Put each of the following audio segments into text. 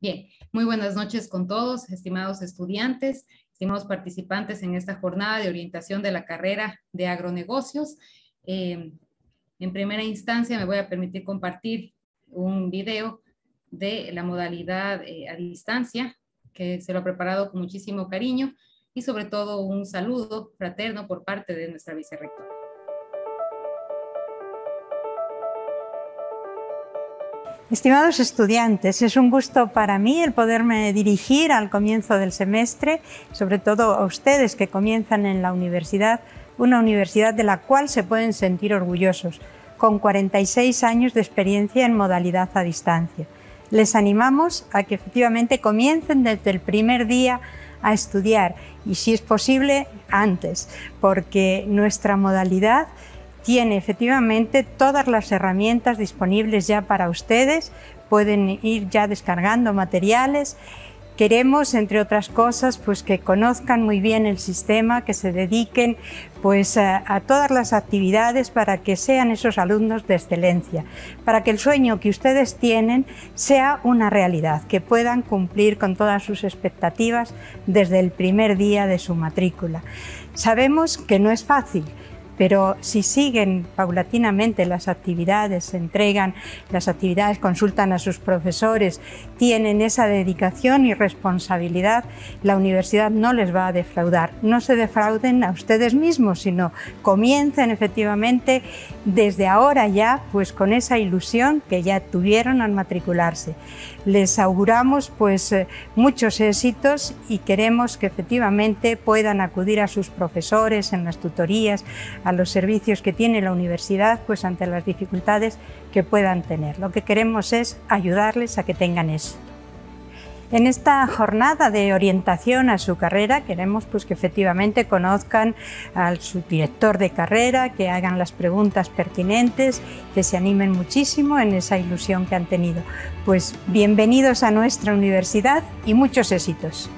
Bien, muy buenas noches con todos, estimados estudiantes, estimados participantes en esta jornada de orientación de la carrera de agronegocios. Eh, en primera instancia me voy a permitir compartir un video de la modalidad eh, a distancia, que se lo ha preparado con muchísimo cariño y sobre todo un saludo fraterno por parte de nuestra vicerrectora. Estimados estudiantes, es un gusto para mí el poderme dirigir al comienzo del semestre, sobre todo a ustedes que comienzan en la universidad, una universidad de la cual se pueden sentir orgullosos, con 46 años de experiencia en modalidad a distancia. Les animamos a que efectivamente comiencen desde el primer día a estudiar y si es posible antes, porque nuestra modalidad tiene efectivamente todas las herramientas disponibles ya para ustedes, pueden ir ya descargando materiales. Queremos, entre otras cosas, pues que conozcan muy bien el sistema, que se dediquen pues a, a, todas las actividades para que sean esos alumnos de excelencia, para que el sueño que ustedes tienen sea una realidad, que puedan cumplir con todas sus expectativas desde el primer día de su matrícula. Sabemos que no es fácil, pero si siguen paulatinamente las actividades, se entregan las actividades, consultan a sus profesores, tienen esa dedicación y responsabilidad, la universidad no les va a defraudar. No se defrauden a ustedes mismos, sino comiencen efectivamente desde ahora ya, pues con esa ilusión que ya tuvieron al matricularse. Les auguramos pues eh, muchos éxitos y queremos que efectivamente puedan acudir a sus profesores en las tutorías, a los servicios que tiene la universidad pues ante las dificultades que puedan tener. Lo que queremos es ayudarles a que tengan éxito. En esta jornada de orientación a su carrera queremos pues, que efectivamente conozcan al subdirector de carrera, que hagan las preguntas pertinentes, que se animen muchísimo en esa ilusión que han tenido. Pues bienvenidos a nuestra universidad y muchos éxitos.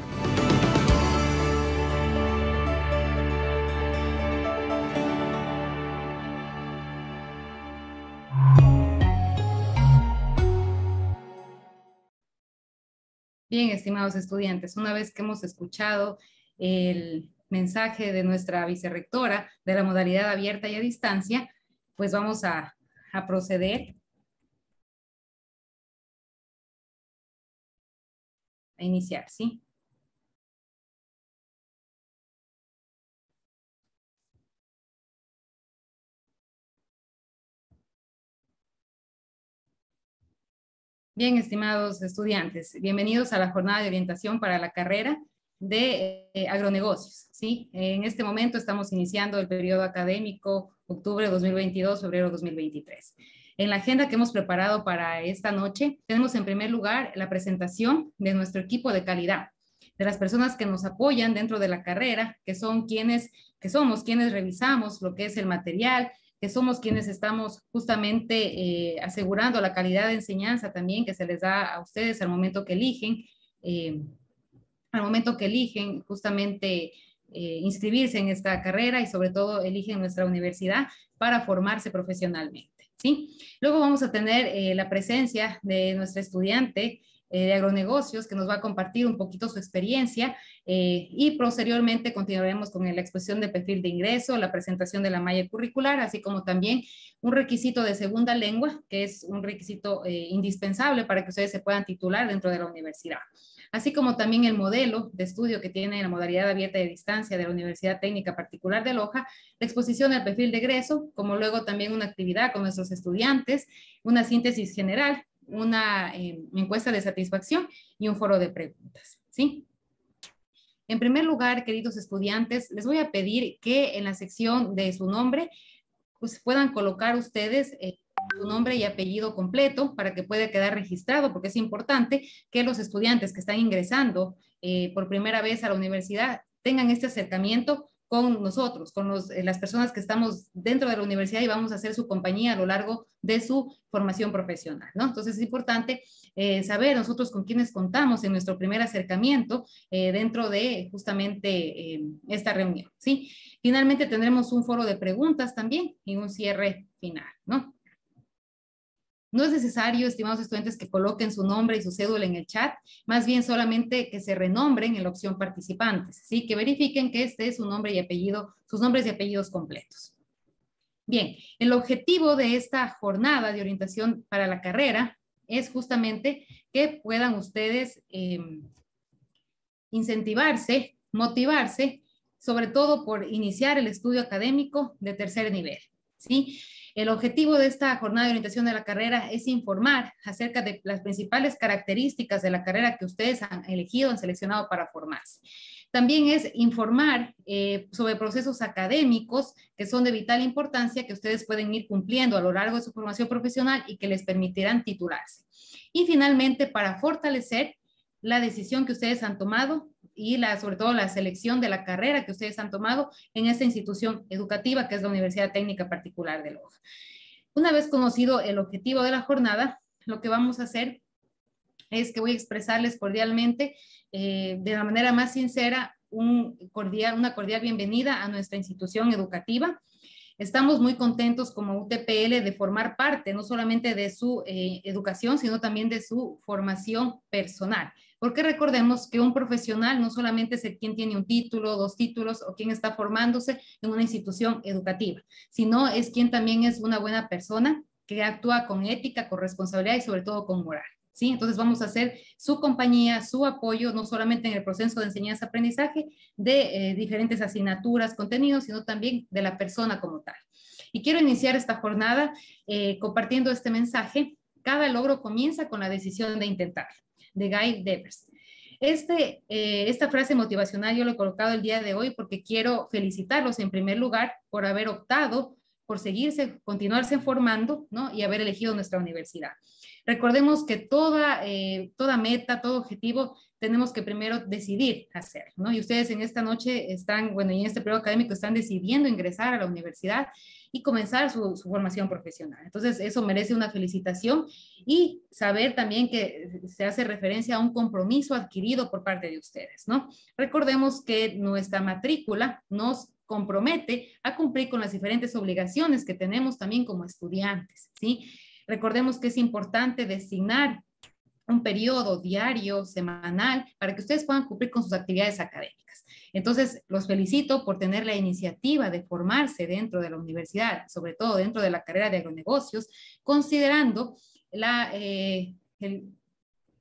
Bien, estimados estudiantes, una vez que hemos escuchado el mensaje de nuestra vicerrectora de la modalidad abierta y a distancia, pues vamos a, a proceder a iniciar, ¿sí? Bien, estimados estudiantes, bienvenidos a la jornada de orientación para la carrera de eh, agronegocios. ¿sí? En este momento estamos iniciando el periodo académico octubre 2022, febrero 2023. En la agenda que hemos preparado para esta noche, tenemos en primer lugar la presentación de nuestro equipo de calidad, de las personas que nos apoyan dentro de la carrera, que son quienes, que somos quienes revisamos lo que es el material, que somos quienes estamos justamente eh, asegurando la calidad de enseñanza también que se les da a ustedes al momento que eligen, eh, al momento que eligen justamente eh, inscribirse en esta carrera y sobre todo eligen nuestra universidad para formarse profesionalmente. ¿sí? Luego vamos a tener la presencia de nuestra estudiante eh, de agronegocios, que nos va a compartir un poquito su experiencia eh, y posteriormente continuaremos con la exposición de perfil de ingreso, la presentación de la malla curricular, así como también un requisito de segunda lengua, que es un requisito eh, indispensable para que ustedes se puedan titular dentro de la universidad. Así como también el modelo de estudio que tiene la modalidad abierta de distancia de la Universidad Técnica Particular de Loja, la exposición del perfil de egreso, como luego también una actividad con nuestros estudiantes, una síntesis general una eh, encuesta de satisfacción y un foro de preguntas, ¿sí? En primer lugar, queridos estudiantes, les voy a pedir que en la sección de su nombre pues, puedan colocar ustedes eh, su nombre y apellido completo para que pueda quedar registrado, porque es importante que los estudiantes que están ingresando eh, por primera vez a la universidad tengan este acercamiento con nosotros, con eh, las personas que estamos dentro de la universidad y vamos a hacer su compañía a lo largo de su formación profesional, ¿no? Entonces es importante eh, saber nosotros con quiénes contamos en nuestro primer acercamiento eh, dentro de justamente esta reunión, ¿sí? Finalmente tendremos un foro de preguntas también y un cierre final, ¿no? No es necesario, estimados estudiantes, que coloquen su nombre y su cédula en el chat, más bien solamente que se renombren en la opción participantes, ¿sí? Que verifiquen que este es su nombre y apellido, sus nombres y apellidos completos. Bien, el objetivo de esta jornada de orientación para la carrera es justamente que puedan ustedes em, incentivarse, motivarse, sobre todo por iniciar el estudio académico de tercer nivel, ¿sí? El objetivo de esta jornada de orientación de la carrera es informar acerca de las principales características de la carrera que ustedes han elegido, han seleccionado para formarse. También es informar eh, sobre procesos académicos que son de vital importancia que ustedes pueden ir cumpliendo a lo largo de su formación profesional y que les permitirán titularse. Y finalmente, para fortalecer la decisión que ustedes han tomado y la, sobre todo la selección de la carrera que ustedes han tomado en esta institución educativa que es la Universidad Técnica Particular de Loja. Una vez conocido el objetivo de la jornada, lo que vamos a hacer es que voy a expresarles cordialmente, eh, de la manera más sincera, una cordial bienvenida a nuestra institución educativa. Estamos muy contentos como UTPL de formar parte no solamente de su eh, educación, sino también de su formación personal. Porque recordemos que un profesional no solamente es quien tiene un título, dos títulos o quien está formándose en una institución educativa, sino es quien también es una buena persona que actúa con ética, con responsabilidad y sobre todo con moral. ¿Sí? Entonces vamos a hacer su compañía, su apoyo, no solamente en el proceso de enseñanza-aprendizaje de eh, diferentes asignaturas, contenidos, sino también de la persona como tal. Y quiero iniciar esta jornada eh, compartiendo este mensaje. Cada logro comienza con la decisión de intentarlo de Guy Devers. Este, eh, esta frase motivacional yo lo he colocado el día de hoy porque quiero felicitarlos en primer lugar por haber optado por seguirse, continuarse formando ¿no? y haber elegido nuestra universidad. Recordemos que toda, eh, toda meta, todo objetivo, tenemos que primero decidir hacer, ¿no? Y ustedes en esta noche están, bueno, y en este periodo académico están decidiendo ingresar a la universidad y comenzar su, formación profesional. Entonces, eso merece una felicitación y saber también que se hace referencia a un compromiso adquirido por parte de ustedes, ¿no? Recordemos que nuestra matrícula nos compromete a cumplir con las diferentes obligaciones que tenemos también como estudiantes, ¿sí? Recordemos que es importante designar un periodo diario, semanal, para que ustedes puedan cumplir con sus actividades académicas. Entonces, los felicito por tener la iniciativa de formarse dentro de la universidad, sobre todo dentro de la carrera de agronegocios, considerando la... Eh,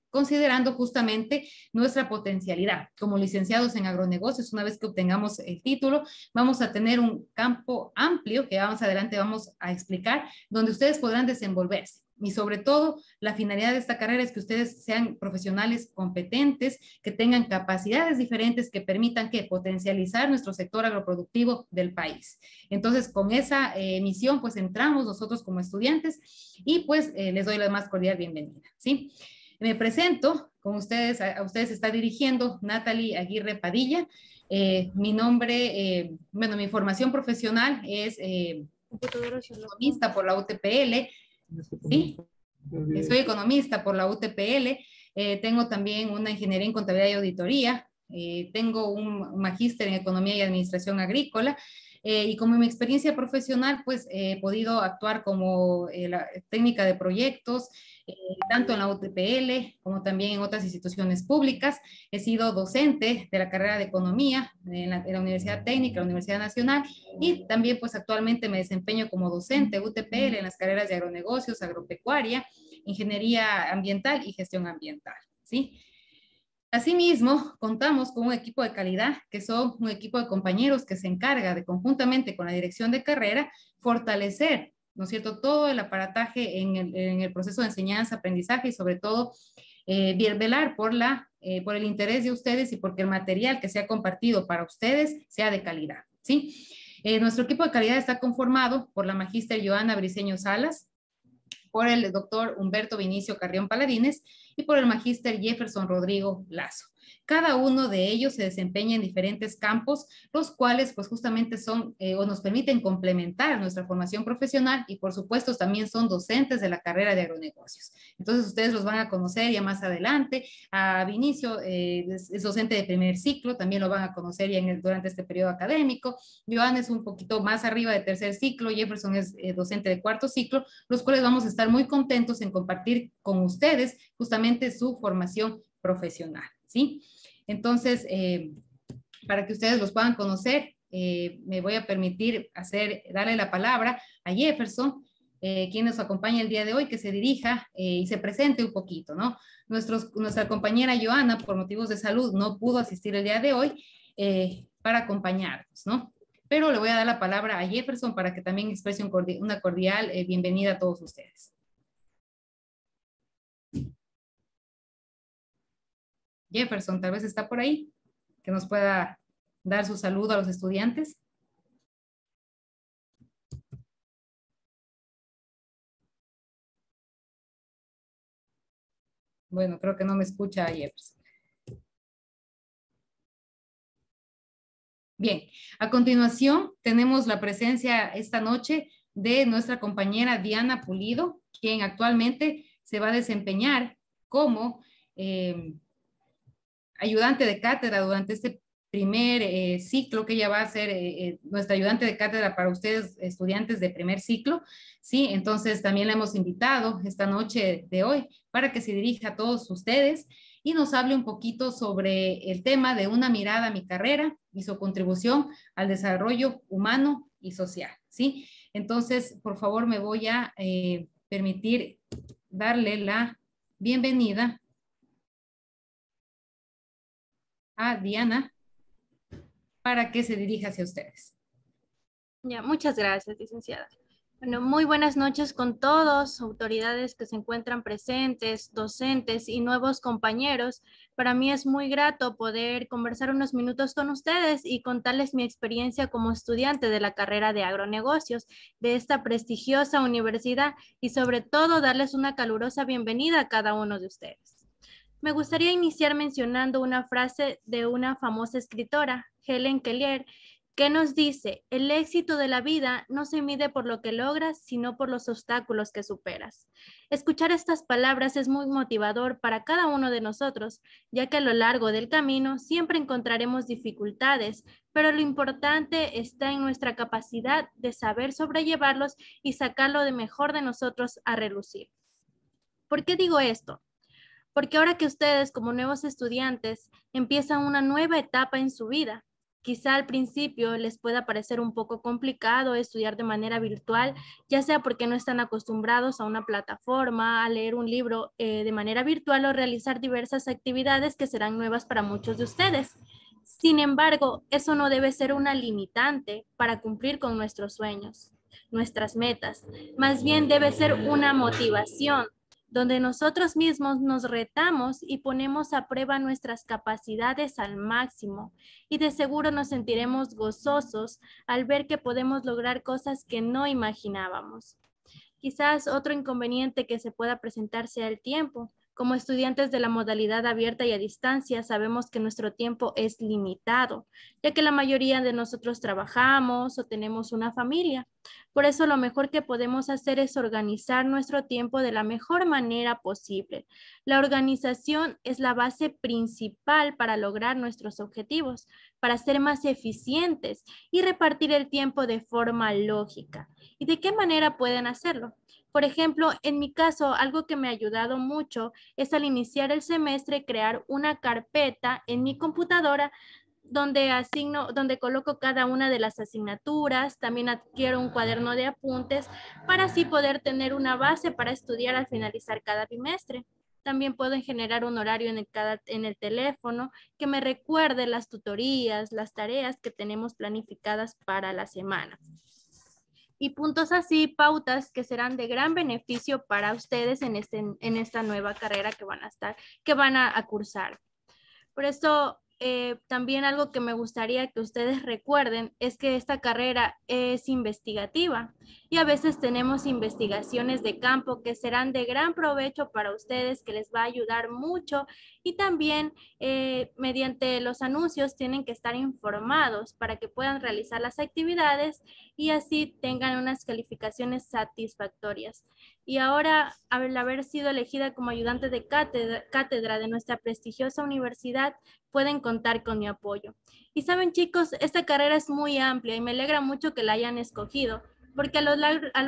considerando justamente nuestra potencialidad. Como licenciados en agronegocios, una vez que obtengamos el título, vamos a tener un campo amplio que más adelante vamos a explicar, donde ustedes podrán desenvolverse y sobre todo la finalidad de esta carrera es que ustedes sean profesionales competentes, que tengan capacidades diferentes que permitan que potencializar nuestro sector agroproductivo del país. Entonces, con esa eh, misión, pues entramos nosotros como estudiantes y pues eh, les doy la más cordial bienvenida, ¿sí? Me presento, con ustedes, a, ustedes está dirigiendo Natalie Aguirre Padilla. Eh, mi nombre, bueno, mi formación profesional es economista por la UTPL, Sí, soy economista por la UTPL, eh, tengo también una ingeniería en contabilidad y auditoría, eh, tengo un magíster en economía y administración agrícola eh, y como mi experiencia profesional, pues he podido actuar como la técnica de proyectos, eh, tanto en la UTPL como también en otras instituciones públicas. He sido docente de la carrera de Economía en la, Universidad Técnica, la Universidad Nacional, y también pues actualmente me desempeño como docente UTPL en las carreras de agronegocios, agropecuaria, ingeniería ambiental y gestión ambiental. ¿sí? Asimismo, contamos con un equipo de calidad, que son un equipo de compañeros que se encarga de conjuntamente con la dirección de carrera fortalecer ¿no es cierto? Todo el aparataje en el, proceso de enseñanza, aprendizaje y sobre todo eh, velar por, la, eh, por el interés de ustedes y porque el material que sea compartido para ustedes sea de calidad, ¿sí? Eh, nuestro equipo de calidad está conformado por la magíster Joana Briceño Salas, por el doctor Humberto Vinicio Carrión Paladines y por el magíster Jefferson Rodrigo Lazo. Cada uno de ellos se desempeña en diferentes campos, los cuales pues justamente son eh, o nos permiten complementar nuestra formación profesional y por supuesto también son docentes de la carrera de agronegocios. Entonces ustedes los van a conocer ya más adelante. A Vinicio eh, es, docente de primer ciclo, también lo van a conocer ya durante este periodo académico. Joan es un poquito más arriba de tercer ciclo, Jefferson es eh, docente de cuarto ciclo, los cuales vamos a estar muy contentos en compartir con ustedes justamente su formación profesional, ¿sí? Entonces, eh, para que ustedes los puedan conocer, eh, me voy a permitir hacer, darle la palabra a Jefferson, eh, quien nos acompaña el día de hoy, que se dirija y se presente un poquito, ¿no? Nuestra compañera Joana, por motivos de salud, no pudo asistir el día de hoy para acompañarnos, ¿no? Pero le voy a dar la palabra a Jefferson para que también exprese una cordial bienvenida a todos ustedes. Jefferson, tal vez está por ahí, que nos pueda dar su saludo a los estudiantes. Bueno, creo que no me escucha Jefferson. Bien, a continuación tenemos la presencia esta noche de nuestra compañera Diana Pulido, quien actualmente se va a desempeñar como eh, ayudante de cátedra durante este primer eh, ciclo que ella va a ser eh, eh, nuestra ayudante de cátedra para ustedes, estudiantes de primer ciclo. Sí, entonces también la hemos invitado esta noche de hoy para que se dirija a todos ustedes y nos hable un poquito sobre el tema de una mirada a mi carrera y su contribución al desarrollo humano y social. Sí, entonces, por favor, me voy a permitir darle la bienvenida a Diana para que se dirija hacia ustedes. Ya, muchas gracias, licenciada. Bueno, muy buenas noches con todos, autoridades que se encuentran presentes, docentes y nuevos compañeros. Para mí es muy grato poder conversar unos minutos con ustedes y contarles mi experiencia como estudiante de la carrera de agronegocios de esta prestigiosa universidad y sobre todo darles una calurosa bienvenida a cada uno de ustedes. Me gustaría iniciar mencionando una frase de una famosa escritora, Helen Keller, que nos dice, el éxito de la vida no se mide por lo que logras, sino por los obstáculos que superas. Escuchar estas palabras es muy motivador para cada uno de nosotros, ya que a lo largo del camino siempre encontraremos dificultades, pero lo importante está en nuestra capacidad de saber sobrellevarlos y sacarlo de mejor de nosotros a relucir. ¿Por qué digo esto? Porque ahora que ustedes como nuevos estudiantes empiezan una nueva etapa en su vida, quizá al principio les pueda parecer un poco complicado estudiar de manera virtual, ya sea porque no están acostumbrados a una plataforma, a leer un libro eh, de manera virtual o realizar diversas actividades que serán nuevas para muchos de ustedes. Sin embargo, eso no debe ser una limitante para cumplir con nuestros sueños, nuestras metas. Más bien debe ser una motivación donde nosotros mismos nos retamos y ponemos a prueba nuestras capacidades al máximo y de seguro nos sentiremos gozosos al ver que podemos lograr cosas que no imaginábamos. Quizás otro inconveniente que se pueda presentar sea el tiempo, como estudiantes de la modalidad abierta y a distancia, sabemos que nuestro tiempo es limitado, ya que la mayoría de nosotros trabajamos o tenemos una familia. Por eso lo mejor que podemos hacer es organizar nuestro tiempo de la mejor manera posible. La organización es la base principal para lograr nuestros objetivos, para ser más eficientes y repartir el tiempo de forma lógica. ¿Y de qué manera pueden hacerlo? Por ejemplo, en mi caso, algo que me ha ayudado mucho es al iniciar el semestre crear una carpeta en mi computadora donde asigno, donde coloco cada una de las asignaturas, también adquiero un cuaderno de apuntes para así poder tener una base para estudiar al finalizar cada trimestre. También puedo generar un horario en el, en el teléfono que me recuerde las tutorías, las tareas que tenemos planificadas para la semana y puntos así, pautas que serán de gran beneficio para ustedes este, en, esta nueva carrera que van a estar, que van a, cursar. Por eso eh, también algo que me gustaría que ustedes recuerden es que esta carrera es investigativa y a veces tenemos investigaciones de campo que serán de gran provecho para ustedes, que les va a ayudar mucho y también eh, mediante los anuncios tienen que estar informados para que puedan realizar las actividades y así tengan unas calificaciones satisfactorias. Y ahora, al haber sido elegida como ayudante de cátedra, de nuestra prestigiosa universidad, pueden contar con mi apoyo. Y saben chicos, esta carrera es muy amplia y me alegra mucho que la hayan escogido porque a lo,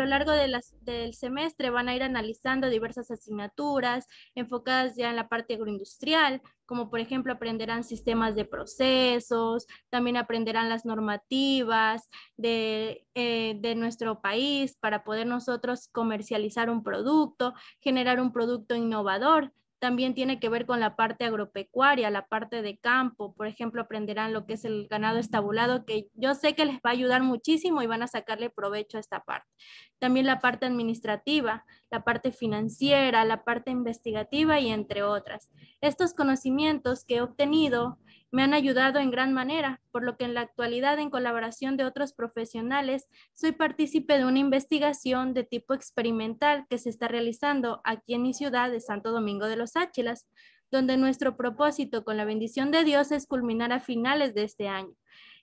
largo, del semestre van a ir analizando diversas asignaturas enfocadas ya en la parte agroindustrial, como por ejemplo aprenderán sistemas de procesos, también aprenderán las normativas de, eh, de nuestro país para poder nosotros comercializar un producto, generar un producto innovador también tiene que ver con la parte agropecuaria, la parte de campo. Por ejemplo, aprenderán lo que es el ganado estabulado, que yo sé que les va a ayudar muchísimo y van a sacarle provecho a esta parte. También la parte administrativa, la parte financiera, la parte investigativa y entre otras. Estos conocimientos que he obtenido me han ayudado en gran manera, por lo que en la actualidad, en colaboración de otros profesionales, soy partícipe de una investigación de tipo experimental que se está realizando aquí en mi ciudad de Santo Domingo de los Áchilas, donde nuestro propósito con la bendición de Dios es culminar a finales de este año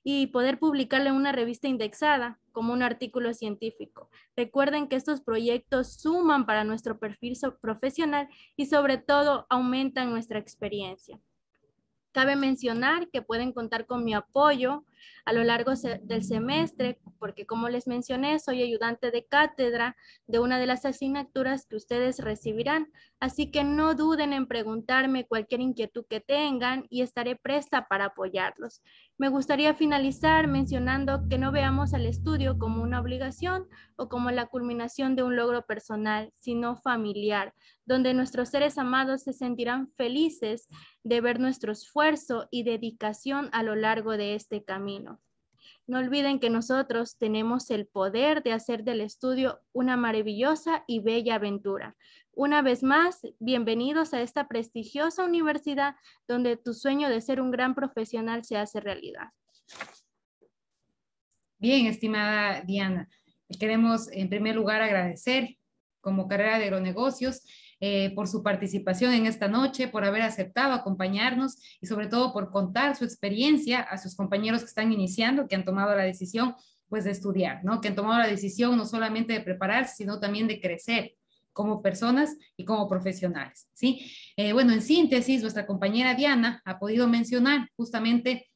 y poder publicarle una revista indexada como un artículo científico. Recuerden que estos proyectos suman para nuestro perfil profesional y sobre todo aumentan nuestra experiencia. Cabe mencionar que pueden contar con mi apoyo a lo largo del semestre, porque como les mencioné, soy ayudante de cátedra de una de las asignaturas que ustedes recibirán, así que no duden en preguntarme cualquier inquietud que tengan y estaré presta para apoyarlos. Me gustaría finalizar mencionando que no veamos al estudio como una obligación o como la culminación de un logro personal, sino familiar, donde nuestros seres amados se sentirán felices de ver nuestro esfuerzo y dedicación a lo largo de este camino. No olviden que nosotros tenemos el poder de hacer del estudio una maravillosa y bella aventura. Una vez más, bienvenidos a esta prestigiosa universidad donde tu sueño de ser un gran profesional se hace realidad. Bien, estimada Diana, queremos en primer lugar agradecer como carrera de agronegocios eh, por su participación en esta noche, por haber aceptado acompañarnos y sobre todo por contar su experiencia a sus compañeros que están iniciando, que han tomado la decisión pues de estudiar, ¿no? Que han tomado la decisión no solamente de prepararse, sino también de crecer como personas y como profesionales, ¿sí? Eh, bueno, en síntesis, nuestra compañera Diana ha podido mencionar justamente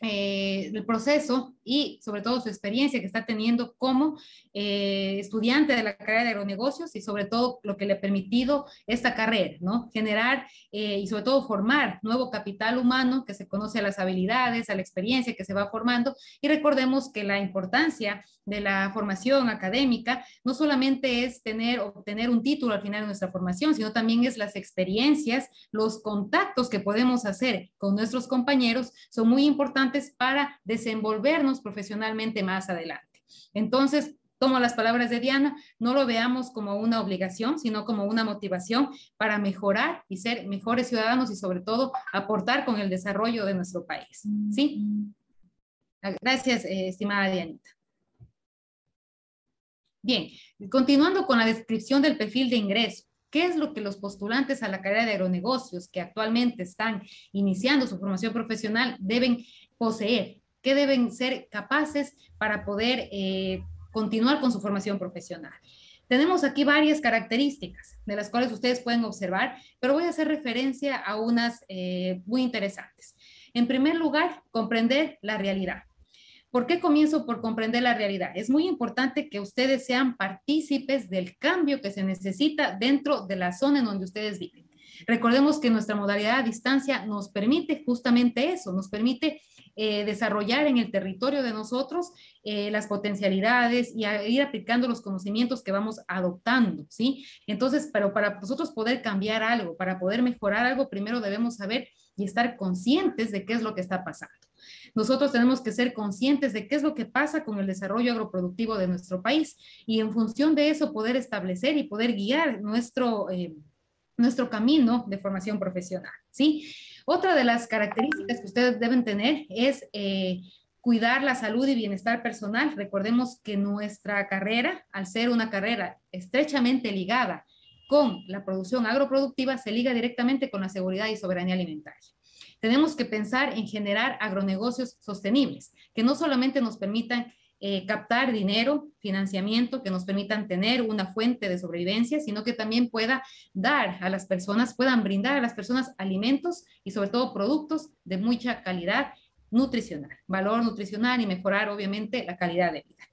eh, el proceso y sobre todo su experiencia que está teniendo como eh, estudiante de la carrera de agronegocios y sobre todo lo que le ha permitido esta carrera, ¿no? Generar eh, y sobre todo formar nuevo capital humano que se conoce a las habilidades, a la experiencia que se va formando y recordemos que la importancia de la formación académica no solamente es tener obtener un título al final de nuestra formación, sino también es las experiencias, los contactos que podemos hacer con nuestros compañeros son muy importantes para desenvolvernos profesionalmente más adelante. Entonces, tomo las palabras de Diana, no lo veamos como una obligación, sino como una motivación para mejorar y ser mejores ciudadanos y sobre todo aportar con el desarrollo de nuestro país. ¿Sí? Gracias, eh, estimada Dianita. Bien, continuando con la descripción del perfil de ingreso. ¿Qué es lo que los postulantes a la carrera de agronegocios que actualmente están iniciando su formación profesional deben poseer? ¿Qué deben ser capaces para poder eh, continuar con su formación profesional? Tenemos aquí varias características de las cuales ustedes pueden observar, pero voy a hacer referencia a unas eh, muy interesantes. En primer lugar, comprender la realidad. ¿Por qué comienzo por comprender la realidad? Es muy importante que ustedes sean partícipes del cambio que se necesita dentro de la zona en donde ustedes viven. Recordemos que nuestra modalidad a distancia nos permite justamente eso, nos permite eh, desarrollar en el territorio de nosotros eh, las potencialidades y ir aplicando los conocimientos que vamos adoptando, ¿sí? Entonces, pero para nosotros poder cambiar algo, para poder mejorar algo, primero debemos saber y estar conscientes de qué es lo que está pasando. Nosotros tenemos que ser conscientes de qué es lo que pasa con el desarrollo agroproductivo de nuestro país y en función de eso poder establecer y poder guiar nuestro... Eh, nuestro camino de formación profesional, ¿sí? Otra de las características que ustedes deben tener es eh, cuidar la salud y bienestar personal. Recordemos que nuestra carrera, al ser una carrera estrechamente ligada con la producción agroproductiva, se liga directamente con la seguridad y soberanía alimentaria. Tenemos que pensar en generar agronegocios sostenibles, que no solamente nos permitan eh, captar dinero, financiamiento, que nos permitan tener una fuente de sobrevivencia, sino que también pueda dar a las personas, puedan brindar a las personas alimentos y sobre todo productos de mucha calidad nutricional, valor nutricional y mejorar obviamente la calidad de vida.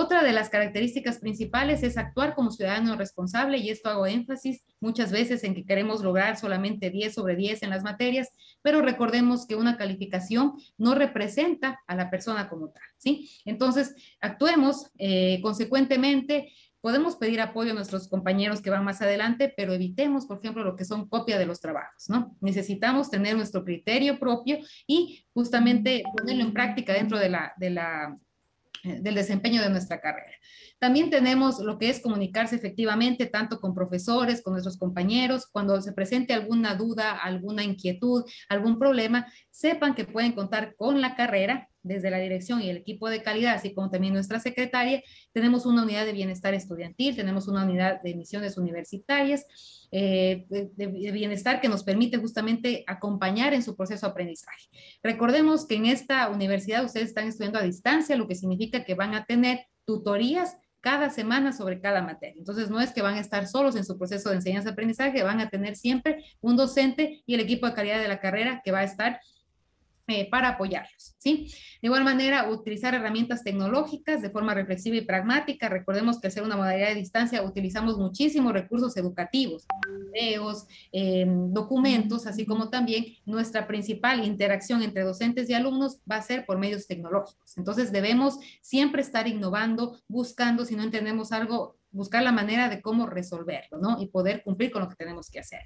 Otra de las características principales es actuar como ciudadano responsable y esto hago énfasis muchas veces en que queremos lograr solamente 10 sobre 10 en las materias, pero recordemos que una calificación no representa a la persona como tal, ¿sí? Entonces, actuemos eh, consecuentemente, podemos pedir apoyo a nuestros compañeros que van más adelante, pero evitemos, por ejemplo, lo que son copia de los trabajos, ¿no? Necesitamos tener nuestro criterio propio y justamente ponerlo en práctica dentro de la, de la del desempeño de nuestra carrera. También tenemos lo que es comunicarse efectivamente tanto con profesores, con nuestros compañeros, cuando se presente alguna duda, alguna inquietud, algún problema, sepan que pueden contar con la carrera desde la dirección y el equipo de calidad, así como también nuestra secretaria. Tenemos una unidad de bienestar estudiantil, tenemos una unidad de misiones universitarias, eh, de, bienestar que nos permite justamente acompañar en su proceso de aprendizaje. Recordemos que en esta universidad ustedes están estudiando a distancia, lo que significa que van a tener tutorías cada semana sobre cada materia. Entonces, no es que van a estar solos en su proceso de enseñanza-aprendizaje, van a tener siempre un docente y el equipo de calidad de la carrera que va a estar eh, para apoyarlos, ¿sí? De igual manera, utilizar herramientas tecnológicas de forma reflexiva y pragmática. Recordemos que al ser una modalidad de distancia utilizamos muchísimos recursos educativos, videos, em, documentos, así como también nuestra principal interacción entre docentes y alumnos va a ser por medios tecnológicos. Entonces, debemos siempre estar innovando, buscando, si no entendemos algo, buscar la manera de cómo resolverlo, ¿no? Y poder cumplir con lo que tenemos que hacer.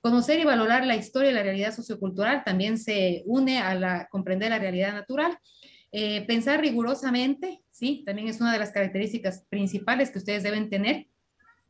Conocer y valorar la historia y la realidad sociocultural también se une a la, comprender la realidad natural. Eh, pensar rigurosamente, sí, también es una de las características principales que ustedes deben tener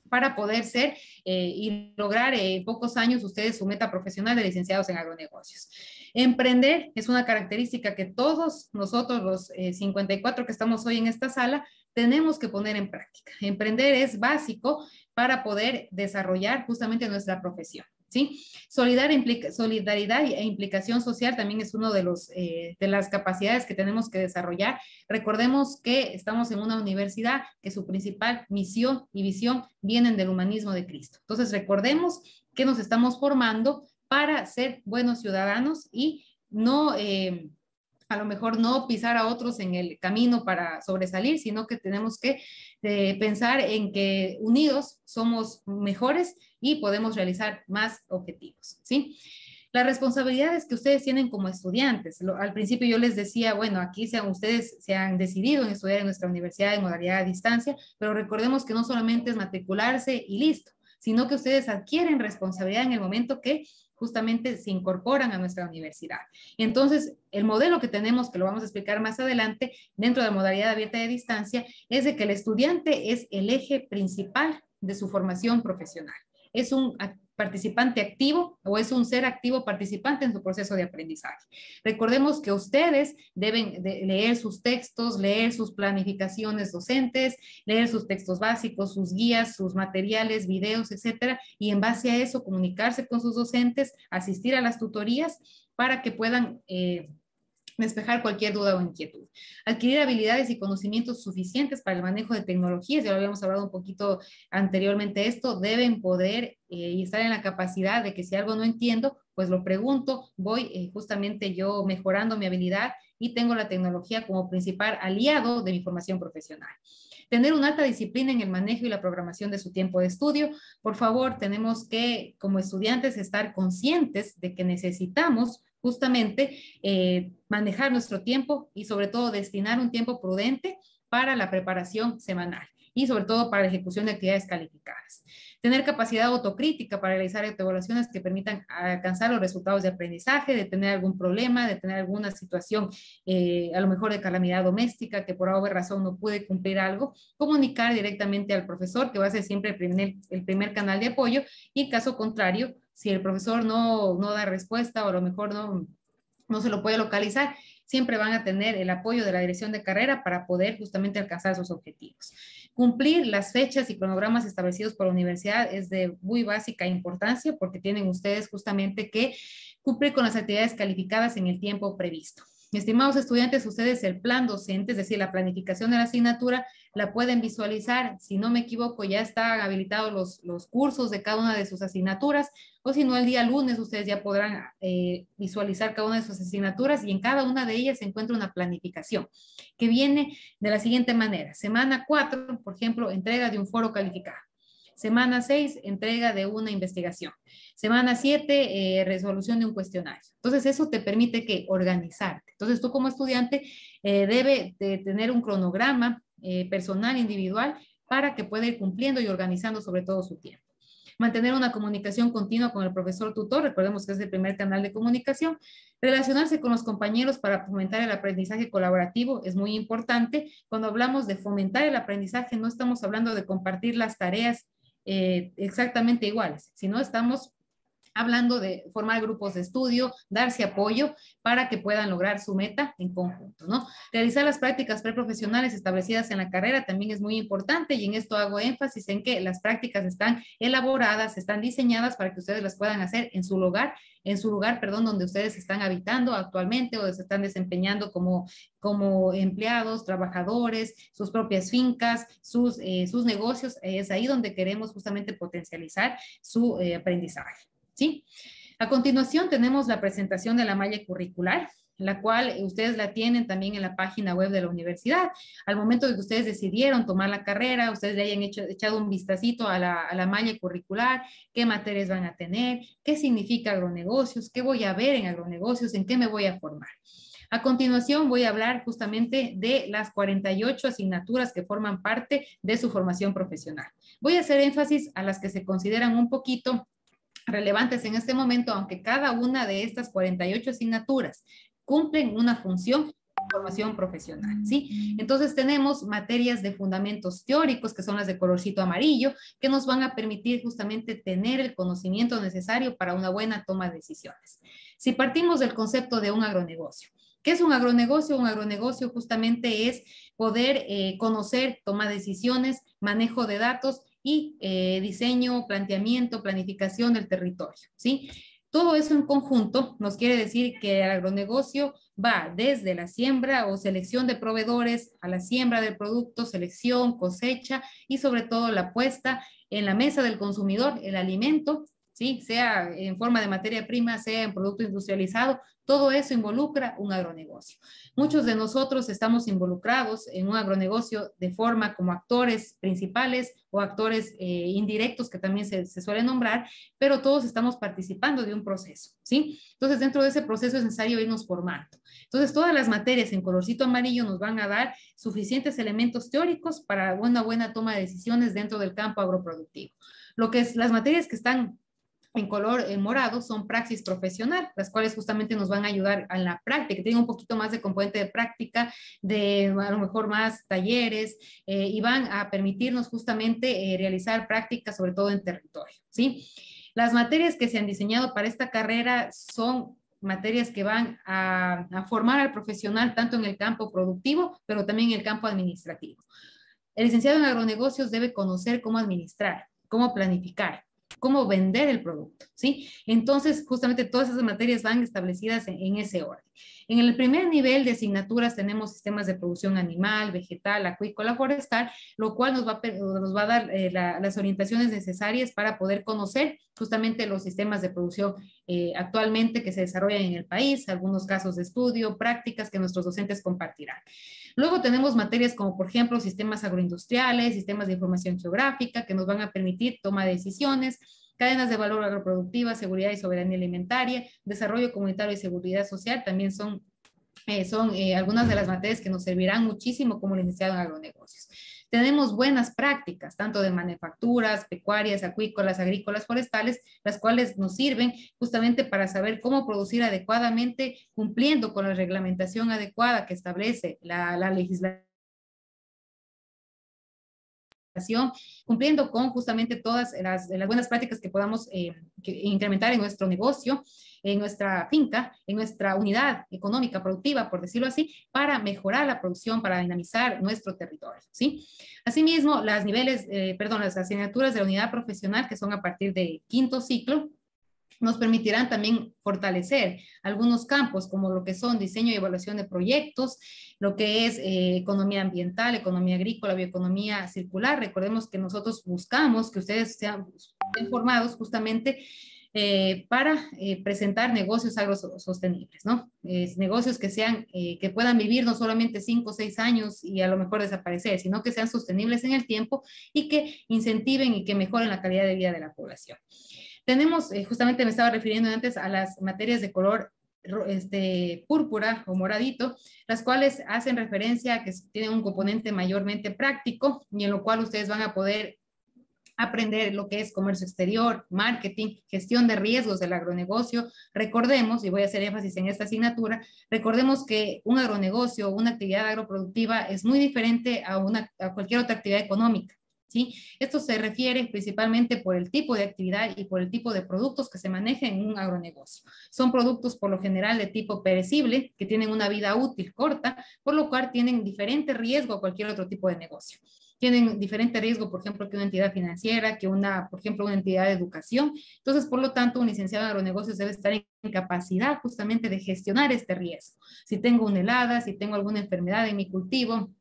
para poder ser eh, y lograr en pocos años ustedes su meta profesional de licenciados en agronegocios. Emprender es una característica que todos nosotros, los 54 eh, que estamos hoy en esta sala, tenemos que poner en práctica. Emprender es básico para poder desarrollar justamente nuestra profesión. ¿Sí? solidaridad e implicación social también es uno de, eh, de las capacidades que tenemos que desarrollar. Recordemos que estamos en una universidad que su principal misión y visión vienen del humanismo de Cristo. Entonces, recordemos que nos estamos formando para ser buenos ciudadanos y no... Eh, a lo mejor no pisar a otros en el camino para sobresalir, sino que tenemos que eh, pensar en que unidos somos mejores y podemos realizar más objetivos, ¿sí? Las responsabilidades que ustedes tienen como estudiantes. al principio yo les decía, bueno, aquí sean, ustedes se han decidido en estudiar en nuestra universidad de modalidad a distancia, pero recordemos que no solamente es matricularse y listo, sino que ustedes adquieren responsabilidad en el momento que justamente se incorporan a nuestra universidad. Entonces, el modelo que tenemos, que lo vamos a explicar más adelante, dentro de modalidad abierta de distancia, es de que el estudiante es el eje principal de su formación profesional. Es un participante activo o es un ser activo participante en su proceso de aprendizaje. Recordemos que ustedes deben leer sus textos, leer sus planificaciones docentes, leer sus textos básicos, sus guías, sus materiales, videos, etcétera, y en base a eso comunicarse con sus docentes, asistir a las tutorías para que puedan eh, despejar cualquier duda o inquietud. Adquirir habilidades y conocimientos suficientes para el manejo de tecnologías, ya lo habíamos hablado un poquito anteriormente esto, deben poder eh, y estar en la capacidad de que si algo no entiendo, pues lo pregunto, voy eh, justamente yo mejorando mi habilidad y tengo la tecnología como principal aliado de mi formación profesional. Tener una alta disciplina en el manejo y la programación de su tiempo de estudio. Por favor, tenemos que, como estudiantes, estar conscientes de que necesitamos justamente eh, manejar nuestro tiempo y sobre todo destinar un tiempo prudente para la preparación semanal. y sobre todo para la ejecución de actividades calificadas. Tener capacidad autocrítica para realizar evaluaciones que permitan alcanzar los resultados de aprendizaje, de tener algún problema, de tener alguna situación, eh, a lo mejor de calamidad doméstica, que por alguna razón no puede cumplir algo, comunicar directamente al profesor, que va a ser siempre el primer, el primer canal de apoyo, y en caso contrario, si el profesor no, no da respuesta o a lo mejor no, no se lo puede localizar, siempre van a tener el apoyo de la dirección de carrera para poder justamente alcanzar sus objetivos. Cumplir las fechas y cronogramas establecidos por la universidad es de muy básica importancia porque tienen ustedes justamente que cumplir con las actividades calificadas en el tiempo previsto. Estimados estudiantes, ustedes el plan docente, es decir, la planificación de la asignatura, la pueden visualizar. Si no me equivoco, ya están habilitados los, los cursos de cada una de sus asignaturas, o si no, el día lunes ustedes ya podrán eh, visualizar cada una de sus asignaturas y en cada una de ellas se encuentra una planificación que viene de la siguiente manera. Semana 4, por ejemplo, entrega de un foro calificado. Semana 6, entrega de una investigación. Semana 7, eh, resolución de un cuestionario. Entonces, eso te permite que organizarte. Entonces, tú como estudiante eh, debe de tener un cronograma eh, personal, individual, para que pueda ir cumpliendo y organizando sobre todo su tiempo. Mantener una comunicación continua con el profesor tutor, recordemos que es el primer canal de comunicación. Relacionarse con los compañeros para fomentar el aprendizaje colaborativo es muy importante. Cuando hablamos de fomentar el aprendizaje, no estamos hablando de compartir las tareas eh, exactamente iguales, sino estamos hablando de formar grupos de estudio, darse apoyo para que puedan lograr su meta en conjunto, ¿no? Realizar las prácticas preprofesionales establecidas en la carrera también es muy importante y en esto hago énfasis en que las prácticas están elaboradas, están diseñadas para que ustedes las puedan hacer en su lugar, en su lugar, perdón, donde ustedes están habitando actualmente o se están desempeñando como, como empleados, trabajadores, sus propias fincas, sus, eh, sus negocios. Es ahí donde queremos justamente potencializar su eh, aprendizaje. ¿sí? A continuación tenemos la presentación de la malla curricular, la cual ustedes la tienen también en la página web de la universidad. Al momento de que ustedes decidieron tomar la carrera, ustedes le hayan hecho, echado un vistacito a la, a la malla curricular, qué materias van a tener, qué significa agronegocios, qué voy a ver en agronegocios, en qué me voy a formar. A continuación voy a hablar justamente de las 48 asignaturas que forman parte de su formación profesional. Voy a hacer énfasis a las que se consideran un poquito relevantes en este momento, aunque cada una de estas 48 asignaturas cumplen una función formación profesional, ¿sí? Entonces tenemos materias de fundamentos teóricos, que son las de colorcito amarillo, que nos van a permitir justamente tener el conocimiento necesario para una buena toma de decisiones. Si partimos del concepto de un agronegocio, ¿qué es un agronegocio? Un agronegocio justamente es poder eh, conocer, tomar decisiones, manejo de datos y eh, diseño, planteamiento, planificación del territorio, ¿sí? Todo eso en conjunto. Nos quiere decir que el agronegocio va desde la siembra o selección de proveedores a la siembra del producto, selección, cosecha y sobre todo la puesta en la mesa del consumidor, el alimento, ¿sí? sea en forma de materia prima, sea en producto industrializado, todo eso involucra un agronegocio. Muchos de nosotros estamos involucrados en un agronegocio de forma como actores principales o actores eh, indirectos que también se, se suelen nombrar, pero todos estamos participando de un proceso, ¿sí? Entonces, dentro de ese proceso es necesario irnos formando. Entonces, todas las materias en colorcito amarillo nos van a dar suficientes elementos teóricos para una buena toma de decisiones dentro del campo agroproductivo. Lo que es las materias que están en color en morado son praxis profesional, las cuales justamente nos van a ayudar a la práctica, tienen un poquito más de componente de práctica, de a lo mejor más talleres, eh, y van a permitirnos justamente eh, realizar prácticas, sobre todo en territorio, ¿sí? Las materias que se han diseñado para esta carrera son materias que van a, a formar al profesional tanto en el campo productivo, pero también en el campo administrativo. El licenciado en agronegocios debe conocer cómo administrar, cómo planificar, cómo vender el producto, ¿sí? Entonces, justamente todas esas materias van establecidas en, ese orden. En el primer nivel de asignaturas tenemos sistemas de producción animal, vegetal, acuícola, forestal, lo cual nos va a, dar eh, las orientaciones necesarias para poder conocer justamente los sistemas de producción eh, actualmente que se desarrollan en el país, algunos casos de estudio, prácticas que nuestros docentes compartirán. Luego tenemos materias como, por ejemplo, sistemas agroindustriales, sistemas de información geográfica, que nos van a permitir toma de decisiones, cadenas de valor agroproductiva, seguridad y soberanía alimentaria, desarrollo comunitario y seguridad social, también son, eh, son eh, algunas de las materias que nos servirán muchísimo como licenciado en agronegocios. tenemos buenas prácticas, tanto de manufacturas, pecuarias, acuícolas, agrícolas, forestales, las cuales nos sirven justamente para saber cómo producir adecuadamente, cumpliendo con la reglamentación adecuada que establece la, la legislación cumpliendo con justamente todas las, buenas prácticas que podamos eh, incrementar en nuestro negocio, en nuestra finca, en nuestra unidad económica productiva, por decirlo así, para mejorar la producción, para dinamizar nuestro territorio, ¿sí? Asimismo, las niveles, eh, perdón, las asignaturas de la unidad profesional que son a partir de quinto ciclo, nos permitirán también fortalecer algunos campos como lo que son diseño y evaluación de proyectos, lo que es eh, economía ambiental, economía agrícola, bioeconomía circular. Recordemos que nosotros buscamos que ustedes sean informados justamente eh, para eh, presentar negocios agrosostenibles, ¿no? negocios que sean, que puedan vivir no solamente cinco o seis años y a lo mejor desaparecer, sino que sean sostenibles en el tiempo y que incentiven y que mejoren la calidad de vida de la población. Tenemos, eh, justamente me estaba refiriendo antes a las materias de color este, púrpura o moradito, las cuales hacen referencia a que tienen un componente mayormente práctico y en lo cual ustedes van a poder aprender lo que es comercio exterior, marketing, gestión de riesgos del agronegocio. Recordemos, y voy a hacer énfasis en esta asignatura, recordemos que un agronegocio una actividad agroproductiva es muy diferente a, una, a cualquier otra actividad económica. ¿Sí? Esto se refiere principalmente por el tipo de actividad y por el tipo de productos que se manejan en un agronegocio. Son productos por lo general de tipo perecible, que tienen una vida útil corta, por lo cual tienen diferente riesgo a cualquier otro tipo de negocio tienen diferente riesgo, por ejemplo, que una entidad financiera, que una, por ejemplo, una entidad de educación. Entonces, por lo tanto, un licenciado en agronegocios debe estar en capacidad justamente de gestionar este riesgo. Si tengo una helada, si tengo alguna enfermedad en mi cultivo,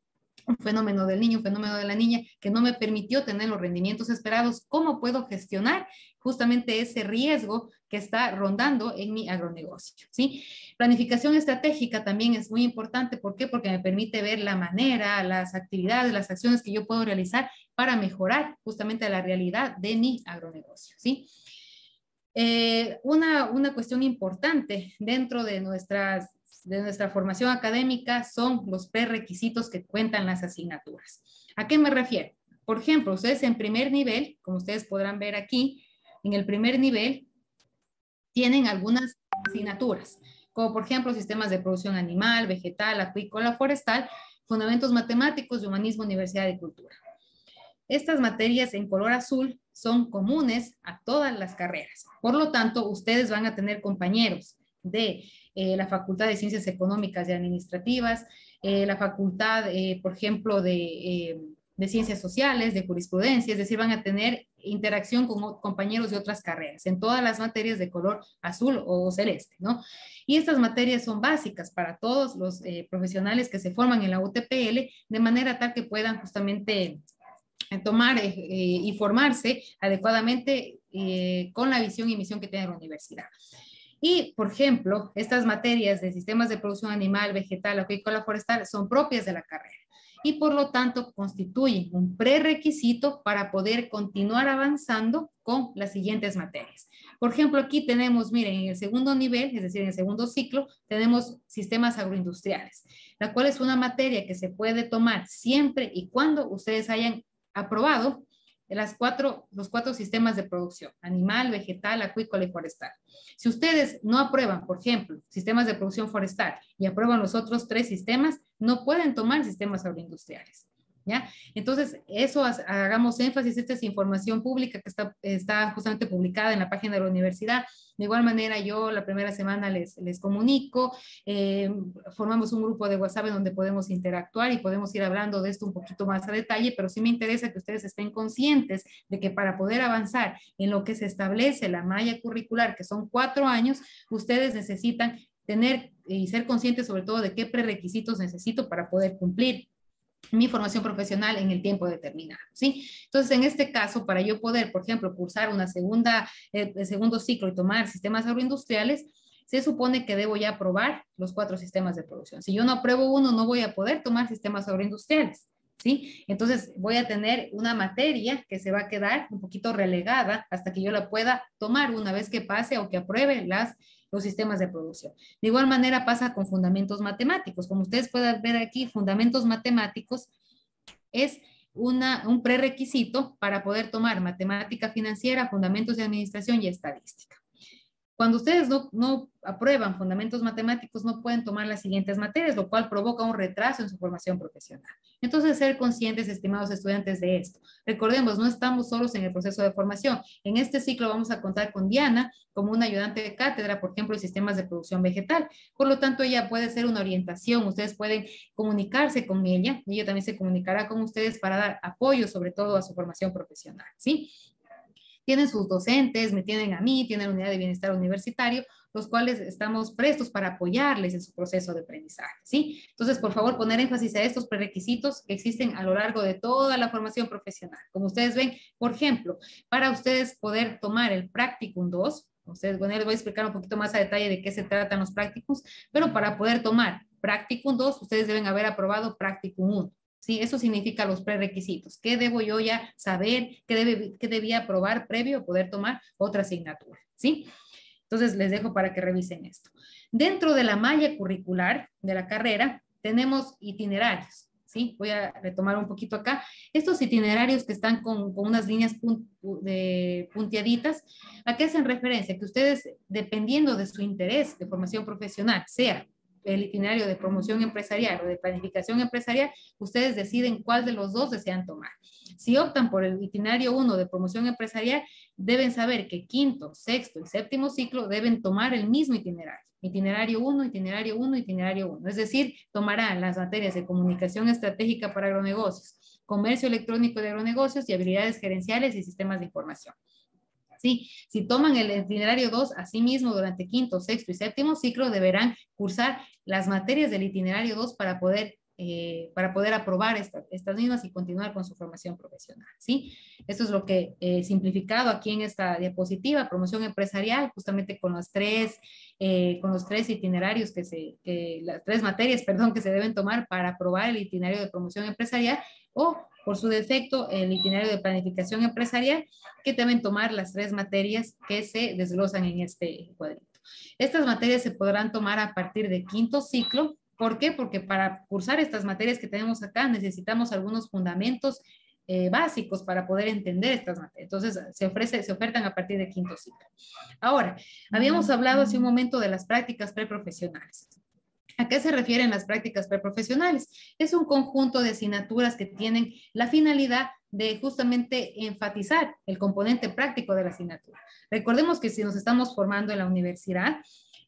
un fenómeno del niño, un fenómeno de la niña que no me permitió tener los rendimientos esperados, ¿cómo puedo gestionar justamente ese riesgo que está rondando en mi agronegocio? ¿sí? Planificación estratégica también es muy importante. ¿Por qué? Porque me permite ver la manera, las actividades, las acciones que yo puedo realizar para mejorar justamente la realidad de mi agronegocio. ¿sí? Eh, una, una cuestión importante dentro de nuestras de nuestra formación académica son los prerequisitos que cuentan las asignaturas. ¿A qué me refiero? Por ejemplo, ustedes en primer nivel, como ustedes podrán ver aquí, en el primer nivel tienen algunas asignaturas, como por ejemplo sistemas de producción animal, vegetal, acuícola, forestal, fundamentos matemáticos humanismo, universidad de cultura. Estas materias en color azul son comunes a todas las carreras. Por lo tanto, ustedes van a tener compañeros de eh, la Facultad de Ciencias Económicas y Administrativas, eh, la Facultad, eh, por ejemplo, de, de, Ciencias Sociales, de Jurisprudencia, es decir, van a tener interacción con compañeros de otras carreras en todas las materias de color azul o celeste, ¿no? Y estas materias son básicas para todos los profesionales que se forman en la UTPL, de manera tal que puedan justamente tomar y formarse adecuadamente con la visión y misión que tiene la universidad. Y, por ejemplo, estas materias de sistemas de producción animal, vegetal, acuícola, forestal son propias de la carrera y por lo tanto constituyen un prerequisito para poder continuar avanzando con las siguientes materias. Por ejemplo, aquí tenemos, miren, en el segundo nivel, es decir, en el segundo ciclo, tenemos sistemas agroindustriales, la cual es una materia que se puede tomar siempre y cuando ustedes hayan aprobado las cuatro, los cuatro sistemas de producción, animal, vegetal, acuícola y forestal. Si ustedes no aprueban, por ejemplo, sistemas de producción forestal y aprueban los otros tres sistemas, no pueden tomar sistemas agroindustriales. ¿Ya? Entonces, eso hagamos énfasis, esta es información pública que está, justamente publicada en la página de la universidad. De igual manera, yo la primera semana les, comunico, eh, formamos un grupo de WhatsApp donde podemos interactuar y podemos ir hablando de esto un poquito más a detalle, pero sí me interesa que ustedes estén conscientes de que para poder avanzar en lo que se establece la malla curricular, que son cuatro años, ustedes necesitan tener y ser conscientes sobre todo de qué prerequisitos necesito para poder cumplir mi formación profesional en el tiempo determinado, ¿sí? Entonces, en este caso, para yo poder, por ejemplo, cursar una segunda, eh, segundo ciclo y tomar sistemas agroindustriales, se supone que debo ya aprobar los cuatro sistemas de producción. Si yo no apruebo uno, no voy a poder tomar sistemas agroindustriales, ¿sí? Entonces, voy a tener una materia que se va a quedar un poquito relegada hasta que yo la pueda tomar una vez que pase o que apruebe las los sistemas de producción. De igual manera pasa con fundamentos matemáticos. Como ustedes pueden ver aquí, fundamentos matemáticos es una, un prerequisito para poder tomar matemática financiera, fundamentos de administración y estadística. Cuando ustedes no, no, aprueban fundamentos matemáticos, no pueden tomar las siguientes materias, lo cual provoca un retraso en su formación profesional. Entonces, ser conscientes, estimados estudiantes, de esto. Recordemos, no estamos solos en el proceso de formación. En este ciclo vamos a contar con Diana como una ayudante de cátedra, por ejemplo, en sistemas de producción vegetal. Por lo tanto, ella puede ser una orientación. Ustedes pueden comunicarse con ella ella también se comunicará con ustedes para dar apoyo, sobre todo, a su formación profesional. ¿sí? Tienen sus docentes, me tienen a mí, tienen la unidad de bienestar universitario, los cuales estamos prestos para apoyarles en su proceso de aprendizaje, ¿sí? Entonces, por favor, poner énfasis a estos prerequisitos que existen a lo largo de toda la formación profesional. Como ustedes ven, por ejemplo, para ustedes poder tomar el Practicum 2, ustedes, bueno, les voy a explicar un poquito más a detalle de qué se tratan los Practicums, pero para poder tomar Practicum 2, ustedes deben haber aprobado Practicum 1. ¿Sí? Eso significa los prerequisitos. ¿Qué debo yo ya saber? ¿Qué, debe, qué debía probar previo a poder tomar otra asignatura? ¿Sí? Entonces, les dejo para que revisen esto. Dentro de la malla curricular de la carrera, tenemos itinerarios. ¿sí? Voy a retomar un poquito acá. Estos itinerarios que están con, con unas líneas de punteaditas, ¿a qué hacen referencia? Que ustedes, dependiendo de su interés de formación profesional, sea el itinerario de promoción empresarial o de planificación empresarial, ustedes deciden cuál de los dos desean tomar. Si optan por el itinerario 1 de promoción empresarial, deben saber que quinto, sexto y séptimo ciclo deben tomar el mismo itinerario. Itinerario 1, itinerario 1, itinerario 1. Es decir, tomarán las materias de comunicación estratégica para agronegocios, comercio electrónico de agronegocios y habilidades gerenciales y sistemas de información. Si toman el itinerario 2, asimismo durante quinto, sexto y séptimo ciclo deberán cursar las materias del itinerario 2 para poder, eh, para poder aprobar estas mismas y continuar con su formación profesional, ¿sí? Esto es lo que he simplificado aquí en esta diapositiva, promoción empresarial, justamente con los tres, eh, con los tres itinerarios que se, las tres materias, perdón, que se deben tomar para aprobar el itinerario de promoción empresarial o por su defecto el itinerario de planificación empresarial, que deben tomar las tres materias que se desglosan en este cuadrito. Estas materias se podrán tomar a partir de quinto ciclo. ¿Por qué? Porque para cursar estas materias que tenemos acá necesitamos algunos fundamentos eh, básicos para poder entender estas materias. Entonces, se, ofrece, se ofertan a partir de quinto ciclo. Ahora, habíamos hablado hace un momento de las prácticas preprofesionales. ¿A qué se refieren las prácticas preprofesionales? Es un conjunto de asignaturas que tienen la finalidad de justamente enfatizar el componente práctico de la asignatura. Recordemos que si nos estamos formando en la universidad,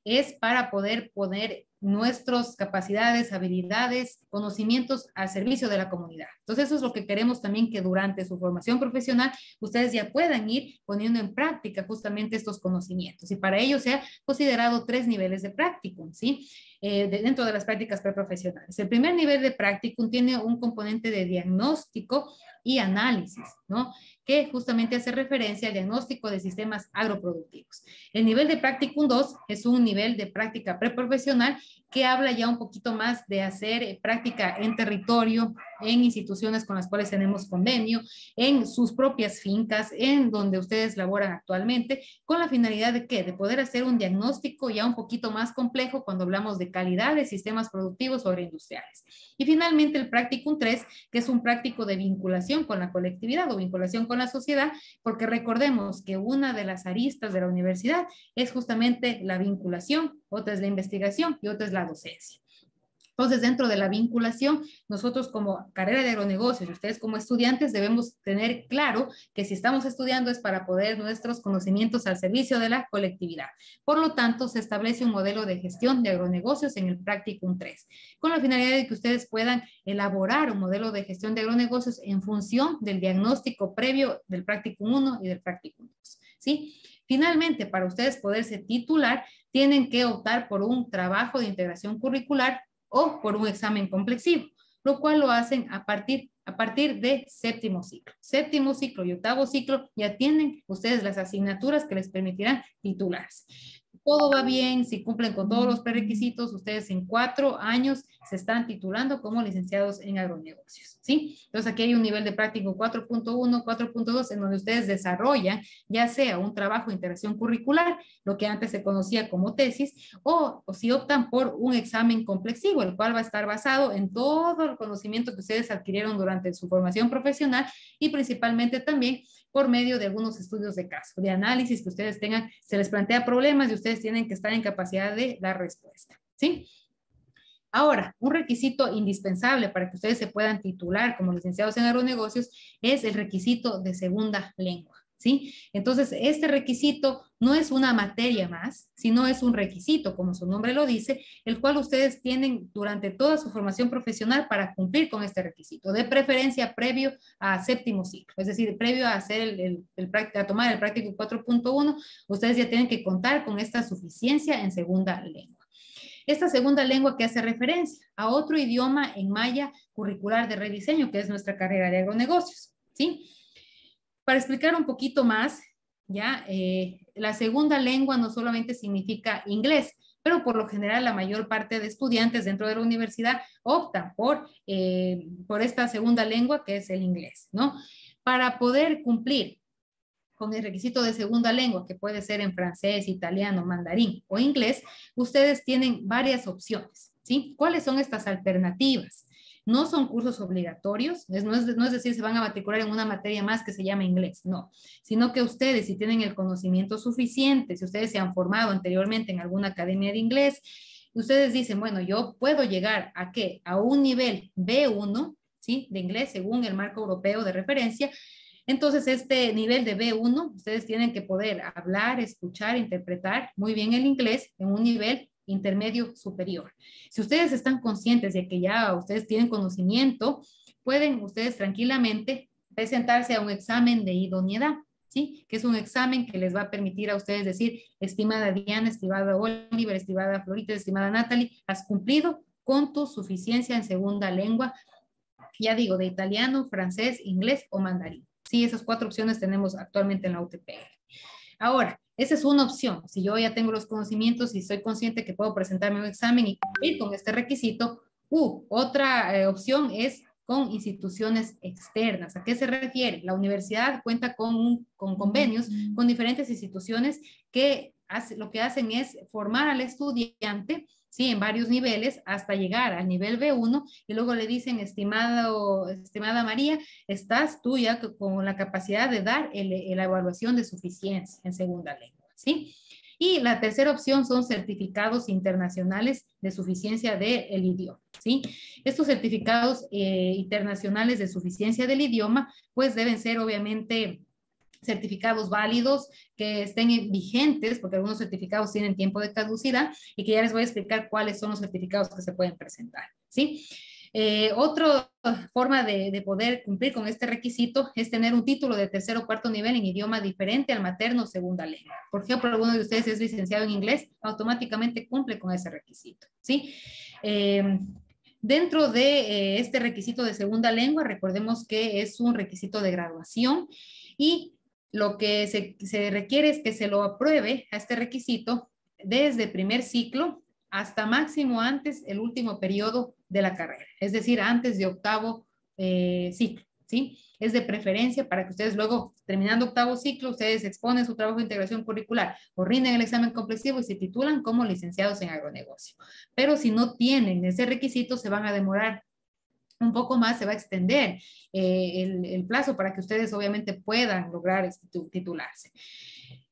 es para poder poner nuestras capacidades, habilidades, conocimientos al servicio de la comunidad. Entonces, eso es lo que queremos también que durante su formación profesional ustedes ya puedan ir poniendo en práctica justamente estos conocimientos. Y para ello se ha considerado tres niveles de práctico, ¿sí? Eh, dentro de las prácticas preprofesionales. El primer nivel de práctico tiene un componente de diagnóstico y análisis, ¿no? Que justamente hace referencia al diagnóstico de sistemas agroproductivos. El nivel de Practicum 2 es un nivel de práctica preprofesional que habla ya un poquito más de hacer eh, práctica en territorio, en instituciones con las cuales tenemos convenio, en sus propias fincas, en donde ustedes laboran actualmente, con la finalidad de qué? De poder hacer un diagnóstico ya un poquito más complejo cuando hablamos de calidad de sistemas productivos o agroindustriales. Y finalmente el Practicum 3, que es un práctico de vinculación con la colectividad o vinculación con la sociedad, porque recordemos que una de las aristas de la universidad es justamente la vinculación, otra es la investigación y otra es la docencia. Entonces, dentro de la vinculación, nosotros como carrera de agronegocios y ustedes como estudiantes debemos tener claro que si estamos estudiando es para poder nuestros conocimientos al servicio de la colectividad. Por lo tanto, se establece un modelo de gestión de agronegocios en el Practicum 3, con la finalidad de que ustedes puedan elaborar un modelo de gestión de agronegocios en función del diagnóstico previo del Practicum 1 y del Practicum 2. ¿sí? Finalmente, para ustedes poderse titular, tienen que optar por un trabajo de integración curricular o por un examen complexivo, lo cual lo hacen a partir, a partir de séptimo ciclo. Séptimo ciclo y octavo ciclo ya tienen ustedes las asignaturas que les permitirán titularse. Todo va bien, si cumplen con todos los prerequisitos, ustedes en cuatro años se están titulando como licenciados en agronegocios, ¿sí? Entonces aquí hay un nivel de práctico 4.1, 4.2 en donde ustedes desarrollan ya sea un trabajo de interacción curricular, lo que antes se conocía como tesis, o, o si optan por un examen complexivo, el cual va a estar basado en todo el conocimiento que ustedes adquirieron durante su formación profesional y principalmente también por medio de algunos estudios de caso, de análisis que ustedes tengan, se les plantea problemas y ustedes tienen que estar en capacidad de dar respuesta, ¿sí? Ahora, un requisito indispensable para que ustedes se puedan titular como licenciados en agronegocios es el requisito de segunda lengua. ¿Sí? Entonces, este requisito no es una materia más, sino es un requisito, como su nombre lo dice, el cual ustedes tienen durante toda su formación profesional para cumplir con este requisito, de preferencia previo a séptimo ciclo, es decir, previo a, hacer el, a tomar el práctico 4.1, ustedes ya tienen que contar con esta suficiencia en segunda lengua. Esta segunda lengua que hace referencia a otro idioma en malla curricular de rediseño, que es nuestra carrera de agronegocios, ¿sí? Para explicar un poquito más, ya, eh, la segunda lengua no solamente significa inglés, pero por lo general la mayor parte de estudiantes dentro de la universidad optan por, eh, por esta segunda lengua que es el inglés, ¿no? Para poder cumplir con el requisito de segunda lengua, que puede ser en francés, italiano, mandarín o inglés, ustedes tienen varias opciones, ¿sí? ¿Cuáles son estas alternativas? No son cursos obligatorios, no, es, decir, se van a matricular en una materia más que se llama inglés, no, sino que ustedes, si tienen el conocimiento suficiente, si ustedes se han formado anteriormente en alguna academia de inglés, ustedes dicen, bueno, yo puedo llegar a qué? A un nivel B1, ¿sí? De inglés según el marco europeo de referencia. Entonces, este nivel de B1, ustedes tienen que poder hablar, escuchar, interpretar muy bien el inglés en un nivel intermedio superior. Si ustedes están conscientes de que ya ustedes tienen conocimiento, pueden ustedes tranquilamente presentarse a un examen de idoneidad, ¿sí? Que es un examen que les va a permitir a ustedes decir, estimada Diana, estimada Oliver, estimada Florita, estimada Natalie, has cumplido con tu suficiencia en segunda lengua, ya digo, de italiano, francés, inglés o mandarín. Sí, esas cuatro opciones tenemos actualmente en la UTP. Ahora, esa es una opción. Si yo ya tengo los conocimientos y soy consciente que puedo presentarme un examen y cumplir con este requisito, uh, otra eh, opción es con instituciones externas. ¿A qué se refiere? La universidad cuenta con, con convenios con diferentes instituciones que lo que hacen es formar al estudiante ¿sí? En varios niveles hasta llegar al nivel B1 y luego le dicen, estimado, estimada María, estás tú ya con la capacidad de dar la evaluación de suficiencia en segunda lengua, ¿sí? Y la tercera opción son certificados internacionales de suficiencia del idioma, ¿sí? Estos certificados eh, internacionales de suficiencia del idioma, pues deben ser obviamente certificados válidos que estén vigentes, porque algunos certificados tienen tiempo de caducidad y que ya les voy a explicar cuáles son los certificados que se pueden presentar, ¿sí? Eh, otra forma de, de, poder cumplir con este requisito es tener un título de tercer o cuarto nivel en idioma diferente al materno o segunda lengua. Por ejemplo, alguno de ustedes es licenciado en inglés, automáticamente cumple con ese requisito, ¿sí? Eh, dentro de eh, este requisito de segunda lengua, recordemos que es un requisito de graduación y lo que se, requiere es que se lo apruebe a este requisito desde primer ciclo hasta máximo antes el último periodo de la carrera, es decir, antes de octavo eh, ciclo, ¿sí? Es de preferencia para que ustedes luego, terminando octavo ciclo, ustedes exponen su trabajo de integración curricular o rinden el examen complexivo y se titulan como licenciados en agronegocio. Pero si no tienen ese requisito, se van a demorar un poco más se va a extender eh, el, plazo para que ustedes obviamente puedan lograr este titularse.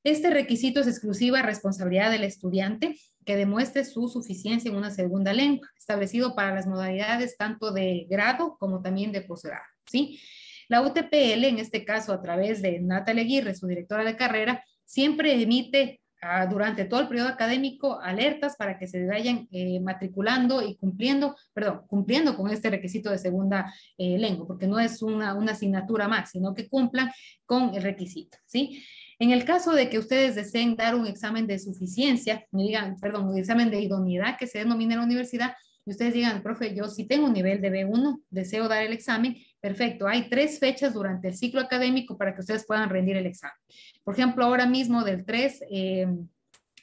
Este requisito es exclusiva responsabilidad del estudiante que demuestre su suficiencia en una segunda lengua, establecido para las modalidades tanto de grado como también de posgrado, ¿sí? La UTPL, en este caso a través de Natalia Aguirre, su directora de carrera, siempre emite durante todo el periodo académico alertas para que se vayan eh, matriculando y cumpliendo, perdón, cumpliendo con este requisito de segunda eh, lengua, porque no es una, una asignatura más, sino que cumplan con el requisito, ¿sí? En el caso de que ustedes deseen dar un examen de suficiencia, digan, perdón, un examen de idoneidad que se denomina en la universidad, y ustedes digan, profe, yo sí tengo un nivel de B1, deseo dar el examen, perfecto, hay tres fechas durante el ciclo académico para que ustedes puedan rendir el examen. Por ejemplo, ahora mismo del 3 eh,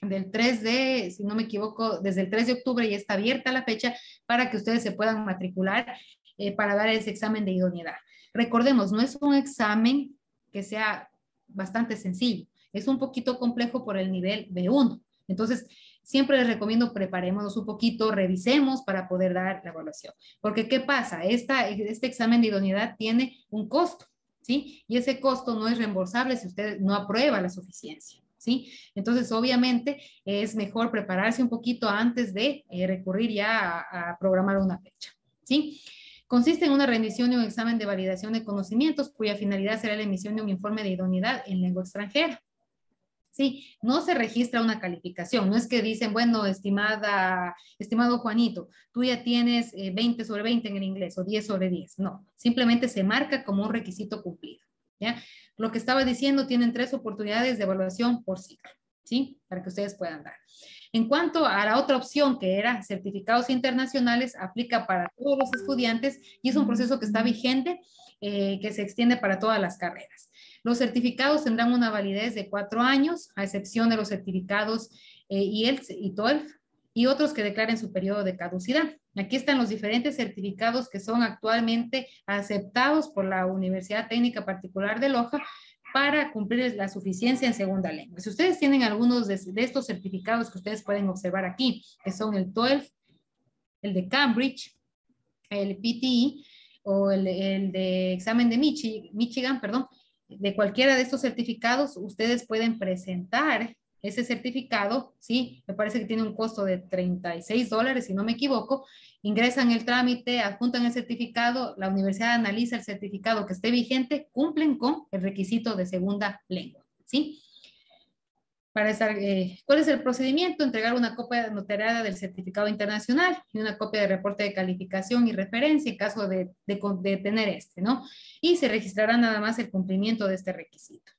del 3 de, si no me equivoco, desde el 3 de octubre ya está abierta la fecha para que ustedes se puedan matricular eh, para dar ese examen de idoneidad. Recordemos, no es un examen que sea bastante sencillo, es un poquito complejo por el nivel B1. Entonces, siempre les recomiendo preparémonos un poquito, revisemos para poder dar la evaluación. Porque, ¿qué pasa? Esta, este examen de idoneidad tiene un costo, ¿sí? Y ese costo no es reembolsable si usted no aprueba la suficiencia. ¿Sí? Entonces, obviamente, es mejor prepararse un poquito antes de eh, recurrir ya a, a, programar una fecha, ¿sí? Consiste en una rendición de un examen de validación de conocimientos cuya finalidad será la emisión de un informe de idoneidad en lengua extranjera. Sí, no se registra una calificación, no es que dicen, bueno, estimada, estimado Juanito, tú ya tienes 20 eh, sobre 20 en el inglés o 10 sobre 10, no, simplemente se marca como un requisito cumplido, ¿ya? Lo que estaba diciendo, tienen tres oportunidades de evaluación por ciclo, ¿sí? Para que ustedes puedan dar. En cuanto a la otra opción que era certificados internacionales, aplica para todos los estudiantes y es un proceso que está vigente, eh, que se extiende para todas las carreras. Los certificados tendrán una validez de cuatro años, a excepción de los certificados eh, IELTS y TOEFL, y otros que declaren su periodo de caducidad. Aquí están los diferentes certificados que son actualmente aceptados por la Universidad Técnica Particular de Loja para cumplir la suficiencia en segunda lengua. Si ustedes tienen algunos de, estos certificados que ustedes pueden observar aquí, que son el TOEFL, el de Cambridge, el PTE o el, el de examen de Michigan, perdón, de cualquiera de estos certificados, ustedes pueden presentar ese certificado, sí, me parece que tiene un costo de 36 dólares, si no me equivoco, ingresan el trámite, adjuntan el certificado, la universidad analiza el certificado que esté vigente, cumplen con el requisito de segunda lengua, ¿sí? Para estar, eh, ¿Cuál es el procedimiento? Entregar una copia notariada del certificado internacional y una copia de reporte de calificación y referencia en caso de, de, tener este, ¿no? Y se registrará nada más el cumplimiento de este requisito.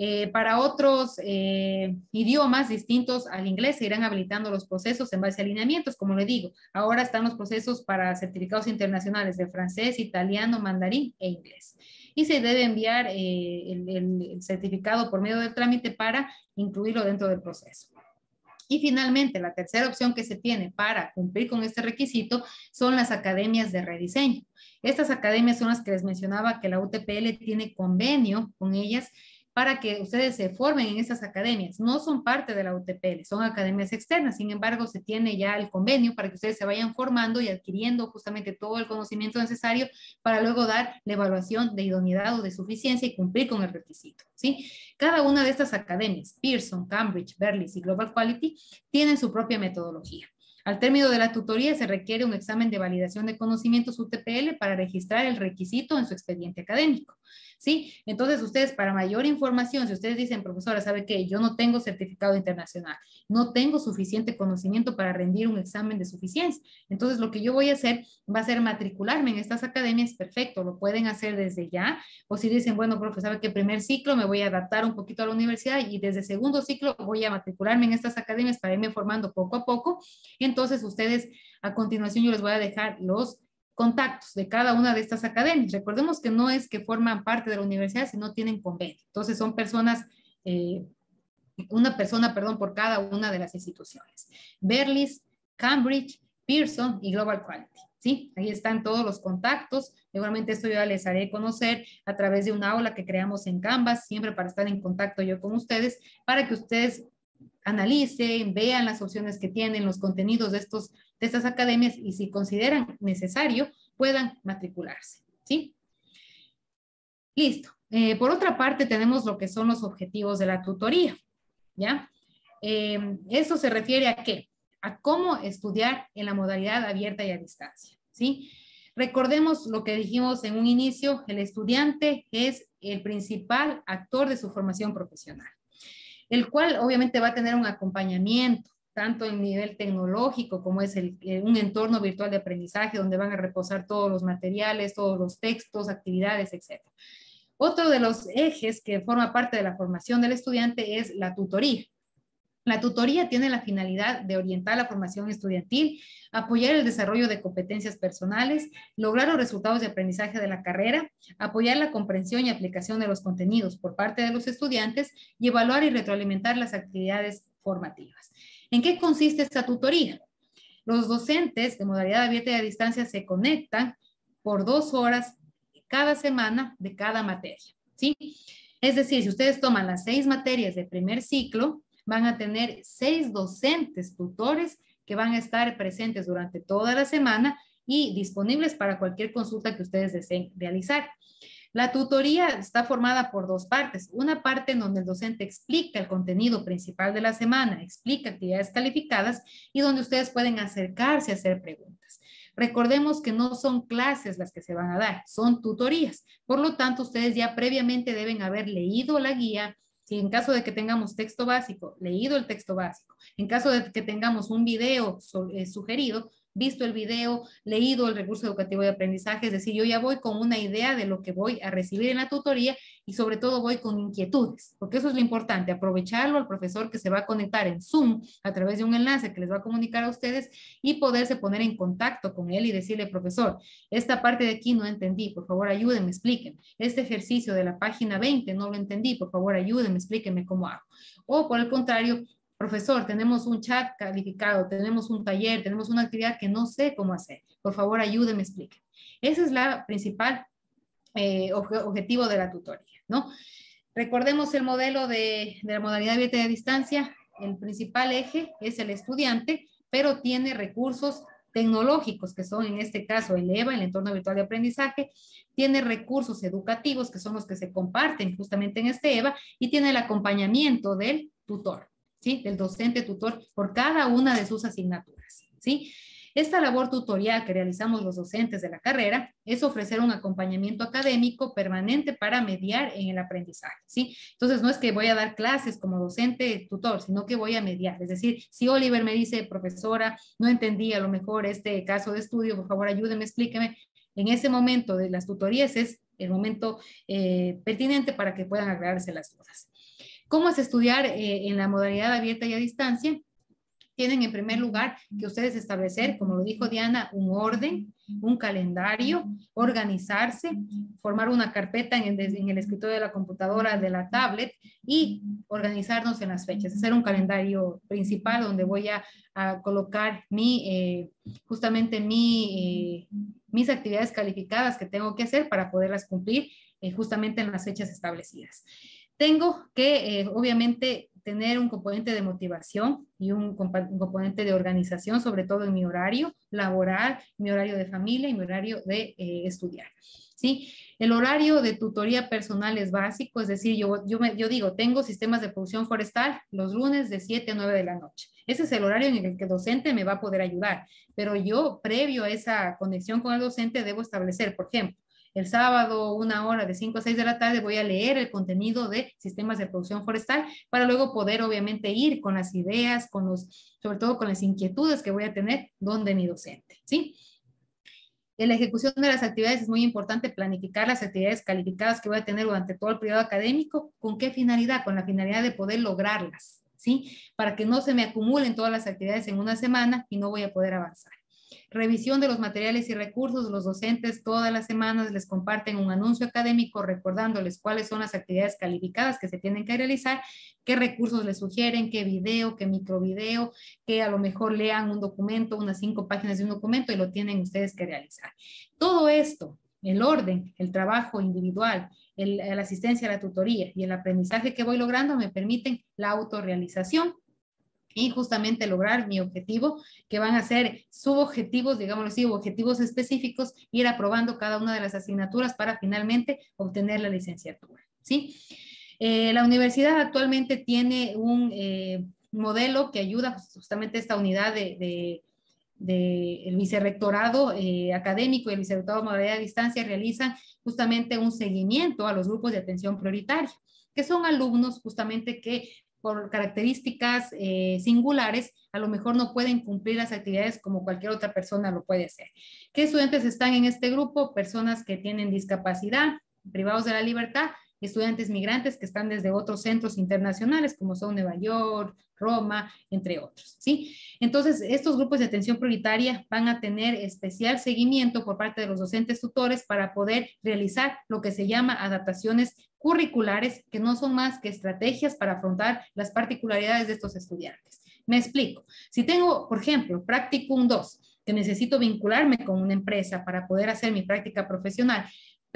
Eh, para otros eh, idiomas distintos al inglés se irán habilitando los procesos en base a alineamientos, como le digo. Ahora están los procesos para certificados internacionales de francés, italiano, mandarín e inglés y se debe enviar eh, el, certificado por medio del trámite para incluirlo dentro del proceso. Y finalmente, la tercera opción que se tiene para cumplir con este requisito son las academias de rediseño. Estas academias son las que les mencionaba que la UTPL tiene convenio con ellas para que ustedes se formen en estas academias. No son parte de la UTPL, son academias externas. Sin embargo, se tiene ya el convenio para que ustedes se vayan formando y adquiriendo justamente todo el conocimiento necesario para luego dar la evaluación de idoneidad o de suficiencia y cumplir con el requisito. ¿sí? Cada una de estas academias, Pearson, Cambridge, Berlitz y Global Quality, tienen su propia metodología. Al término de la tutoría se requiere un examen de validación de conocimientos UTPL para registrar el requisito en su expediente académico. ¿sí? Entonces, ustedes, para mayor información, si ustedes dicen, profesora, ¿sabe qué? Yo no tengo certificado internacional, no tengo suficiente conocimiento para rendir un examen de suficiencia. Entonces, lo que yo voy a hacer va a ser matricularme en estas academias, perfecto, lo pueden hacer desde ya. O si dicen, bueno, profe, ¿sabe qué? Primer ciclo me voy a adaptar un poquito a la universidad y desde segundo ciclo voy a matricularme en estas academias para irme formando poco a poco. Entonces, ustedes, a continuación, yo les voy a dejar los contactos de cada una de estas academias. Recordemos que no es que forman parte de la universidad, sino tienen convenio. Entonces son personas, eh, una persona, perdón, por cada una de las instituciones. Berlis, Cambridge, Pearson y Global Quality. ¿sí? Ahí están todos los contactos. Igualmente esto yo les haré conocer a través de una aula que creamos en Canvas, siempre para estar en contacto yo con ustedes, para que ustedes analicen, vean las opciones que tienen, los contenidos de, estos, de estas academias y si consideran necesario, puedan matricularse. ¿sí? Listo. Eh, por otra parte, tenemos lo que son los objetivos de la tutoría. ¿Ya? Eh, eso se refiere a qué? A cómo estudiar en la modalidad abierta y a distancia. ¿sí? Recordemos lo que dijimos en un inicio, el estudiante es el principal actor de su formación profesional el cual obviamente va a tener un acompañamiento tanto en nivel tecnológico como es eh, un entorno virtual de aprendizaje donde van a reposar todos los materiales, todos los textos, actividades, etc. Otro de los ejes que forma parte de la formación del estudiante es la tutoría. La tutoría tiene la finalidad de orientar la formación estudiantil, apoyar el desarrollo de competencias personales, lograr los resultados de aprendizaje de la carrera, apoyar la comprensión y aplicación de los contenidos por parte de los estudiantes y evaluar y retroalimentar las actividades formativas. ¿En qué consiste esta tutoría? Los docentes de modalidad abierta y a distancia se conectan por dos horas cada semana de cada materia, ¿sí? Es decir, si ustedes toman las seis materias de primer ciclo, van a tener seis docentes tutores que van a estar presentes durante toda la semana y disponibles para cualquier consulta que ustedes deseen realizar. La tutoría está formada por dos partes. Una parte en donde el docente explica el contenido principal de la semana, explica actividades calificadas y donde ustedes pueden acercarse a hacer preguntas. Recordemos que no son clases las que se van a dar, son tutorías. Por lo tanto, ustedes ya previamente deben haber leído la guía, si en caso de que tengamos texto básico, leído el texto básico. En caso de que tengamos un video eh, sugerido, visto el video, leído el recurso educativo de aprendizaje, es decir, yo ya voy con una idea de lo que voy a recibir en la tutoría y sobre todo voy con inquietudes, porque eso es lo importante, aprovecharlo al profesor que se va a conectar en Zoom a través de un enlace que les va a comunicar a ustedes y poderse poner en contacto con él y decirle, profesor, esta parte de aquí no entendí, por favor ayúdenme, explíquenme. Este ejercicio de la página 20 no lo entendí, por favor ayúdenme, explíquenme cómo hago. O por el contrario, profesor, tenemos un chat calificado, tenemos un taller, tenemos una actividad que no sé cómo hacer. Por favor, ayúdeme, explique. Ese es la principal eh, objetivo de la tutoría, ¿no? Recordemos el modelo de, la modalidad de distancia. El principal eje es el estudiante, pero tiene recursos tecnológicos, que son en este caso el EVA, el entorno virtual de aprendizaje, tiene recursos educativos, que son los que se comparten justamente en este EVA, y tiene el acompañamiento del tutor. ¿Sí? Del docente tutor por cada una de sus asignaturas, ¿sí? Esta labor tutorial que realizamos los docentes de la carrera es ofrecer un acompañamiento académico permanente para mediar en el aprendizaje, ¿sí? Entonces, no es que voy a dar clases como docente tutor, sino que voy a mediar. Es decir, si Oliver me dice, profesora, no entendí a lo mejor este caso de estudio, por favor, ayúdeme, explíqueme. En ese momento de las tutorías es el momento eh, pertinente para que puedan aclararse las dudas. ¿Cómo es estudiar eh, en la modalidad abierta y a distancia? Tienen en primer lugar que ustedes establecer, como lo dijo Diana, un orden, un calendario, organizarse, formar una carpeta en el, escritorio de la computadora, de la tablet y organizarnos en las fechas, hacer un calendario principal donde voy a, colocar mi, eh, justamente eh, mis actividades calificadas que tengo que hacer para poderlas cumplir justamente en las fechas establecidas. Tengo que, eh, obviamente, tener un componente de motivación y un, componente de organización, sobre todo en mi horario laboral, mi horario de familia y mi horario de eh, estudiar. ¿sí? El horario de tutoría personal es básico, es decir, yo, yo, digo, tengo sistemas de producción forestal los lunes de 7 a 9 de la noche. Ese es el horario en el que el docente me va a poder ayudar, pero yo, previo a esa conexión con el docente, debo establecer, por ejemplo, el sábado, una hora de 5 a 6 de la tarde, voy a leer el contenido de sistemas de producción forestal para luego poder obviamente ir con las ideas, con los, sobre todo con las inquietudes que voy a tener donde mi docente, ¿sí? En la ejecución de las actividades es muy importante planificar las actividades calificadas que voy a tener durante todo el periodo académico. ¿Con qué finalidad? Con la finalidad de poder lograrlas, ¿sí? Para que no se me acumulen todas las actividades en una semana y no voy a poder avanzar. Revisión de los materiales y recursos. Los docentes todas las semanas les comparten un anuncio académico recordándoles cuáles son las actividades calificadas que se tienen que realizar, qué recursos les sugieren, qué video, qué microvideo, que a lo mejor lean un documento, unas cinco páginas de un documento y lo tienen ustedes que realizar. Todo esto, el orden, el trabajo individual, la asistencia a la tutoría y el aprendizaje que voy logrando me permiten la autorrealización y justamente lograr mi objetivo, que van a ser subobjetivos, digámoslo así, objetivos específicos, ir aprobando cada una de las asignaturas para finalmente obtener la licenciatura. ¿sí? Eh, la universidad actualmente tiene un eh, modelo que ayuda justamente a esta unidad de, el vicerrectorado eh, académico y el vicerrectorado de modalidad de distancia realizan justamente un seguimiento a los grupos de atención prioritaria, que son alumnos justamente que por características eh, singulares, a lo mejor no pueden cumplir las actividades como cualquier otra persona lo puede hacer. ¿Qué estudiantes están en este grupo? Personas que tienen discapacidad, privados de la libertad estudiantes migrantes que están desde otros centros internacionales, como son Nueva York, Roma, entre otros, ¿sí? Entonces, estos grupos de atención prioritaria van a tener especial seguimiento por parte de los docentes tutores para poder realizar lo que se llama adaptaciones curriculares, que no son más que estrategias para afrontar las particularidades de estos estudiantes. Me explico. Si tengo, por ejemplo, Practicum 2, que necesito vincularme con una empresa para poder hacer mi práctica profesional,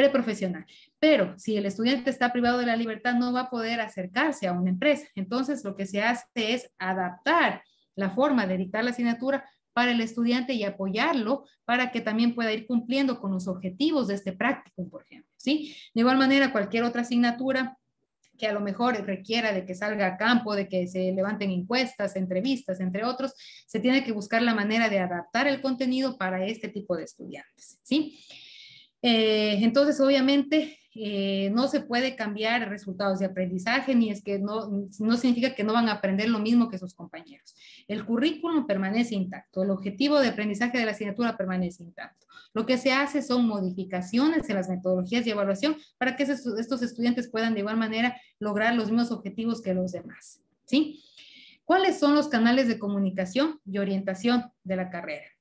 preprofesional. Pero si el estudiante está privado de la libertad, no va a poder acercarse a una empresa. Entonces, lo que se hace es adaptar la forma de dictar la asignatura para el estudiante y apoyarlo para que también pueda ir cumpliendo con los objetivos de este práctico, por ejemplo, ¿sí? De igual manera, cualquier otra asignatura que a lo mejor requiera de que salga a campo, de que se levanten encuestas, entrevistas, entre otros, se tiene que buscar la manera de adaptar el contenido para este tipo de estudiantes, ¿sí? Eh, entonces, obviamente, eh, no se puede cambiar resultados de aprendizaje, ni es que no, significa que no van a aprender lo mismo que sus compañeros. El currículum permanece intacto, el objetivo de aprendizaje de la asignatura permanece intacto. Lo que se hace son modificaciones en las metodologías de evaluación para que estos estudiantes puedan de igual manera lograr los mismos objetivos que los demás. ¿sí? ¿Cuáles son los canales de comunicación y orientación de la carrera?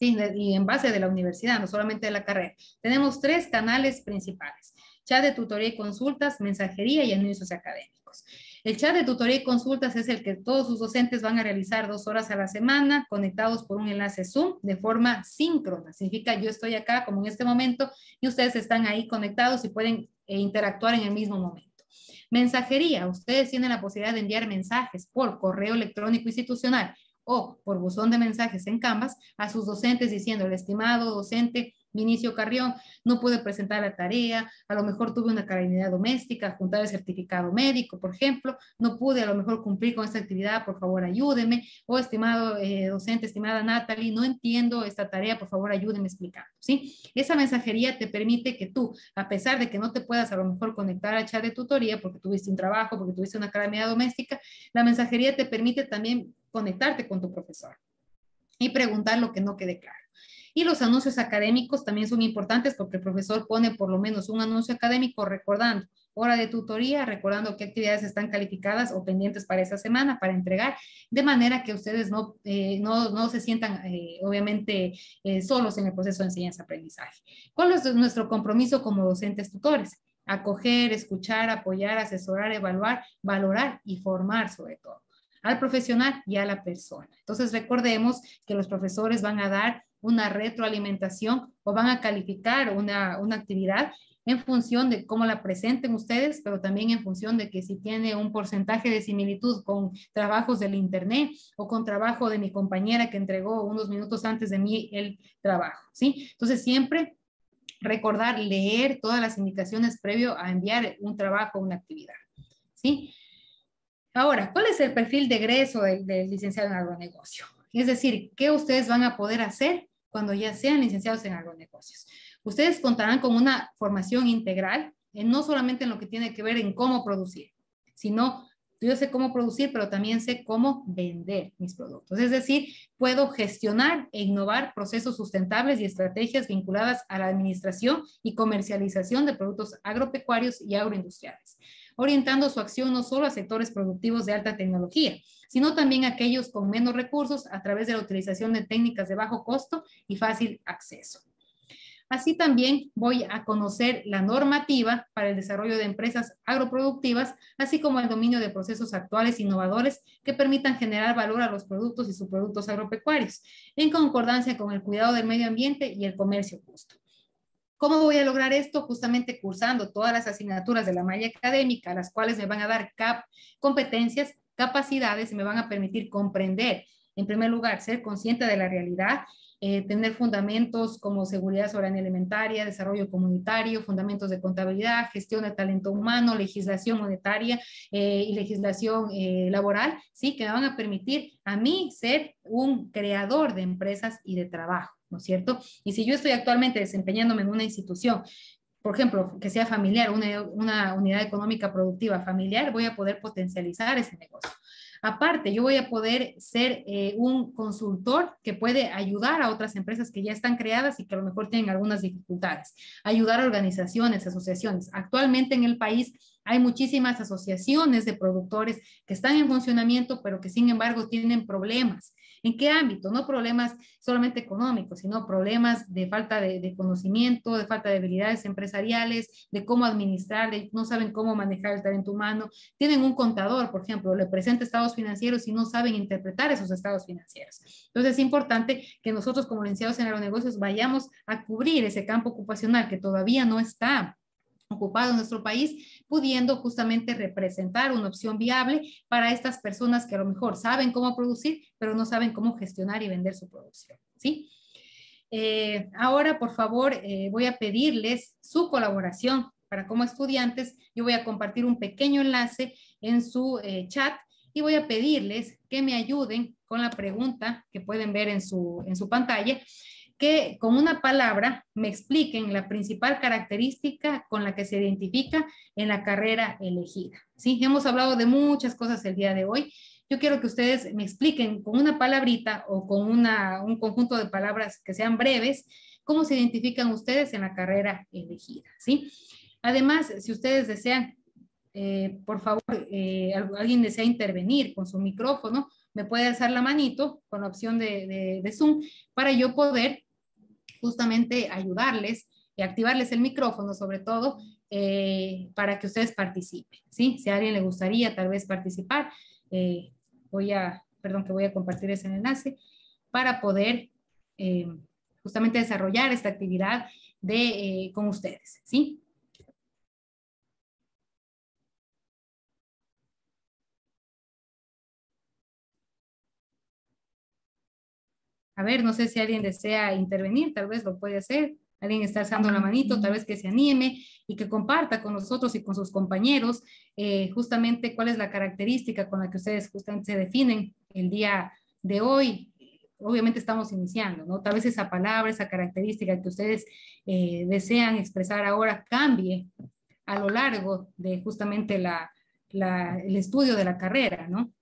Y en base de la universidad, no solamente de la carrera. Tenemos tres canales principales, chat de tutoría y consultas, mensajería y anuncios académicos. El chat de tutoría y consultas es el que todos sus docentes van a realizar dos horas a la semana conectados por un enlace Zoom de forma síncrona. Significa yo estoy acá como en este momento y ustedes están ahí conectados y pueden eh, interactuar en el mismo momento. Mensajería, ustedes tienen la posibilidad de enviar mensajes por correo electrónico institucional o por buzón de mensajes en Canvas a sus docentes diciendo, el estimado docente Vinicio Carrión, no pude presentar la tarea, a lo mejor tuve una calamidad doméstica, juntar el certificado médico, por ejemplo, no pude a lo mejor cumplir con esta actividad, por favor ayúdeme, o estimado eh, docente, estimada Natalie, no entiendo esta tarea, por favor ayúdeme explicando, ¿sí? Esa mensajería te permite que tú, a pesar de que no te puedas a lo mejor conectar al chat de tutoría porque tuviste un trabajo, porque tuviste una calamidad doméstica, la mensajería te permite también conectarte con tu profesor y preguntar lo que no quede claro. Y los anuncios académicos también son importantes porque el profesor pone por lo menos un anuncio académico recordando hora de tutoría, recordando qué actividades están calificadas o pendientes para esa semana para entregar, de manera que ustedes no, eh, no, no, se sientan eh, obviamente eh, solos en el proceso de enseñanza-aprendizaje. ¿Cuál es nuestro compromiso como docentes tutores? Acoger, escuchar, apoyar, asesorar, evaluar, valorar y formar sobre todo al profesional y a la persona. Entonces recordemos que los profesores van a dar una retroalimentación o van a calificar una, una actividad en función de cómo la presenten ustedes, pero también en función de que si tiene un porcentaje de similitud con trabajos del Internet o con trabajo de mi compañera que entregó unos minutos antes de mí el trabajo, ¿sí? Entonces siempre recordar leer todas las indicaciones previo a enviar un trabajo o una actividad, ¿sí? Ahora, ¿cuál es el perfil de egreso del, licenciado en agronegocio? Es decir, ¿qué ustedes van a poder hacer cuando ya sean licenciados en agronegocios? Ustedes contarán con una formación integral, no solamente en lo que tiene que ver en cómo producir, sino yo sé cómo producir, pero también sé cómo vender mis productos. Es decir, puedo gestionar e innovar procesos sustentables y estrategias vinculadas a la administración y comercialización de productos agropecuarios y agroindustriales orientando su acción no solo a sectores productivos de alta tecnología, sino también a aquellos con menos recursos a través de la utilización de técnicas de bajo costo y fácil acceso. Así también voy a conocer la normativa para el desarrollo de empresas agroproductivas, así como el dominio de procesos actuales innovadores que permitan generar valor a los productos y subproductos agropecuarios, en concordancia con el cuidado del medio ambiente y el comercio justo. ¿Cómo voy a lograr esto? Justamente cursando todas las asignaturas de la malla académica, las cuales me van a dar cap competencias, capacidades y me van a permitir comprender, en primer lugar, ser consciente de la realidad, eh, tener fundamentos como seguridad soberana alimentaria, desarrollo comunitario, fundamentos de contabilidad, gestión de talento humano, legislación monetaria eh, y legislación eh, laboral, sí, que me van a permitir a mí ser un creador de empresas y de trabajo. ¿No es cierto? Y si yo estoy actualmente desempeñándome en una institución, por ejemplo, que sea familiar, una, unidad económica productiva familiar, voy a poder potencializar ese negocio. Aparte, yo voy a poder ser eh, un consultor que puede ayudar a otras empresas que ya están creadas y que a lo mejor tienen algunas dificultades, ayudar a organizaciones, asociaciones. Actualmente en el país hay muchísimas asociaciones de productores que están en funcionamiento, pero que sin embargo tienen problemas. ¿En qué ámbito? No problemas solamente económicos, sino problemas de falta de, conocimiento, de falta de habilidades empresariales, de cómo administrar, no saben cómo manejar el talento humano. Tienen un contador, por ejemplo, le presenta estados financieros y no saben interpretar esos estados financieros. Entonces es importante que nosotros como licenciados en negocios vayamos a cubrir ese campo ocupacional que todavía no está ocupado en nuestro país, pudiendo justamente representar una opción viable para estas personas que a lo mejor saben cómo producir, pero no saben cómo gestionar y vender su producción. ¿sí? Eh, ahora, por favor, eh, voy a pedirles su colaboración para como estudiantes. Yo voy a compartir un pequeño enlace en su eh, chat y voy a pedirles que me ayuden con la pregunta que pueden ver en su, en su pantalla que con una palabra me expliquen la principal característica con la que se identifica en la carrera elegida. Sí, hemos hablado de muchas cosas el día de hoy. Yo quiero que ustedes me expliquen con una palabrita o con una, un conjunto de palabras que sean breves cómo se identifican ustedes en la carrera elegida. ¿sí? Además, si ustedes desean, eh, por favor, eh, alguien desea intervenir con su micrófono, me puede alzar la manito con la opción de, de Zoom para yo poder justamente ayudarles y activarles el micrófono sobre todo eh, para que ustedes participen, ¿sí? Si a alguien le gustaría tal vez participar, eh, voy a, perdón que voy a compartir ese enlace para poder eh, justamente desarrollar esta actividad de, con ustedes, ¿sí? A ver, no sé si alguien desea intervenir, tal vez lo puede hacer. Alguien está alzando la manito, tal vez que se anime y que comparta con nosotros y con sus compañeros eh, justamente cuál es la característica con la que ustedes justamente se definen el día de hoy. Obviamente estamos iniciando, ¿no? Tal vez esa palabra, esa característica que ustedes eh, desean expresar ahora cambie a lo largo de justamente la, el estudio de la carrera, ¿no?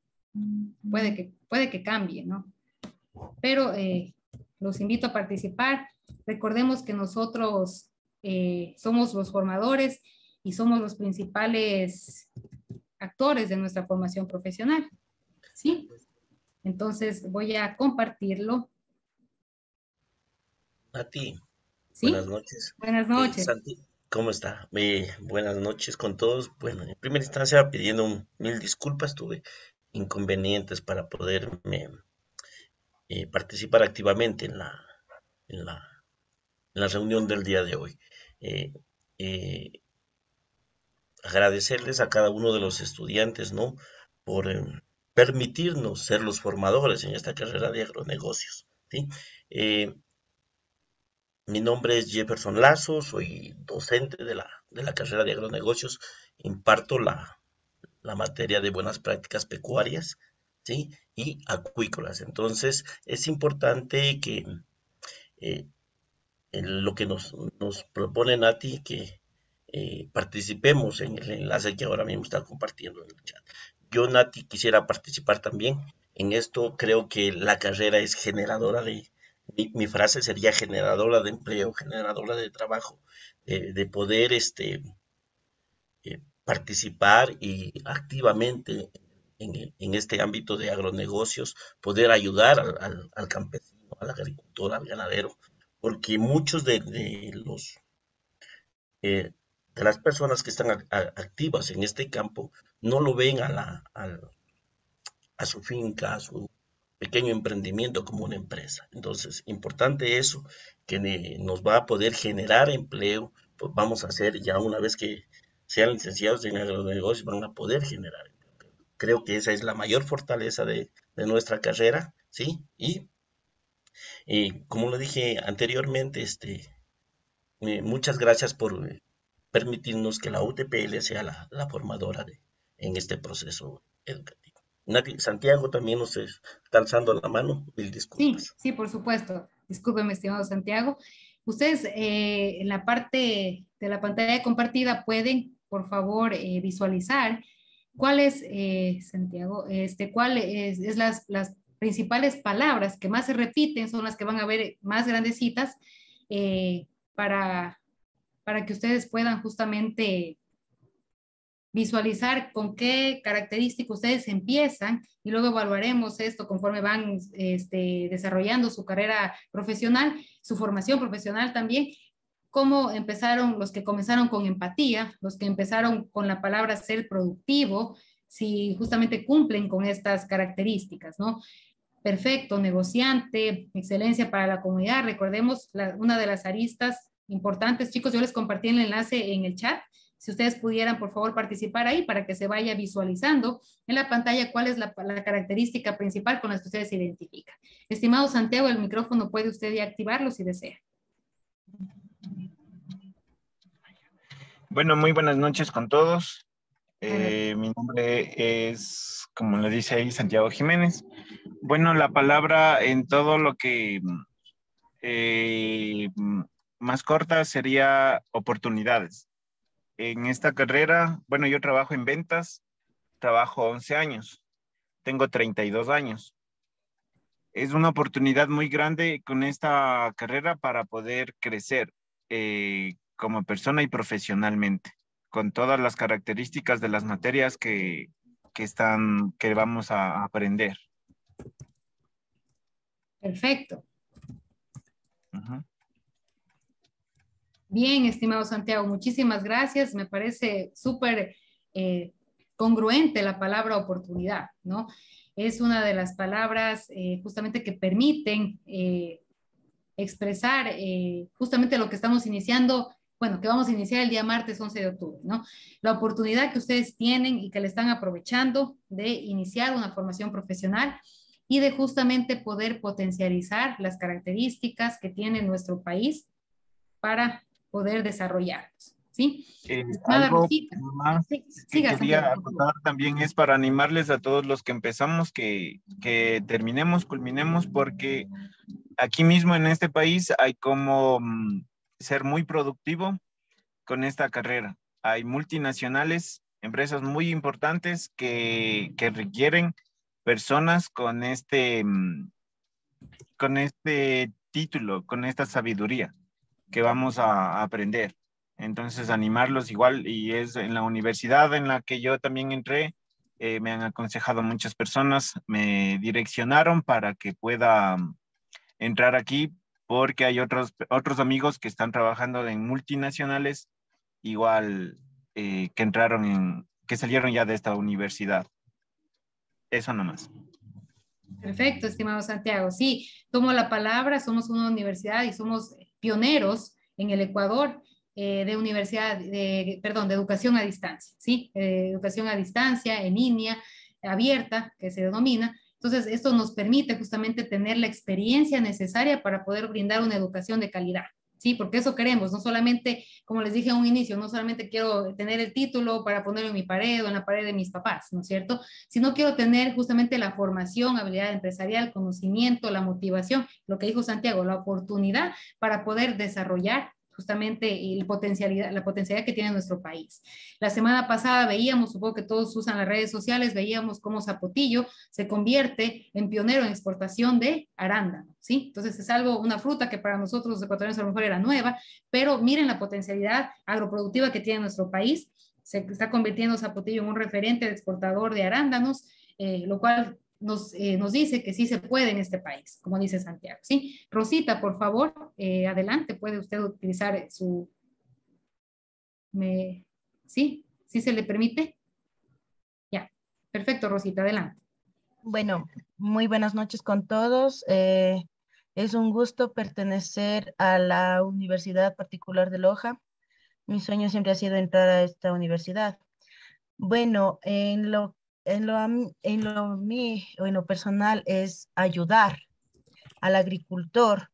Puede que, puede que cambie, ¿no? Pero eh, los invito a participar. Recordemos que nosotros eh, somos los formadores y somos los principales actores de nuestra formación profesional. ¿Sí? Entonces voy a compartirlo. A ti. Buenas noches. Buenas eh, noches. ¿Cómo está? buenas noches con todos. Bueno, en primera instancia pidiendo mil disculpas, tuve inconvenientes para poderme eh, participar activamente en la, en la, la, reunión del día de hoy. Eh, eh, agradecerles a cada uno de los estudiantes, ¿no? Por permitirnos ser los formadores en esta carrera de agronegocios, mi nombre es Jefferson Lazo, soy docente de la, de la carrera de agronegocios, imparto la, la materia de buenas prácticas pecuarias, ¿sí? Y acuícolas. Entonces, es importante que eh, lo que nos, nos propone Nati, que eh, participemos en el enlace que ahora mismo está compartiendo en el chat. Yo, Nati, quisiera participar también. En esto creo que la carrera es generadora de, mi, frase sería generadora de empleo, generadora de trabajo, de poder este, eh, participar y activamente en, este ámbito de agronegocios, poder ayudar al, campesino, al agricultor, al ganadero, porque muchos de, los eh, de las personas que están activas en este campo no lo ven a, la, a, su finca, a su pequeño emprendimiento como una empresa. Entonces, importante eso, que nos va a poder generar empleo, pues vamos a hacer ya una vez que sean licenciados en agronegocios, van a poder generar Creo que esa es la mayor fortaleza de, nuestra carrera, ¿sí? Y, como lo dije anteriormente, este, eh, muchas gracias por eh, permitirnos que la UTPL sea la, formadora de, en este proceso educativo. Santiago también nos está alzando la mano, mil disculpas. Sí, sí, por supuesto. Discúlpeme, estimado Santiago. Ustedes eh, en la parte de la pantalla compartida pueden, por favor, visualizar ¿cuáles, eh, Santiago, este, cuáles es, las, las principales palabras que más se repiten, son las que van a ver más grandecitas, eh, para, para que ustedes puedan justamente visualizar con qué características ustedes empiezan y luego evaluaremos esto conforme van este, desarrollando su carrera profesional, su formación profesional también, cómo empezaron los que comenzaron con empatía, los que empezaron con la palabra ser productivo, si justamente cumplen con estas características, ¿no? Perfecto, negociante, excelencia para la comunidad. Recordemos una de las aristas importantes, chicos, yo les compartí el enlace en el chat si ustedes pudieran, por favor, participar ahí para que se vaya visualizando en la pantalla cuál es la, característica principal con la que ustedes se identifican. Estimado Santiago, el micrófono puede usted ya activarlo si desea. Bueno, muy buenas noches con todos. Eh, mi nombre es, como le dice ahí, Santiago Jiménez. Bueno, la palabra en todo lo que eh, más corta sería oportunidades en esta carrera, bueno, yo trabajo en ventas, trabajo 11 años, tengo 32 años. Es una oportunidad muy grande con esta carrera para poder crecer eh, como persona y profesionalmente, con todas las características de las materias que, están, que vamos a aprender. Perfecto. Bien, estimado Santiago, muchísimas gracias. Me parece súper eh, congruente la palabra oportunidad, ¿no? Es una de las palabras eh, justamente que permiten eh, expresar justamente lo que estamos iniciando, bueno, que vamos a iniciar el día martes 11 de octubre, ¿no? La oportunidad que ustedes tienen y que le están aprovechando de iniciar una formación profesional y de justamente poder potencializar las características que tiene nuestro país para poder desarrollarlos. ¿Sí? Eh, algo más que quería contar también es para animarles a todos los que empezamos que, que terminemos, culminemos, porque aquí mismo en este país hay como mm, ser muy productivo con esta carrera. Hay multinacionales, empresas muy importantes que, que requieren personas con este, mm, con este título, con esta sabiduría que vamos a aprender. Entonces, animarlos igual, y es en la universidad en la que yo también entré, eh, me han aconsejado muchas personas, me direccionaron para que pueda mm, entrar aquí, porque hay otros, otros amigos que están trabajando en multinacionales, igual eh, que entraron en, que salieron ya de esta universidad. Eso nomás. Perfecto, estimado Santiago. Sí, tomo la palabra, somos una universidad y somos pioneros en el Ecuador eh, de universidad, de, perdón, de educación a distancia, ¿sí? Eh, educación a distancia, en línea, abierta, que se denomina. Entonces, esto nos permite justamente tener la experiencia necesaria para poder brindar una educación de calidad. ¿sí? Porque eso queremos, no solamente, como les dije a un inicio, no solamente quiero tener el título para ponerlo en mi pared o en la pared de mis papás, ¿no es cierto? Sino quiero tener justamente la formación, habilidad empresarial, conocimiento, la motivación, lo que dijo Santiago, la oportunidad para poder desarrollar justamente la potencialidad, que tiene nuestro país. La semana pasada veíamos, supongo que todos usan las redes sociales, veíamos cómo Zapotillo se convierte en pionero en exportación de arándano, ¿sí? Entonces es algo, una fruta que para nosotros los ecuatorianos a lo mejor era nueva, pero miren la potencialidad agroproductiva que tiene nuestro país. Se está convirtiendo Zapotillo en un referente de exportador de arándanos, eh, lo cual eh, nos, dice que sí se puede en este país, como dice Santiago. ¿sí? Rosita, por favor, eh, adelante, puede usted utilizar su... Me, ¿Sí? ¿Sí se le permite? Ya, perfecto, Rosita, adelante. Bueno, muy buenas noches con todos. Eh, es un gusto pertenecer a la Universidad Particular de Loja. Mi sueño siempre ha sido entrar a esta universidad. Bueno, en lo en lo, en lo mí en lo personal es ayudar al agricultor.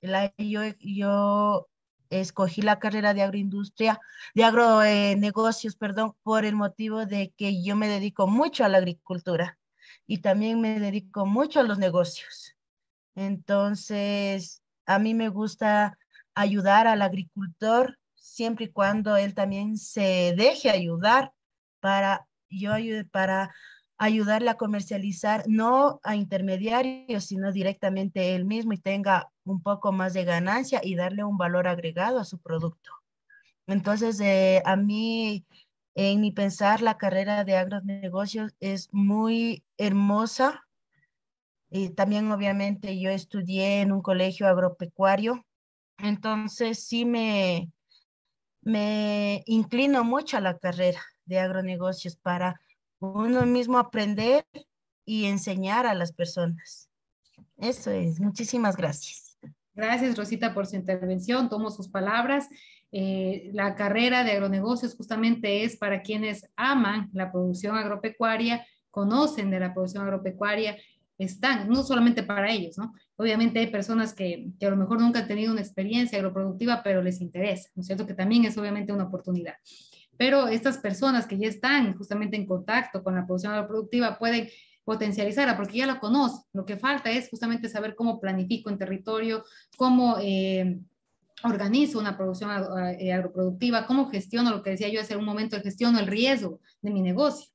La, yo, yo escogí la carrera de agroindustria, de agronegocios, perdón, por el motivo de que yo me dedico mucho a la agricultura y también me dedico mucho a los negocios. Entonces, a mí me gusta ayudar al agricultor siempre y cuando él también se deje ayudar para yo ayude para ayudarle a comercializar, no a intermediarios, sino directamente él mismo y tenga un poco más de ganancia y darle un valor agregado a su producto. Entonces, eh, a mí, en mi pensar, la carrera de agronegocios es muy hermosa. Y también, obviamente, yo estudié en un colegio agropecuario. Entonces, sí me, me inclino mucho a la carrera de agronegocios para uno mismo aprender y enseñar a las personas. Eso es. Muchísimas gracias. Gracias, Rosita, por su intervención. Tomo sus palabras. Eh, la carrera de agronegocios justamente es para quienes aman la producción agropecuaria, conocen de la producción agropecuaria, están, no solamente para ellos, ¿no? Obviamente hay personas que, que, a lo mejor nunca han tenido una experiencia agroproductiva, pero les interesa, ¿no es cierto? Que también es obviamente una oportunidad. Pero estas personas que ya están justamente en contacto con la producción agroproductiva pueden potencializarla porque ya la conocen. Lo que falta es justamente saber cómo planifico en territorio, cómo... Eh, organizo una producción eh, agroproductiva, cómo gestiono lo que decía yo hace un momento, gestiono el riesgo de mi negocio.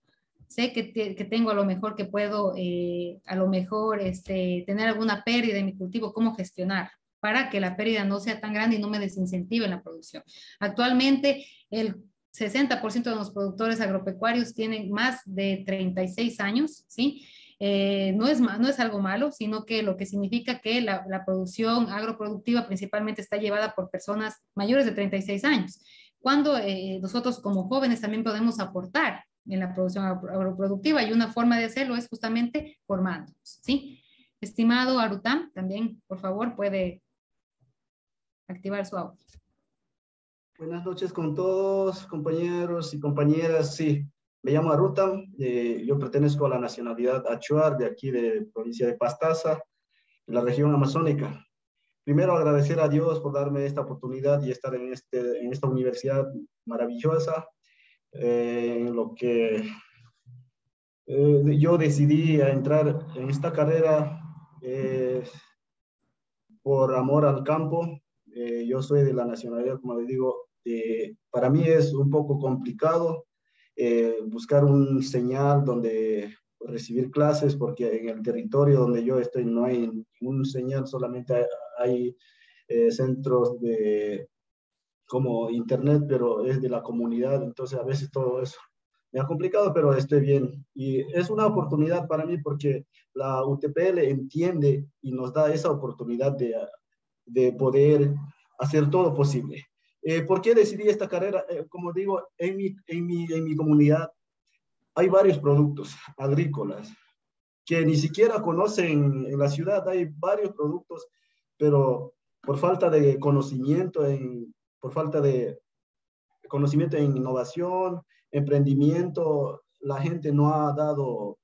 Sé que, que tengo a lo mejor que puedo, eh, a lo mejor, este, tener alguna pérdida en mi cultivo, cómo gestionar para que la pérdida no sea tan grande y no me desincentive en la producción. Actualmente, el 60% de los productores agropecuarios tienen más de 36 años, ¿sí? Eh, no, es, no es algo malo, sino que lo que significa que la, producción agroproductiva principalmente está llevada por personas mayores de 36 años, cuando eh, nosotros como jóvenes también podemos aportar en la producción agroproductiva y una forma de hacerlo es justamente formándonos, ¿sí? Estimado Arutam, también, por favor, puede activar su audio. Buenas noches con todos, compañeros y compañeras. Sí, me llamo Arutam, eh, yo pertenezco a la nacionalidad Achuar de aquí de provincia de Pastaza, en la región amazónica. Primero agradecer a Dios por darme esta oportunidad y estar en, este, en esta universidad maravillosa, eh, en lo que eh, yo decidí entrar en esta carrera por amor al campo. Yo soy de la nacionalidad, como les digo, para mí es un poco complicado eh, buscar un señal donde recibir clases, porque en el territorio donde yo estoy no hay ningún señal, solamente hay, eh, centros de como internet, pero es de la comunidad, entonces a veces todo eso me ha complicado, pero estoy bien. Y es una oportunidad para mí porque la UTPL entiende y nos da esa oportunidad de, de poder hacer todo posible. Eh, ¿Por qué decidí esta carrera? Eh, como digo, en mi, en, mi, en mi comunidad hay varios productos agrícolas que ni siquiera conocen en la ciudad. Hay varios productos, pero por falta de conocimiento, en, por falta de conocimiento en innovación, emprendimiento, la gente no ha dado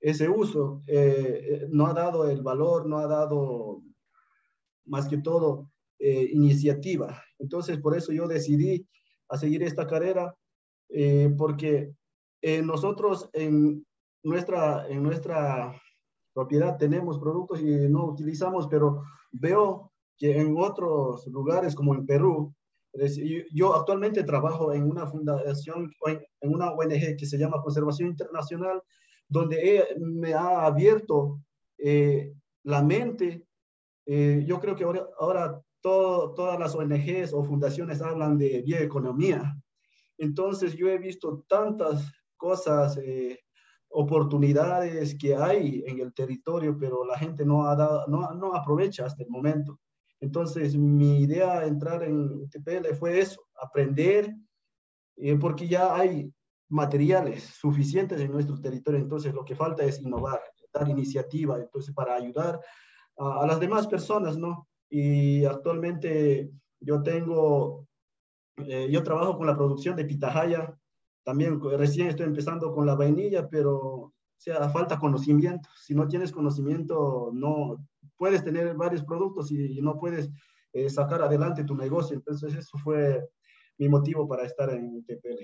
ese uso, eh, no ha dado el valor, no ha dado más que todo eh, iniciativa. Entonces, por eso yo decidí a seguir esta carrera, eh, porque eh, nosotros en nuestra, en nuestra propiedad tenemos productos y no utilizamos, pero veo que en otros lugares como en Perú, yo actualmente trabajo en una fundación, en una ONG que se llama Conservación Internacional, donde me ha abierto la mente. Yo creo que ahora, ahora todas las ONGs o fundaciones hablan de bioeconomía. Entonces yo he visto tantas cosas, eh, oportunidades que hay en el territorio, pero la gente no, ha dado, no, no aprovecha hasta el momento. Entonces mi idea de entrar en TPL fue eso, aprender, eh, porque ya hay materiales suficientes en nuestro territorio, entonces lo que falta es innovar, dar iniciativa, entonces para ayudar a, las demás personas, ¿no? y actualmente yo tengo, eh, yo trabajo con la producción de pitahaya, también recién estoy empezando con la vainilla, pero o sea, falta conocimiento. Si no tienes conocimiento, no puedes tener varios productos y, no puedes eh, sacar adelante tu negocio. Entonces, eso fue mi motivo para estar en TPL.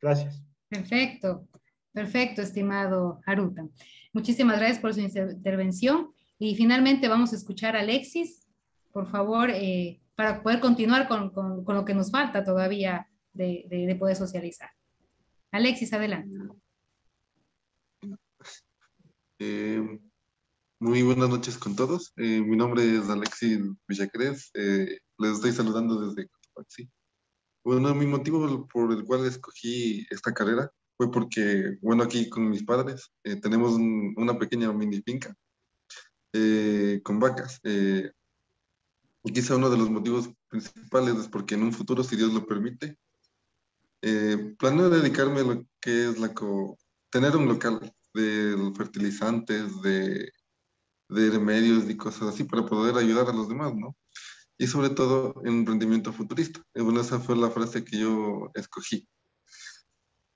Gracias. Perfecto, perfecto, estimado Haruta. Muchísimas gracias por su intervención. Y finalmente vamos a escuchar a Alexis por favor, eh, para poder continuar con, con, lo que nos falta todavía de, de, poder socializar. Alexis, adelante. Eh, muy buenas noches con todos. Eh, mi nombre es Alexis Villacrés. Eh, les estoy saludando desde Cotopaxi. Bueno, mi motivo por el cual escogí esta carrera fue porque, bueno, aquí con mis padres tenemos una pequeña mini finca con vacas. y quizá uno de los motivos principales es porque en un futuro, si Dios lo permite, planeo dedicarme a lo que es la co tener un local de fertilizantes, de, de remedios y cosas así para poder ayudar a los demás, ¿no? Y sobre todo en emprendimiento futurista. Eh, bueno, esa fue la frase que yo escogí.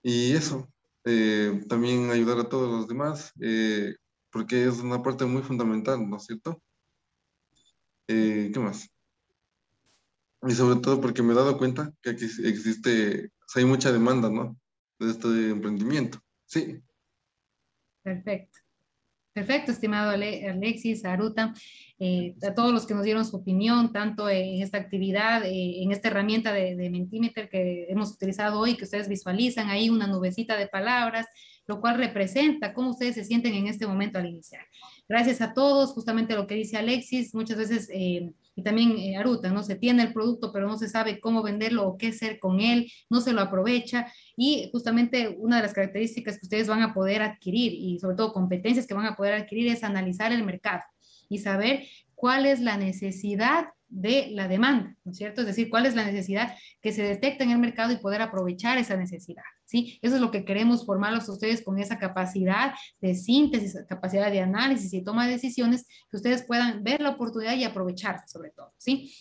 Y eso, eh, también ayudar a todos los demás, eh, porque es una parte muy fundamental, ¿no es cierto? ¿Qué más? Y sobre todo porque me he dado cuenta que aquí existe, hay mucha demanda, ¿no? De este emprendimiento. Sí, Perfecto. Perfecto, estimado Alexis, Aruta, eh, a todos los que nos dieron su opinión, tanto en esta actividad, eh, en esta herramienta de, de Mentimeter que hemos utilizado hoy, que ustedes visualizan ahí una nubecita de palabras, lo cual representa cómo ustedes se sienten en este momento al iniciar. Gracias a todos, justamente lo que dice Alexis, muchas veces, eh, y también Aruta, ¿no? Se tiene el producto, pero no se sabe cómo venderlo o qué hacer con él, no se lo aprovecha, y justamente una de las características que ustedes van a poder adquirir y sobre todo competencias que van a poder adquirir es analizar el mercado y saber cuál es la necesidad de la demanda, ¿no es cierto? Es decir, cuál es la necesidad que se detecta en el mercado y poder aprovechar esa necesidad, ¿sí? Eso es lo que queremos formarlos a ustedes con esa capacidad de síntesis, capacidad de análisis y toma de decisiones, que ustedes puedan ver la oportunidad y aprovecharse sobre todo, ¿sí?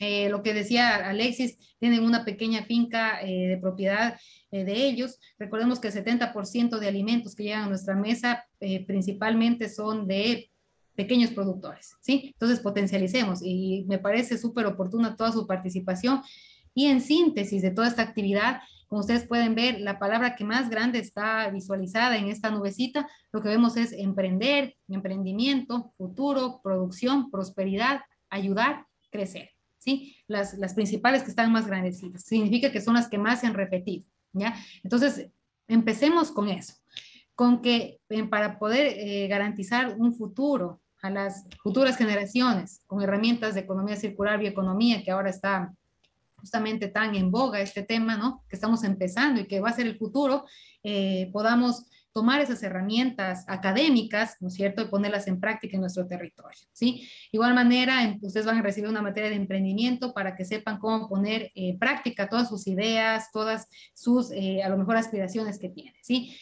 Eh, lo que decía Alexis, tienen una pequeña finca eh, de propiedad eh, de ellos. Recordemos que el 70% de alimentos que llegan a nuestra mesa principalmente son de pequeños productores, ¿sí? Entonces potencialicemos y me parece súper oportuna toda su participación. Y en síntesis de toda esta actividad, como ustedes pueden ver, la palabra que más grande está visualizada en esta nubecita, lo que vemos es emprender, emprendimiento, futuro, producción, prosperidad, ayudar, crecer. ¿sí? Las, las principales que están más grandecitas. Significa que son las que más se han repetido, ¿ya? Entonces, empecemos con eso, con que eh, para poder eh, garantizar un futuro a las futuras generaciones con herramientas de economía circular, bioeconomía, que ahora está justamente tan en boga este tema, ¿no? Que estamos empezando y que va a ser el futuro, eh, podamos tomar esas herramientas académicas, ¿no es cierto?, y ponerlas en práctica en nuestro territorio, ¿sí? Igual manera, ustedes van a recibir una materia de emprendimiento para que sepan cómo poner en práctica todas sus ideas, todas sus, eh, a lo mejor, aspiraciones que tienen, ¿sí?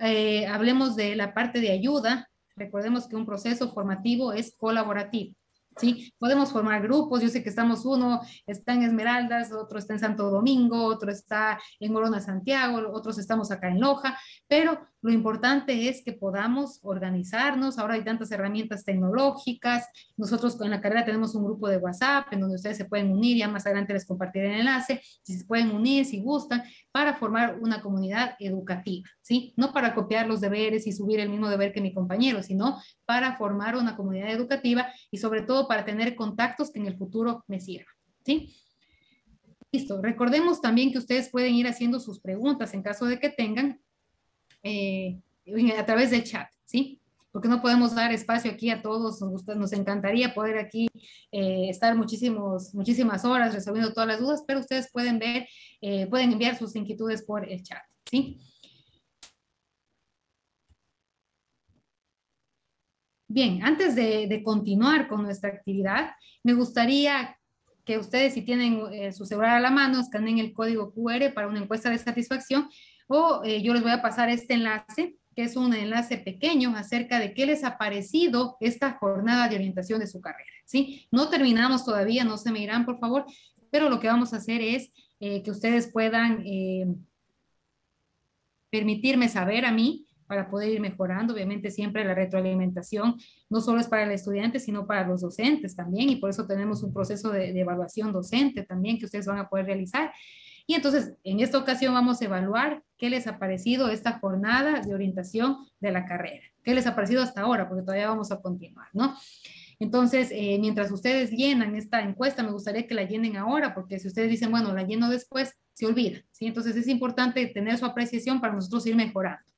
Eh, hablemos de la parte de ayuda. Recordemos que un proceso formativo es colaborativo. ¿sí? Podemos formar grupos, yo sé que estamos uno, está en Esmeraldas, otro está en Santo Domingo, otro está en Morona, Santiago, otros estamos acá en Loja, pero lo importante es que podamos organizarnos. Ahora hay tantas herramientas tecnológicas. Nosotros en la carrera tenemos un grupo de WhatsApp en donde ustedes se pueden unir. Ya más adelante les compartiré el enlace. Si se pueden unir, si gustan, para formar una comunidad educativa, ¿sí? No para copiar los deberes y subir el mismo deber que mi compañero, sino para formar una comunidad educativa y sobre todo para tener contactos que en el futuro me sirvan, ¿sí? Listo. Recordemos también que ustedes pueden ir haciendo sus preguntas en caso de que tengan eh, a través del chat, ¿sí? Porque no podemos dar espacio aquí a todos, nos, nos encantaría poder aquí eh, estar muchísimos, muchísimas horas resolviendo todas las dudas, pero ustedes pueden ver, eh, pueden enviar sus inquietudes por el chat, ¿sí? Bien, antes de, continuar con nuestra actividad, me gustaría que ustedes, si tienen su celular a la mano, escaneen el código QR para una encuesta de satisfacción o eh, yo les voy a pasar este enlace, que es un enlace pequeño acerca de qué les ha parecido esta jornada de orientación de su carrera, ¿sí? No terminamos todavía, no se me irán, por favor, pero lo que vamos a hacer es eh, que ustedes puedan eh, permitirme saber a mí para poder ir mejorando. Obviamente siempre la retroalimentación no solo es para el estudiante, sino para los docentes también, y por eso tenemos un proceso de, de evaluación docente también que ustedes van a poder realizar. Y entonces, en esta ocasión vamos a evaluar qué les ha parecido esta jornada de orientación de la carrera. ¿Qué les ha parecido hasta ahora? Porque todavía vamos a continuar, ¿no? Entonces, eh, mientras ustedes llenan esta encuesta, me gustaría que la llenen ahora, porque si ustedes dicen, bueno, la lleno después, se olvida, ¿sí? Entonces es importante tener su apreciación para nosotros ir mejorando.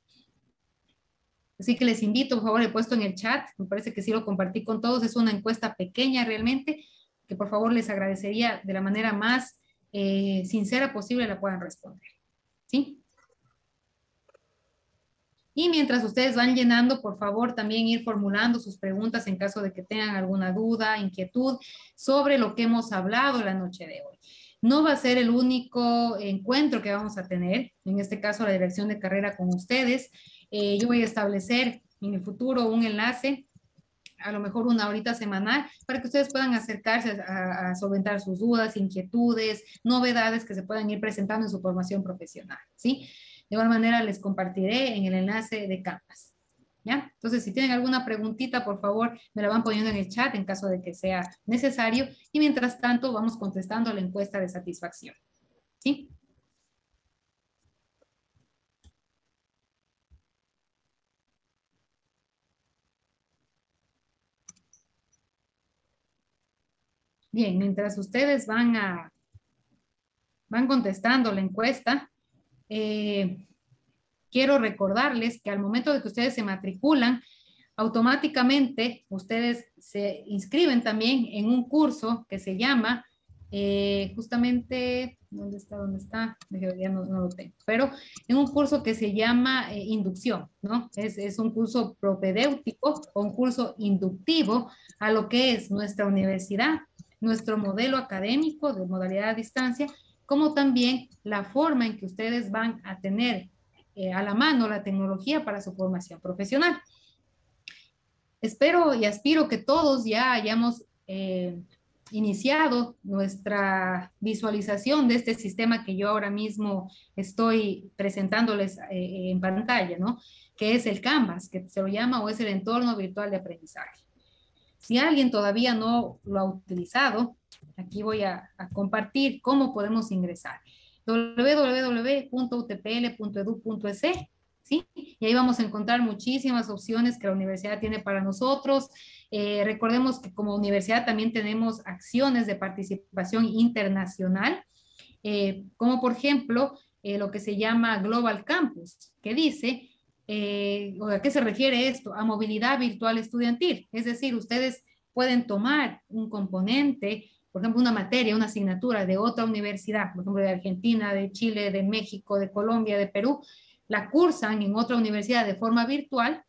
Así que les invito, por favor, he puesto en el chat, me parece que sí lo compartí con todos, es una encuesta pequeña realmente, que por favor les agradecería de la manera más eh, sincera posible la puedan responder. ¿Sí? Y mientras ustedes van llenando, por favor, también ir formulando sus preguntas en caso de que tengan alguna duda, inquietud sobre lo que hemos hablado la noche de hoy. No va a ser el único encuentro que vamos a tener, en este caso la dirección de carrera con ustedes. Eh, yo voy a establecer en el futuro un enlace, a lo mejor una horita semanal, para que ustedes puedan acercarse a, a, solventar sus dudas, inquietudes, novedades que se puedan ir presentando en su formación profesional, ¿sí? De igual manera les compartiré en el enlace de Canvas. ¿Ya? Entonces, si tienen alguna preguntita, por favor, me la van poniendo en el chat en caso de que sea necesario. Y mientras tanto, vamos contestando la encuesta de satisfacción. ¿Sí? Bien, mientras ustedes van a van contestando la encuesta, eh, quiero recordarles que al momento de que ustedes se matriculan, automáticamente ustedes se inscriben también en un curso que se llama eh, justamente, ¿dónde está? ¿Dónde está? Ya no, lo tengo, pero en un curso que se llama eh, inducción, ¿no? Es, es, un curso propedéutico un curso inductivo a lo que es nuestra universidad, nuestro modelo académico de modalidad a distancia, como también la forma en que ustedes van a tener eh, a la mano la tecnología para su formación profesional. Espero y aspiro que todos ya hayamos eh, iniciado nuestra visualización de este sistema que yo ahora mismo estoy presentándoles eh, en pantalla, ¿no? Que es el Canvas, que se lo llama, o es el entorno virtual de aprendizaje. Si alguien todavía no lo ha utilizado, aquí voy a, compartir cómo podemos ingresar www.utpl.edu.es, ¿sí? Y ahí vamos a encontrar muchísimas opciones que la universidad tiene para nosotros. Eh, recordemos que como universidad también tenemos acciones de participación internacional, eh, como por ejemplo eh, lo que se llama Global Campus, que dice, ¿a qué se refiere esto? A movilidad virtual estudiantil. Es decir, ustedes pueden tomar un componente por ejemplo, una materia, una asignatura de otra universidad, por ejemplo, de Argentina, de Chile, de México, de Colombia, de Perú, la cursan en otra universidad de forma virtual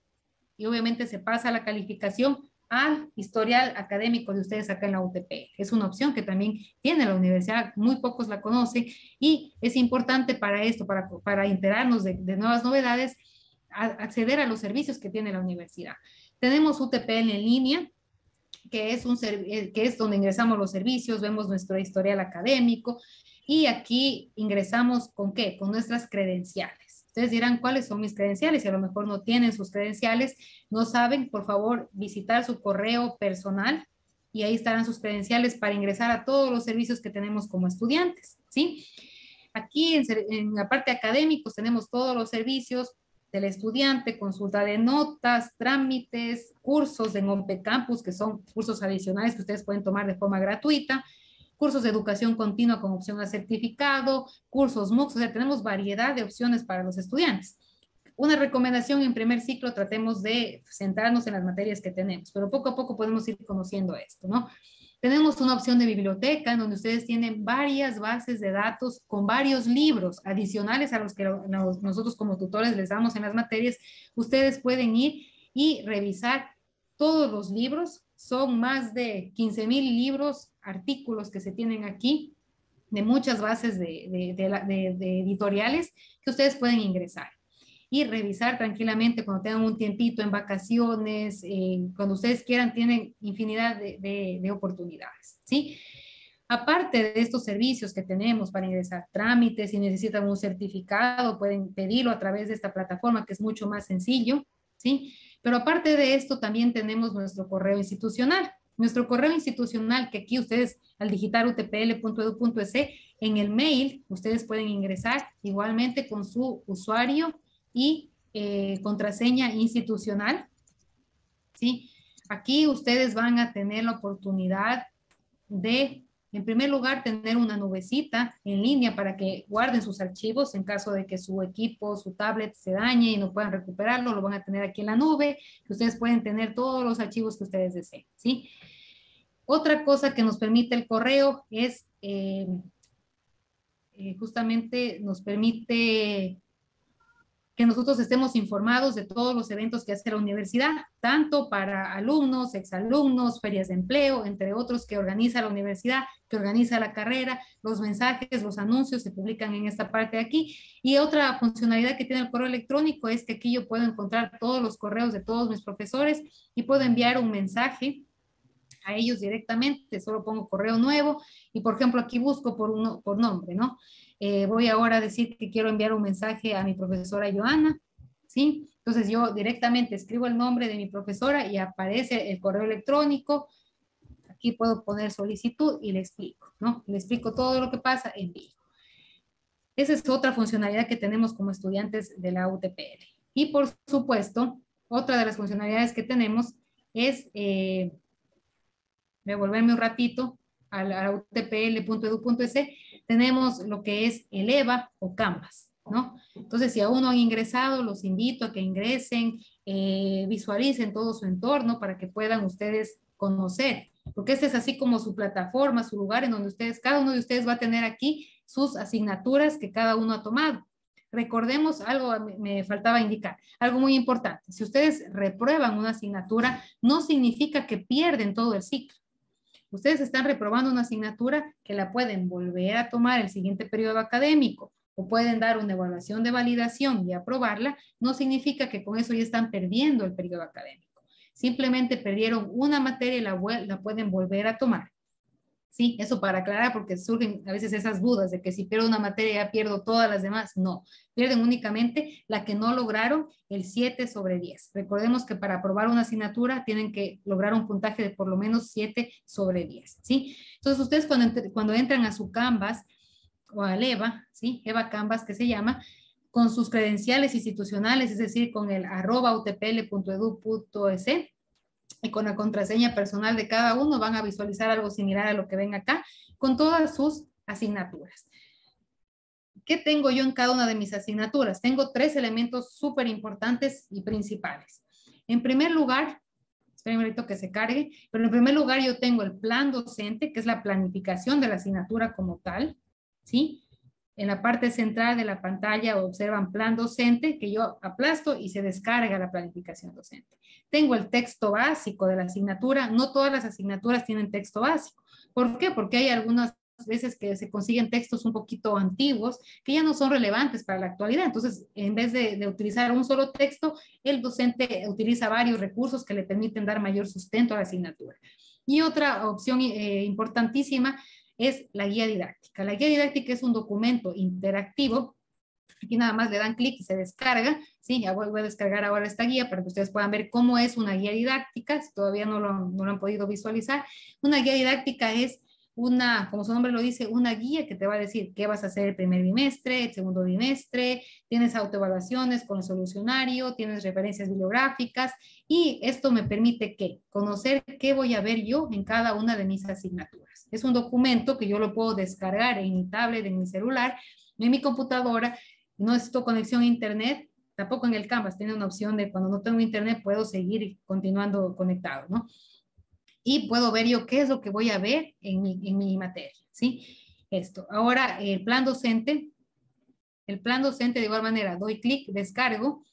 y obviamente se pasa la calificación al historial académico de ustedes acá en la UTP. Es una opción que también tiene la universidad, muy pocos la conocen y es importante para esto, para, para enterarnos de, de nuevas novedades, acceder a los servicios que tiene la universidad. Tenemos UTP en línea, que es, un, eh, que es donde ingresamos los servicios, vemos nuestro historial académico y aquí ingresamos con qué? Con nuestras credenciales. Ustedes dirán, ¿cuáles son mis credenciales? Si a lo mejor no tienen sus credenciales, no saben, por favor, visitar su correo personal y ahí estarán sus credenciales para ingresar a todos los servicios que tenemos como estudiantes, ¿sí? Aquí en, en la parte académicos tenemos todos los servicios, del estudiante, consulta de notas, trámites, cursos en OMPE Campus, que son cursos adicionales que ustedes pueden tomar de forma gratuita, cursos de educación continua con opción a certificado, cursos MOOCs, o sea, tenemos variedad de opciones para los estudiantes. Una recomendación en primer ciclo, tratemos de centrarnos en las materias que tenemos, pero poco a poco podemos ir conociendo esto, ¿no? Tenemos una opción de biblioteca en donde ustedes tienen varias bases de datos con varios libros adicionales a los que nosotros como tutores les damos en las materias. Ustedes pueden ir y revisar todos los libros. Son más de 15 mil libros, artículos que se tienen aquí de muchas bases de, de editoriales que ustedes pueden ingresar y revisar tranquilamente cuando tengan un tiempito en vacaciones, cuando ustedes quieran, tienen infinidad de, de, oportunidades, ¿sí? Aparte de estos servicios que tenemos para ingresar trámites, si necesitan un certificado, pueden pedirlo a través de esta plataforma que es mucho más sencillo, ¿sí? Pero aparte de esto, también tenemos nuestro correo institucional. Nuestro correo institucional, que aquí ustedes al digitar utpl.edu.es, en el mail, ustedes pueden ingresar igualmente con su usuario y eh, contraseña institucional. ¿sí? Aquí ustedes van a tener la oportunidad de en primer lugar, tener una nubecita en línea para que guarden sus archivos en caso de que su equipo, su tablet se dañe y no puedan recuperarlo, lo van a tener aquí en la nube, que ustedes pueden tener todos los archivos que ustedes deseen, ¿sí? Otra cosa que nos permite el correo es, eh, eh, justamente nos permite que nosotros estemos informados de todos los eventos que hace la universidad, tanto para alumnos, exalumnos, ferias de empleo, entre otros que organiza la universidad, que organiza la carrera, los mensajes, los anuncios se publican en esta parte de aquí. Y otra funcionalidad que tiene el correo electrónico es que aquí yo puedo encontrar todos los correos de todos mis profesores y puedo enviar un mensaje a ellos directamente, solo pongo correo nuevo y por ejemplo aquí busco por, uno, por nombre, ¿no? Eh, voy ahora a decir que quiero enviar un mensaje a mi profesora Joana, ¿sí? Entonces yo directamente escribo el nombre de mi profesora y aparece el correo electrónico. Aquí puedo poner solicitud y le explico, ¿no? Le explico todo lo que pasa, envío. Esa es otra funcionalidad que tenemos como estudiantes de la UTPL. Y por supuesto, otra de las funcionalidades que tenemos es eh, devolverme un ratito a la utpl.edu.es, tenemos lo que es el EVA o Canvas, ¿no? Entonces, si aún no han ingresado, los invito a que ingresen, eh, visualicen todo su entorno para que puedan ustedes conocer, porque este es así como su plataforma, su lugar en donde ustedes, cada uno de ustedes va a tener aquí sus asignaturas que cada uno ha tomado. Recordemos algo, me faltaba indicar, algo muy importante. Si ustedes reprueban una asignatura, no significa que pierden todo el ciclo. Ustedes están reprobando una asignatura que la pueden volver a tomar el siguiente periodo académico o pueden dar una evaluación de validación y aprobarla, no significa que con eso ya están perdiendo el periodo académico. Simplemente perdieron una materia y la, la pueden volver a tomar. Sí, eso para aclarar porque surgen a veces esas dudas de que si pierdo una materia ya pierdo todas las demás. No, pierden únicamente la que no lograron el 7 sobre 10. Recordemos que para aprobar una asignatura tienen que lograr un puntaje de por lo menos 7 sobre 10. ¿sí? Entonces ustedes cuando, cuando entran a su Canvas o al EVA, ¿sí? EVA Canvas que se llama, con sus credenciales institucionales, es decir, con el arroba utpl.edu.es, y con la contraseña personal de cada uno van a visualizar algo similar a lo que ven acá con todas sus asignaturas. ¿Qué tengo yo en cada una de mis asignaturas? Tengo tres elementos súper importantes y principales. En primer lugar, esperen un que se cargue, pero en primer lugar yo tengo el plan docente, que es la planificación de la asignatura como tal, ¿sí? En la parte central de la pantalla observan plan docente, que yo aplasto y se descarga la planificación docente. Tengo el texto básico de la asignatura. No todas las asignaturas tienen texto básico. ¿Por qué? Porque hay algunas veces que se consiguen textos un poquito antiguos que ya no son relevantes para la actualidad. Entonces, en vez de, utilizar un solo texto, el docente utiliza varios recursos que le permiten dar mayor sustento a la asignatura. Y otra opción eh, importantísima es la guía didáctica. La guía didáctica es un documento interactivo. Aquí nada más le dan clic y se descarga. Sí, ya voy, a descargar ahora esta guía para que ustedes puedan ver cómo es una guía didáctica, si todavía no lo, no lo han podido visualizar. Una guía didáctica es una, como su nombre lo dice, una guía que te va a decir qué vas a hacer el primer bimestre, el segundo bimestre, tienes autoevaluaciones con el solucionario, tienes referencias bibliográficas y esto me permite que conocer qué voy a ver yo en cada una de mis asignaturas. Es un documento que yo lo puedo descargar en mi tablet, en mi celular, en mi computadora, no necesito conexión a internet, tampoco en el Canvas tiene una opción de cuando no tengo internet puedo seguir continuando conectado, ¿no? Y puedo ver yo qué es lo que voy a ver en mi, en mi materia, ¿sí? Esto. Ahora, el plan docente, el plan docente de igual manera, doy clic, descargo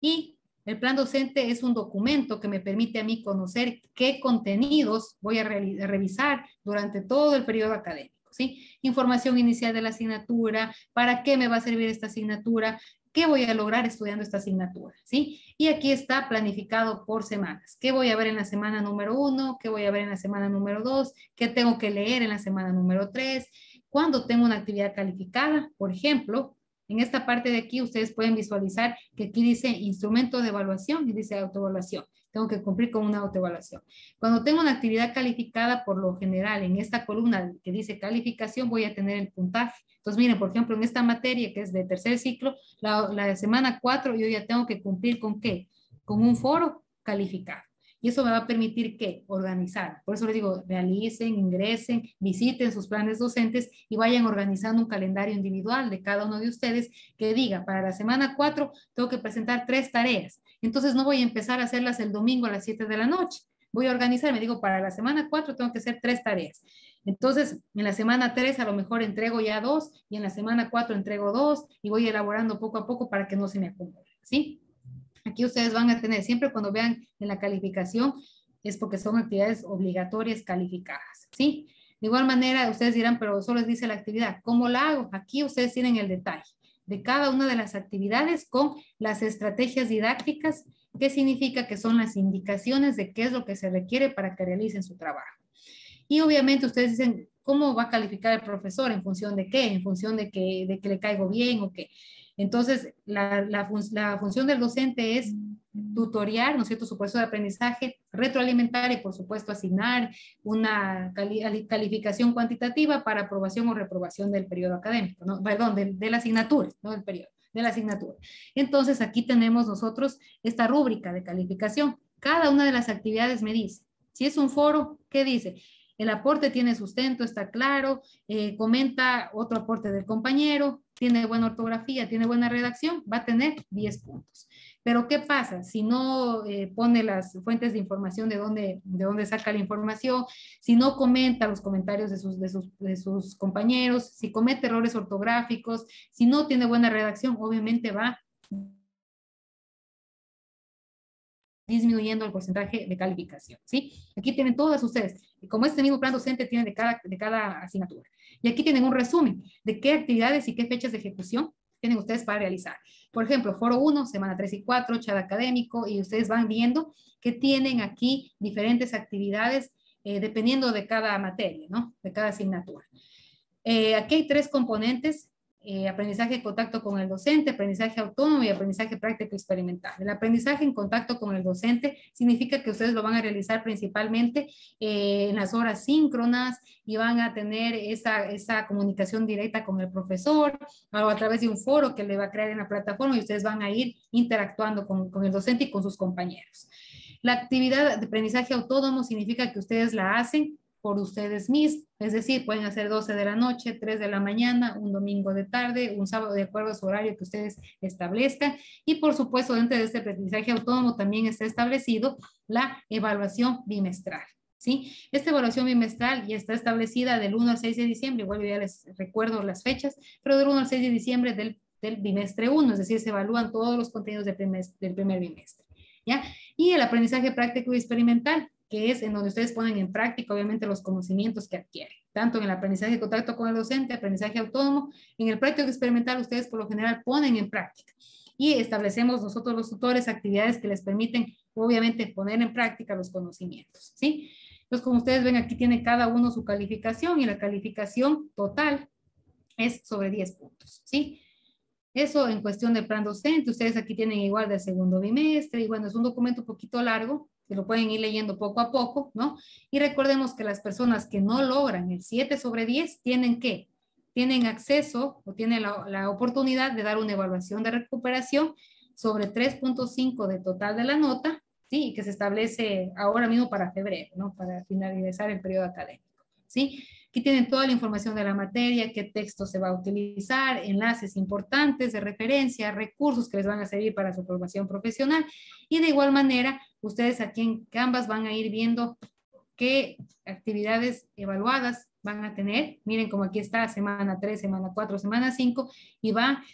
y el plan docente es un documento que me permite a mí conocer qué contenidos voy a, revisar durante todo el periodo académico. ¿Sí? Información inicial de la asignatura, para qué me va a servir esta asignatura, ¿Qué voy a lograr estudiando esta asignatura? ¿Sí? Y aquí está planificado por semanas. ¿Qué voy a ver en la semana número uno? ¿Qué voy a ver en la semana número dos? ¿Qué tengo que leer en la semana número tres? ¿Cuándo tengo una actividad calificada? Por ejemplo, en esta parte de aquí ustedes pueden visualizar que aquí dice instrumento de evaluación y dice autoevaluación tengo que cumplir con una autoevaluación. Cuando tengo una actividad calificada, por lo general, en esta columna que dice calificación, voy a tener el puntaje. Entonces, miren, por ejemplo, en esta materia que es de tercer ciclo, la, semana 4 yo ya tengo que cumplir con qué? Con un foro calificado. Y eso me va a permitir que organizar. Por eso les digo, realicen, ingresen, visiten sus planes docentes y vayan organizando un calendario individual de cada uno de ustedes que diga, para la semana 4 tengo que presentar tres tareas. Entonces no voy a empezar a hacerlas el domingo a las 7 de la noche. Voy a organizar, me digo, para la semana 4 tengo que hacer tres tareas. Entonces, en la semana 3 a lo mejor entrego ya dos y en la semana 4 entrego dos y voy elaborando poco a poco para que no se me acumule, ¿sí? Aquí ustedes van a tener, siempre cuando vean en la calificación, es porque son actividades obligatorias calificadas, ¿sí? De igual manera, ustedes dirán, pero solo les dice la actividad. ¿Cómo la hago? Aquí ustedes tienen el detalle de cada una de las actividades con las estrategias didácticas, que significa que son las indicaciones de qué es lo que se requiere para que realicen su trabajo. Y obviamente ustedes dicen, ¿cómo va a calificar el profesor? ¿En función de qué? ¿En función de que, de que le caigo bien o qué? Entonces, la, función del docente es tutoriar, ¿no es cierto?, su proceso de aprendizaje, retroalimentar y, por supuesto, asignar una calificación cuantitativa para aprobación o reprobación del periodo académico. Perdón, de, de la asignatura, no del periodo, de la asignatura. Entonces, aquí tenemos nosotros esta rúbrica de calificación. Cada una de las actividades me dice, si es un foro, ¿qué dice? El aporte tiene sustento, está claro, eh, comenta otro aporte del compañero, tiene buena ortografía, tiene buena redacción, va a tener 10 puntos. Pero ¿qué pasa? Si no eh, pone las fuentes de información de dónde, de dónde saca la información, si no comenta los comentarios de sus, de, sus, de sus compañeros, si comete errores ortográficos, si no tiene buena redacción, obviamente va disminuyendo el porcentaje de calificación, ¿sí? Aquí tienen todas ustedes, como este mismo plan docente tiene de cada, de cada asignatura. Y aquí tienen un resumen de qué actividades y qué fechas de ejecución tienen ustedes para realizar. Por ejemplo, foro 1, semana 3 y 4, chat académico, y ustedes van viendo que tienen aquí diferentes actividades eh, dependiendo de cada materia, ¿no? De cada asignatura. Eh, aquí hay tres componentes eh, aprendizaje en contacto con el docente, aprendizaje autónomo y aprendizaje práctico experimental. El aprendizaje en contacto con el docente significa que ustedes lo van a realizar principalmente eh, en las horas síncronas y van a tener esa, esa comunicación directa con el profesor o a través de un foro que le va a crear en la plataforma y ustedes van a ir interactuando con, con el docente y con sus compañeros. La actividad de aprendizaje autónomo significa que ustedes la hacen por ustedes mismos. Es decir, pueden hacer 12 de la noche, 3 de la mañana, un domingo de tarde, un sábado de acuerdo a su horario que ustedes establezcan. Y por supuesto, dentro de este aprendizaje autónomo también está establecido la evaluación bimestral. ¿Sí? Esta evaluación bimestral ya está establecida del 1 al 6 de diciembre, igual ya les recuerdo las fechas, pero del 1 al 6 de diciembre del, del bimestre 1, es decir, se evalúan todos los contenidos del primer, del primer bimestre. ¿ya? Y el aprendizaje práctico y experimental, que es en donde ustedes ponen en práctica, obviamente, los conocimientos que adquieren, tanto en el aprendizaje de contacto con el docente, aprendizaje autónomo, en el práctico experimental, ustedes por lo general ponen en práctica. Y establecemos nosotros los tutores actividades que les permiten, obviamente, poner en práctica los conocimientos, ¿sí? Entonces, como ustedes ven, aquí tiene cada uno su calificación y la calificación total es sobre 10 puntos, ¿sí? Eso en cuestión del plan docente, ustedes aquí tienen igual del segundo bimestre, y bueno, es un documento un poquito largo, que lo pueden ir leyendo poco a poco, ¿no? Y recordemos que las personas que no logran el 7 sobre 10 tienen que, tienen acceso o tienen la, la oportunidad de dar una evaluación de recuperación sobre 3.5 de total de la nota, ¿sí? Que se establece ahora mismo para febrero, ¿no? Para finalizar el periodo académico, ¿sí? Aquí tienen toda la información de la materia, qué texto se va a utilizar, enlaces importantes de referencia, recursos que les van a servir para su formación profesional. Y de igual manera, ustedes aquí en Canvas van a ir viendo qué actividades evaluadas van a tener. Miren como aquí está semana 3, semana 4, semana 5 y va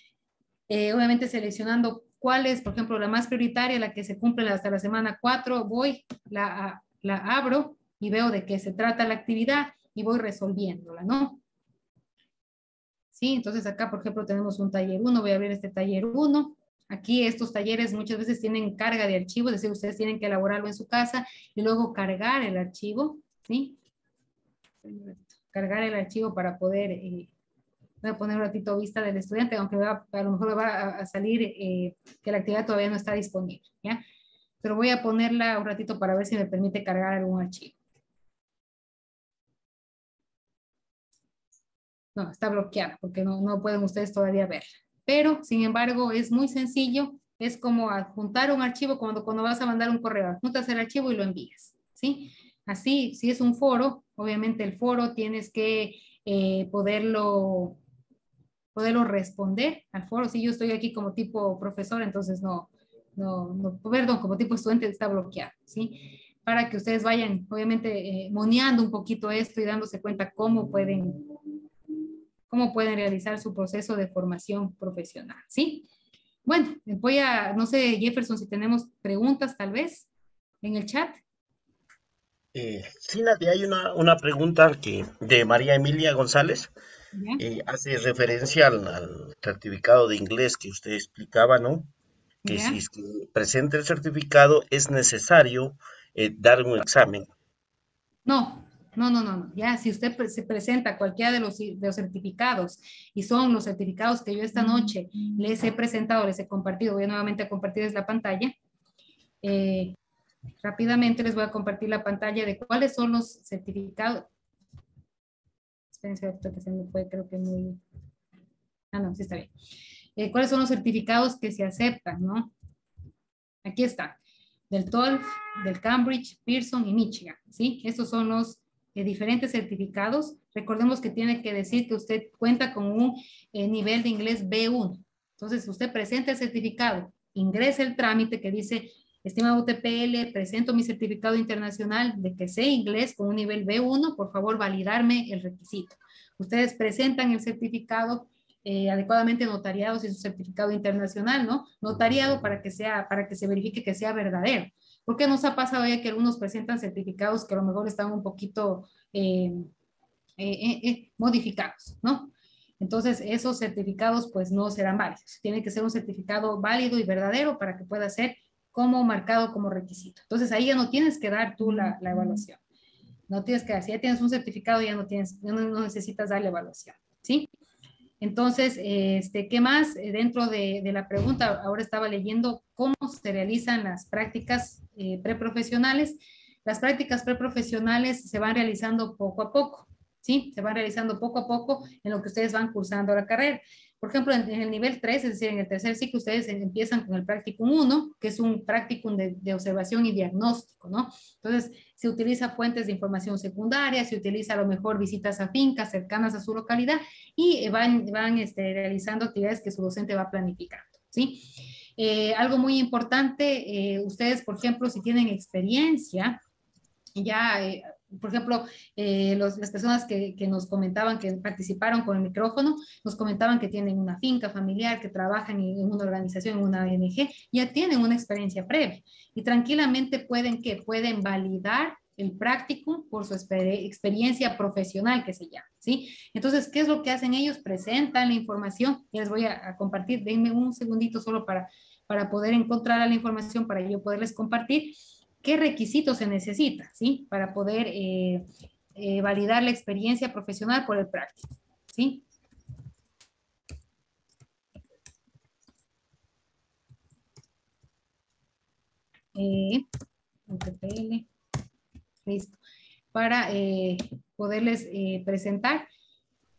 eh, obviamente seleccionando cuál es, por ejemplo, la más prioritaria, la que se cumple hasta la semana 4, voy, la, la abro y veo de qué se trata la actividad y voy resolviéndola, ¿no? Sí, entonces acá, por ejemplo, tenemos un taller 1, voy a abrir este taller 1. Aquí estos talleres muchas veces tienen carga de archivo, es decir, ustedes tienen que elaborarlo en su casa y luego cargar el archivo, ¿sí? Cargar el archivo para poder, eh, voy a poner un ratito vista del estudiante, aunque a lo mejor va a, salir eh, que la actividad todavía no está disponible, ¿ya? Pero voy a ponerla un ratito para ver si me permite cargar algún archivo. No, está bloqueada porque no, no pueden ustedes todavía verla. Pero, sin embargo, es muy sencillo es como adjuntar un archivo cuando, cuando vas a mandar un correo, adjuntas el archivo y lo envías, ¿sí? Así, si es un foro, obviamente el foro tienes que eh, poderlo, poderlo responder al foro. Si yo estoy aquí como tipo profesor, entonces no, no, no perdón, como tipo estudiante está bloqueado, ¿sí? Para que ustedes vayan, obviamente, eh, moneando un poquito esto y dándose cuenta cómo pueden, cómo pueden realizar su proceso de formación profesional, ¿sí? Bueno, voy a, no sé, Jefferson, si tenemos preguntas tal vez en el chat. Eh, sí, Nadia, hay una, pregunta que, de María Emilia González. Eh, hace referencia al, certificado de inglés que usted explicaba, ¿no? Que si presenta el certificado es necesario eh, dar un examen. No, no, no, no, Ya, si usted se presenta cualquiera de los, de los certificados y son los certificados que yo esta noche les he presentado, les he compartido, voy nuevamente a compartirles la pantalla. Eh, Rápidamente les voy a compartir la pantalla de cuáles son los certificados. Espérense, que se me fue, creo que muy... Ah, no, sí está bien. Eh, ¿Cuáles son los certificados que se aceptan, no? Aquí está. Del TOEFL, del Cambridge, Pearson y Michigan, ¿sí? Estos son los eh, diferentes certificados. Recordemos que tiene que decir que usted cuenta con un eh, nivel de inglés B1. Entonces, usted presenta el certificado, ingresa el trámite que dice Estimado UTPL, presento mi certificado internacional de que sé inglés con un nivel B1, por favor validarme el requisito. Ustedes presentan el certificado eh, adecuadamente notariado si es un certificado internacional, ¿no? Notariado para que sea, para que se verifique que sea verdadero. Porque nos ha pasado ya que algunos presentan certificados que a lo mejor están un poquito eh, eh, modificados, ¿no? Entonces, esos certificados pues no serán válidos. Tiene que ser un certificado válido y verdadero para que pueda ser como marcado como requisito. Entonces ahí ya no tienes que dar tú la, evaluación. No tienes que dar, si ya tienes un certificado ya no, tienes, no, necesitas dar la evaluación, ¿sí? Entonces, este, ¿qué más? Eh, dentro de, la pregunta, ahora estaba leyendo cómo se realizan las prácticas eh, preprofesionales. Las prácticas preprofesionales se van realizando poco a poco, ¿sí? Se van realizando poco a poco en lo que ustedes van cursando la carrera. Por ejemplo, en, el nivel 3, es decir, en el tercer ciclo, ustedes empiezan con el practicum 1, que es un practicum de, observación y diagnóstico, ¿no? Entonces, se utiliza fuentes de información secundaria, se utiliza a lo mejor visitas a fincas cercanas a su localidad y van, van este, realizando actividades que su docente va planificando, ¿sí? Eh, algo muy importante, eh, ustedes, por ejemplo, si tienen experiencia, ya eh, por ejemplo, eh, las personas que, nos comentaban, que participaron con el micrófono, nos comentaban que tienen una finca familiar, que trabajan en, una organización, en una ONG, ya tienen una experiencia previa y tranquilamente pueden que pueden validar el práctico por su experiencia profesional que se llama, ¿sí? Entonces, ¿qué es lo que hacen ellos? Presentan la información y les voy a, a compartir, denme un segundito solo para, para poder encontrar la información para yo poderles compartir qué requisitos se necesita, ¿sí? Para poder eh, eh, validar la experiencia profesional por el práctico, ¿sí? Eh, listo. Para poderles presentar,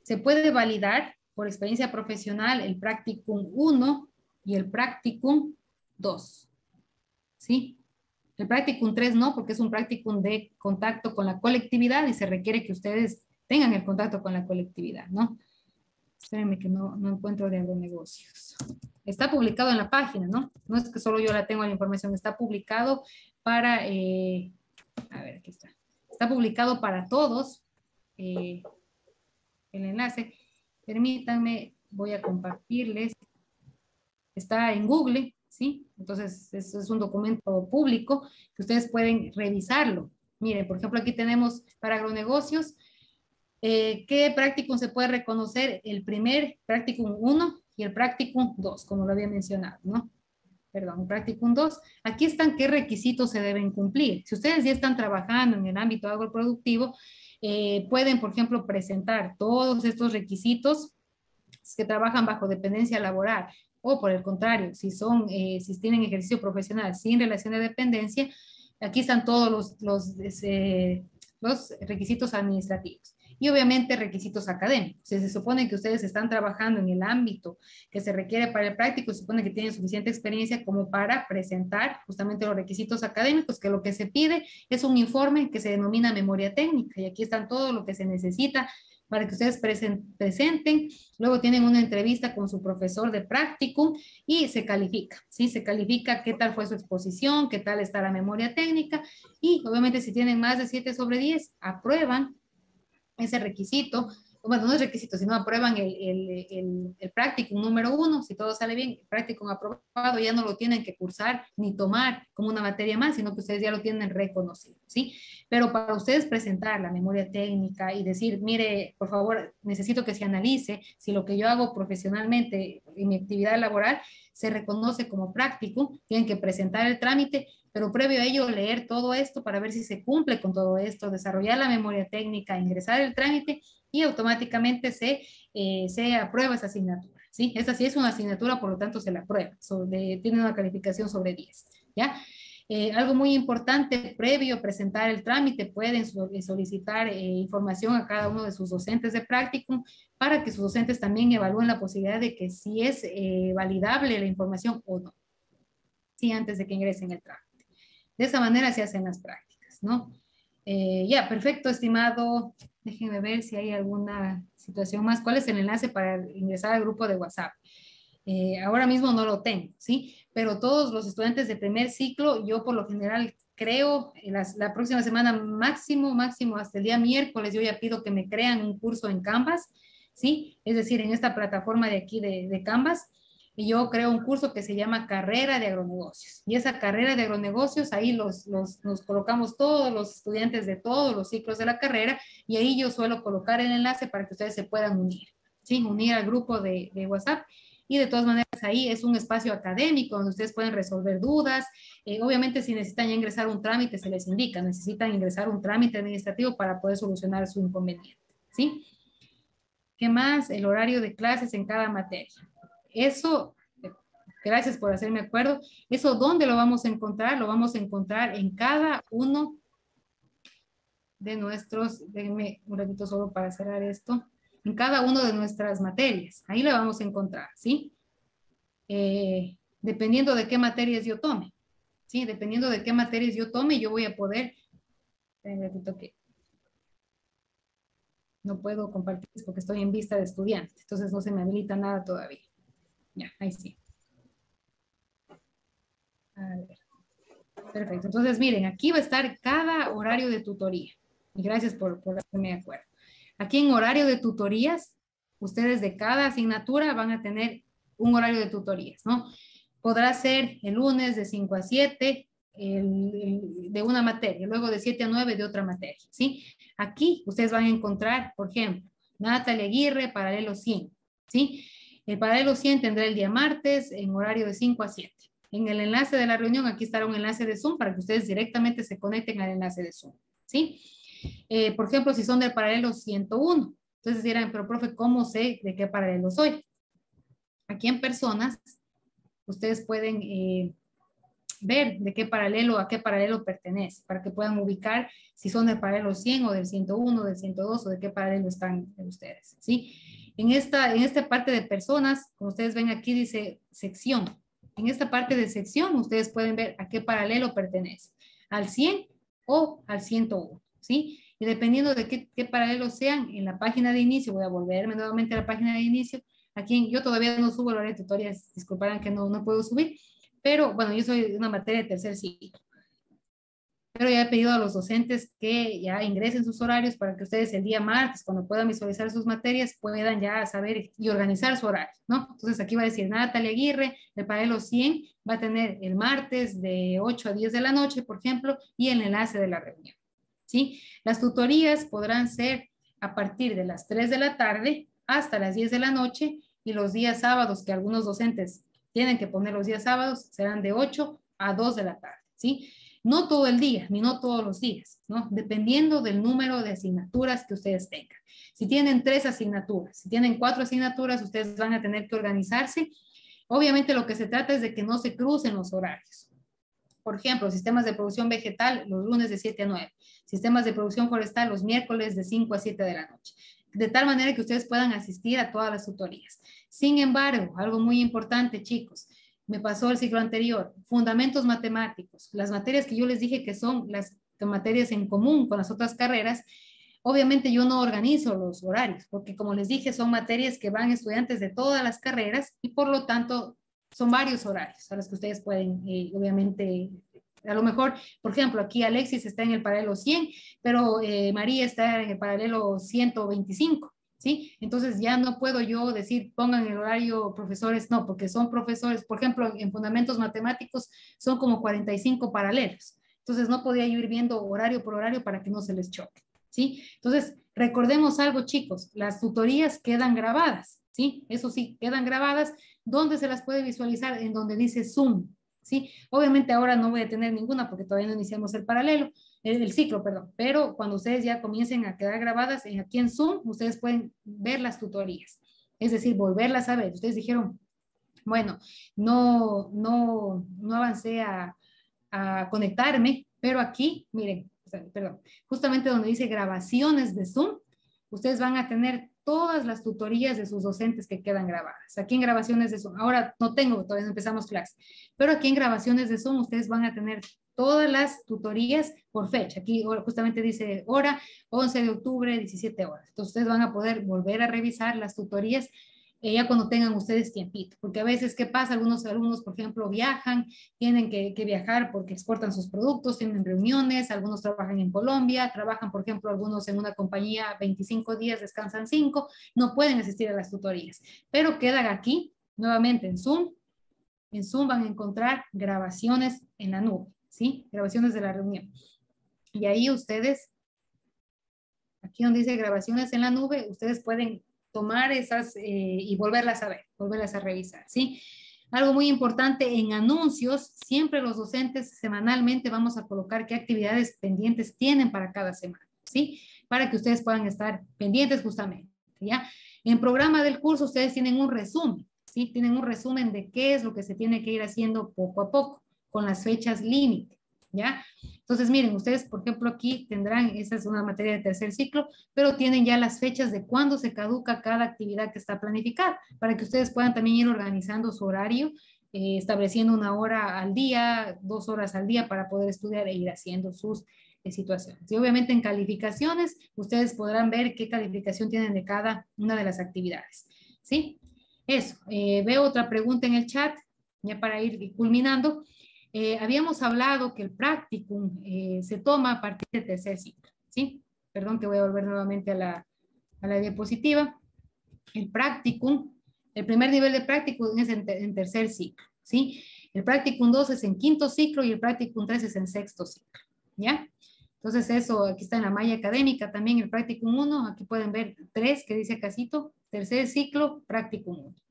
se puede validar por experiencia profesional el practicum 1 y el practicum 2, ¿sí? El practicum 3 no, porque es un practicum de contacto con la colectividad y se requiere que ustedes tengan el contacto con la colectividad, ¿no? Espérenme que no, no encuentro de negocios. Está publicado en la página, ¿no? No es que solo yo la tengo la información, está publicado para, eh, a ver, aquí está. Está publicado para todos eh, el enlace. Permítanme, voy a compartirles. Está en Google, ¿sí? Entonces, es un documento público que ustedes pueden revisarlo. Miren, por ejemplo, aquí tenemos para agronegocios, eh, ¿qué practicum se puede reconocer? El primer practicum 1 y el practicum 2, como lo había mencionado, ¿no? Perdón, practicum 2. Aquí están qué requisitos se deben cumplir. Si ustedes ya están trabajando en el ámbito agroproductivo, eh, pueden, por ejemplo, presentar todos estos requisitos que trabajan bajo dependencia laboral o por el contrario, si, son, eh, si tienen ejercicio profesional sin relación de dependencia, aquí están todos los, los, los requisitos administrativos. y obviamente requisitos académicos. Si se supone que ustedes están trabajando en el ámbito que se requiere para el práctico, se supone que tienen suficiente experiencia como para presentar justamente los requisitos académicos, que lo que se pide es un informe que se denomina memoria técnica y aquí están todo lo que se necesita para que ustedes presenten. Luego tienen una entrevista con su profesor de práctico y se califica, ¿sí? Se califica qué tal fue su exposición, qué tal está la memoria técnica y obviamente si tienen más de 7 sobre 10, aprueban ese requisito bueno, no es requisito, sino aprueban el, el, el, el práctico número uno, si todo sale bien, el práctico aprobado, ya no lo tienen que cursar ni tomar como una materia más, sino que ustedes ya lo tienen reconocido, ¿sí? Pero para ustedes presentar la memoria técnica y decir, mire, por favor, necesito que se analice si lo que yo hago profesionalmente en mi actividad laboral se reconoce como práctico, tienen que presentar el trámite, pero previo a ello leer todo esto para ver si se cumple con todo esto, desarrollar la memoria técnica, ingresar el trámite y automáticamente se, eh, se aprueba esa asignatura. ¿sí? Esa sí es una asignatura, por lo tanto se la aprueba, tiene una calificación sobre 10. ¿ya? Eh, algo muy importante, previo a presentar el trámite, pueden eh, solicitar información a cada uno de sus docentes de práctico para que sus docentes también evalúen la posibilidad de que si es validable la información o no, sí, antes de que ingresen el trámite. De esa manera se hacen las prácticas, ¿no? ya, perfecto, estimado Déjenme ver si hay alguna situación más. ¿Cuál es el enlace para ingresar al grupo de WhatsApp? Eh, ahora mismo no lo tengo, ¿sí? Pero todos los estudiantes de primer ciclo, yo por lo general creo, la próxima semana máximo, máximo hasta el día miércoles, yo ya pido que me crean un curso en Canvas, ¿sí? Es decir, en esta plataforma de aquí de, de Canvas, y yo creo un curso que se llama Carrera de Agronegocios. Y esa carrera de agronegocios, ahí los, los, nos colocamos todos los estudiantes de todos los ciclos de la carrera y ahí yo suelo colocar el enlace para que ustedes se puedan unir, ¿sí? Unir al grupo de, de WhatsApp. Y de todas maneras ahí es un espacio académico donde ustedes pueden resolver dudas. Eh, obviamente si necesitan ingresar un trámite se les indica, necesitan ingresar un trámite administrativo para poder solucionar su inconveniente, ¿sí? ¿Qué más? El horario de clases en cada materia. Eso, gracias por hacerme acuerdo, eso ¿dónde lo vamos a encontrar? Lo vamos a encontrar en cada uno de nuestros, déjenme un ratito solo para cerrar esto, en cada uno de nuestras materias. Ahí lo vamos a encontrar, ¿sí? Eh, dependiendo de qué materias yo tome, ¿sí? Dependiendo de qué materias yo tome, yo voy a poder, un ratito que no puedo compartir porque estoy en vista de estudiantes, entonces no se me habilita nada todavía. Ya, ahí sí. A ver. Perfecto. Entonces, miren, aquí va a estar cada horario de tutoría. Y gracias por, por hacerme de acuerdo. Aquí en horario de tutorías, ustedes de cada asignatura van a tener un horario de tutorías, ¿no? Podrá ser el lunes de 5 a 7 de una materia, luego de 7 a 9 de otra materia, ¿sí? Aquí ustedes van a encontrar, por ejemplo, Natalia Aguirre, paralelo 100, ¿sí? El paralelo 100 tendrá el día martes en horario de 5 a 7. En el enlace de la reunión, aquí estará un enlace de Zoom para que ustedes directamente se conecten al enlace de Zoom. ¿sí? Eh, por ejemplo, si son del paralelo 101, entonces dirán, pero profe, ¿cómo sé de qué paralelo soy? Aquí en personas, ustedes pueden eh, ver de qué paralelo a qué paralelo pertenece, para que puedan ubicar si son del paralelo 100 o del 101, del 102 o de qué paralelo están ustedes, ¿sí? En esta, en esta parte de personas, como ustedes ven aquí, dice sección. En esta parte de sección, ustedes pueden ver a qué paralelo pertenece, al 100 o al 101, ¿sí? Y dependiendo de qué, qué sean, en la página de inicio, voy a volverme nuevamente a la página de inicio, aquí yo todavía no subo la de tutoriales, disculparán que no, no puedo subir, pero bueno, yo soy una materia de tercer ciclo pero ya he pedido a los docentes que ya ingresen sus horarios para que ustedes el día martes, cuando puedan visualizar sus materias, puedan ya saber y organizar su horario, ¿no? Entonces aquí va a decir Natalia Aguirre, el paralelo 100 va a tener el martes de 8 a 10 de la noche, por ejemplo, y el enlace de la reunión, ¿sí? Las tutorías podrán ser a partir de las 3 de la tarde hasta las 10 de la noche y los días sábados que algunos docentes tienen que poner los días sábados serán de 8 a 2 de la tarde, ¿sí? No todo el día, ni no todos los días, ¿no? Dependiendo del número de asignaturas que ustedes tengan. Si tienen tres asignaturas, si tienen cuatro asignaturas, ustedes van a tener que organizarse. Obviamente lo que se trata es de que no se crucen los horarios. Por ejemplo, sistemas de producción vegetal los lunes de 7 a 9, sistemas de producción forestal los miércoles de 5 a 7 de la noche, de tal manera que ustedes puedan asistir a todas las tutorías. Sin embargo, algo muy importante, chicos, me pasó el ciclo anterior, fundamentos matemáticos, las materias que yo les dije que son las materias en común con las otras carreras, obviamente yo no organizo los horarios, porque como les dije, son materias que van estudiantes de todas las carreras y por lo tanto son varios horarios a los que ustedes pueden, eh, obviamente, a lo mejor, por ejemplo, aquí Alexis está en el paralelo 100, pero eh, María está en el paralelo 125. ¿Sí? Entonces ya no puedo yo decir pongan el horario profesores, no, porque son profesores, por ejemplo, en fundamentos matemáticos son como 45 paralelos. Entonces no podía ir viendo horario por horario para que no se les choque, ¿sí? Entonces, recordemos algo, chicos, las tutorías quedan grabadas, ¿sí? Eso sí, quedan grabadas. ¿Dónde se las puede visualizar? En donde dice Zoom, ¿sí? Obviamente ahora no voy a tener ninguna porque todavía no iniciamos el paralelo, el, ciclo, perdón, pero cuando ustedes ya comiencen a quedar grabadas aquí en Zoom, ustedes pueden ver las tutorías, es decir, volverlas a ver. Ustedes dijeron, bueno, no, no, no avancé a, a conectarme, pero aquí, miren, perdón, justamente donde dice grabaciones de Zoom, ustedes van a tener todas las tutorías de sus docentes que quedan grabadas. Aquí en grabaciones de Zoom, ahora no tengo, todavía no empezamos clase, pero aquí en grabaciones de Zoom ustedes van a tener todas las tutorías por fecha. Aquí justamente dice hora, 11 de octubre, 17 horas. Entonces ustedes van a poder volver a revisar las tutorías eh, ya cuando tengan ustedes tiempito, porque a veces, ¿qué pasa? Algunos alumnos, por ejemplo, viajan, tienen que, viajar porque exportan sus productos, tienen reuniones, algunos trabajan en Colombia, trabajan, por ejemplo, algunos en una compañía 25 días, descansan 5, no pueden asistir a las tutorías, pero quedan aquí, nuevamente en Zoom, en Zoom van a encontrar grabaciones en la nube, ¿sí? Grabaciones de la reunión. Y ahí ustedes, aquí donde dice grabaciones en la nube, ustedes pueden tomar esas eh, y volverlas a ver, volverlas a revisar, ¿sí? Algo muy importante, en anuncios, siempre los docentes semanalmente vamos a colocar qué actividades pendientes tienen para cada semana, ¿sí? Para que ustedes puedan estar pendientes justamente, ¿ya? En programa del curso ustedes tienen un resumen, ¿sí? Tienen un resumen de qué es lo que se tiene que ir haciendo poco a poco, con las fechas límite, ¿ya? Entonces, miren, ustedes, por ejemplo, aquí tendrán, esa es una materia de tercer ciclo, pero tienen ya las fechas de cuándo se caduca cada actividad que está planificada, para que ustedes puedan también ir organizando su horario, eh, estableciendo una hora al día, dos horas al día para poder estudiar e ir haciendo sus eh, situaciones. Y obviamente en calificaciones, ustedes podrán ver qué calificación tienen de cada una de las actividades. ¿Sí? Eso. Eh, veo otra pregunta en el chat, ya para ir culminando. Eh, habíamos hablado que el practicum eh, se toma a partir del tercer ciclo, ¿sí? Perdón que voy a volver nuevamente a la, a la diapositiva. El practicum, el primer nivel de practicum es en, tercer ciclo, ¿sí? El practicum 2 es en quinto ciclo y el practicum 3 es en sexto ciclo, ¿ya? Entonces eso, aquí está en la malla académica también el practicum 1, aquí pueden ver 3 que dice casito, tercer ciclo, practicum 1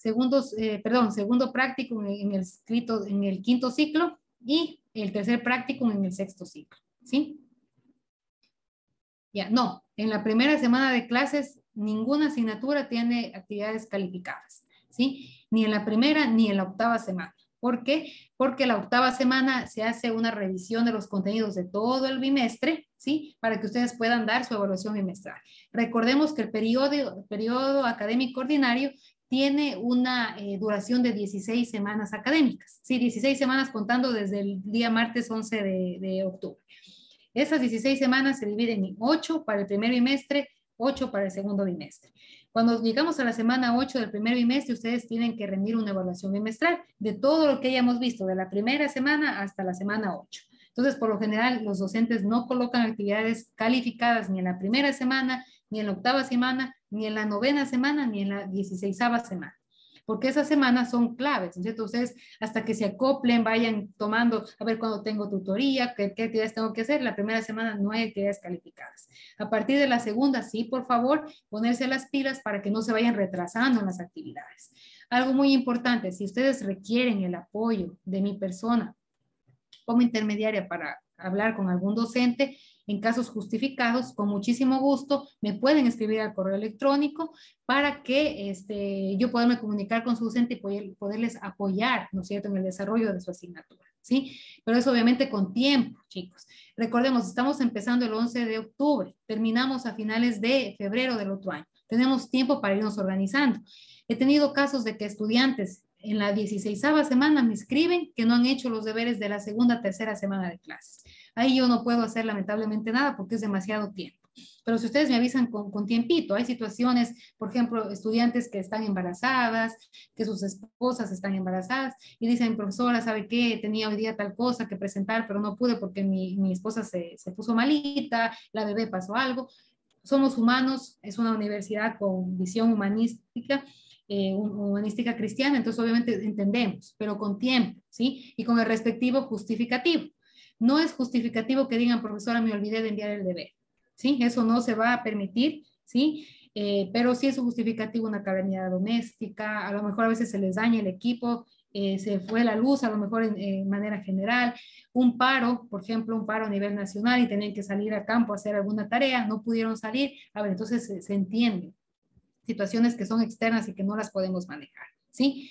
segundo, eh, perdón, segundo práctico en el, escrito, en el quinto ciclo y el tercer práctico en el sexto ciclo, ¿sí? Ya, no, en la primera semana de clases ninguna asignatura tiene actividades calificadas, ¿sí? Ni en la primera ni en la octava semana. ¿Por qué? Porque la octava semana se hace una revisión de los contenidos de todo el bimestre, ¿sí? Para que ustedes puedan dar su evaluación bimestral. Recordemos que el periodo, periodo académico ordinario tiene una eh, duración de 16 semanas académicas, sí, 16 semanas contando desde el día martes 11 de, octubre. Esas 16 semanas se dividen en 8 para el primer bimestre, 8 para el segundo bimestre. Cuando llegamos a la semana 8 del primer bimestre, ustedes tienen que rendir una evaluación bimestral de todo lo que hayamos visto, de la primera semana hasta la semana 8. Entonces, por lo general, los docentes no colocan actividades calificadas ni en la primera semana, ni en la octava semana, ni en la novena semana, ni en la dieciséisava semana. Porque esas semanas son claves, ¿no es cierto? Ustedes hasta que se acoplen, vayan tomando, a ver cuándo tengo tutoría, qué, qué actividades tengo que hacer. La primera semana no hay actividades calificadas. A partir de la segunda, sí, por favor, ponerse las pilas para que no se vayan retrasando en las actividades. Algo muy importante, si ustedes requieren el apoyo de mi persona como intermediaria para hablar con algún docente, en casos justificados, con muchísimo gusto, me pueden escribir al correo electrónico para que este, yo pueda comunicar con su docente y poder, poderles apoyar, ¿no es cierto?, en el desarrollo de su asignatura. ¿sí? Pero es obviamente con tiempo, chicos. Recordemos, estamos empezando el 11 de octubre, terminamos a finales de febrero del otro año. Tenemos tiempo para irnos organizando. He tenido casos de que estudiantes en la 16 semana me escriben que no han hecho los deberes de la segunda, tercera semana de clases. Ahí yo no puedo hacer lamentablemente nada porque es demasiado tiempo. Pero si ustedes me avisan con, con, tiempito, hay situaciones, por ejemplo, estudiantes que están embarazadas, que sus esposas están embarazadas y dicen, profesora, ¿sabe qué? Tenía hoy día tal cosa que presentar, pero no pude porque mi, mi esposa se, se puso malita, la bebé pasó algo. Somos humanos, es una universidad con visión humanística eh, humanística cristiana, entonces obviamente entendemos, pero con tiempo, ¿sí? Y con el respectivo justificativo. No es justificativo que digan, profesora, me olvidé de enviar el deber, ¿sí? Eso no se va a permitir, ¿sí? Eh, pero sí es un justificativo una calamidad doméstica, a lo mejor a veces se les daña el equipo, eh, se fue la luz, a lo mejor en, manera general, un paro, por ejemplo, un paro a nivel nacional y tenían que salir a campo a hacer alguna tarea, no pudieron salir, a ver, entonces se, se entiende, situaciones que son externas y que no las podemos manejar, ¿sí?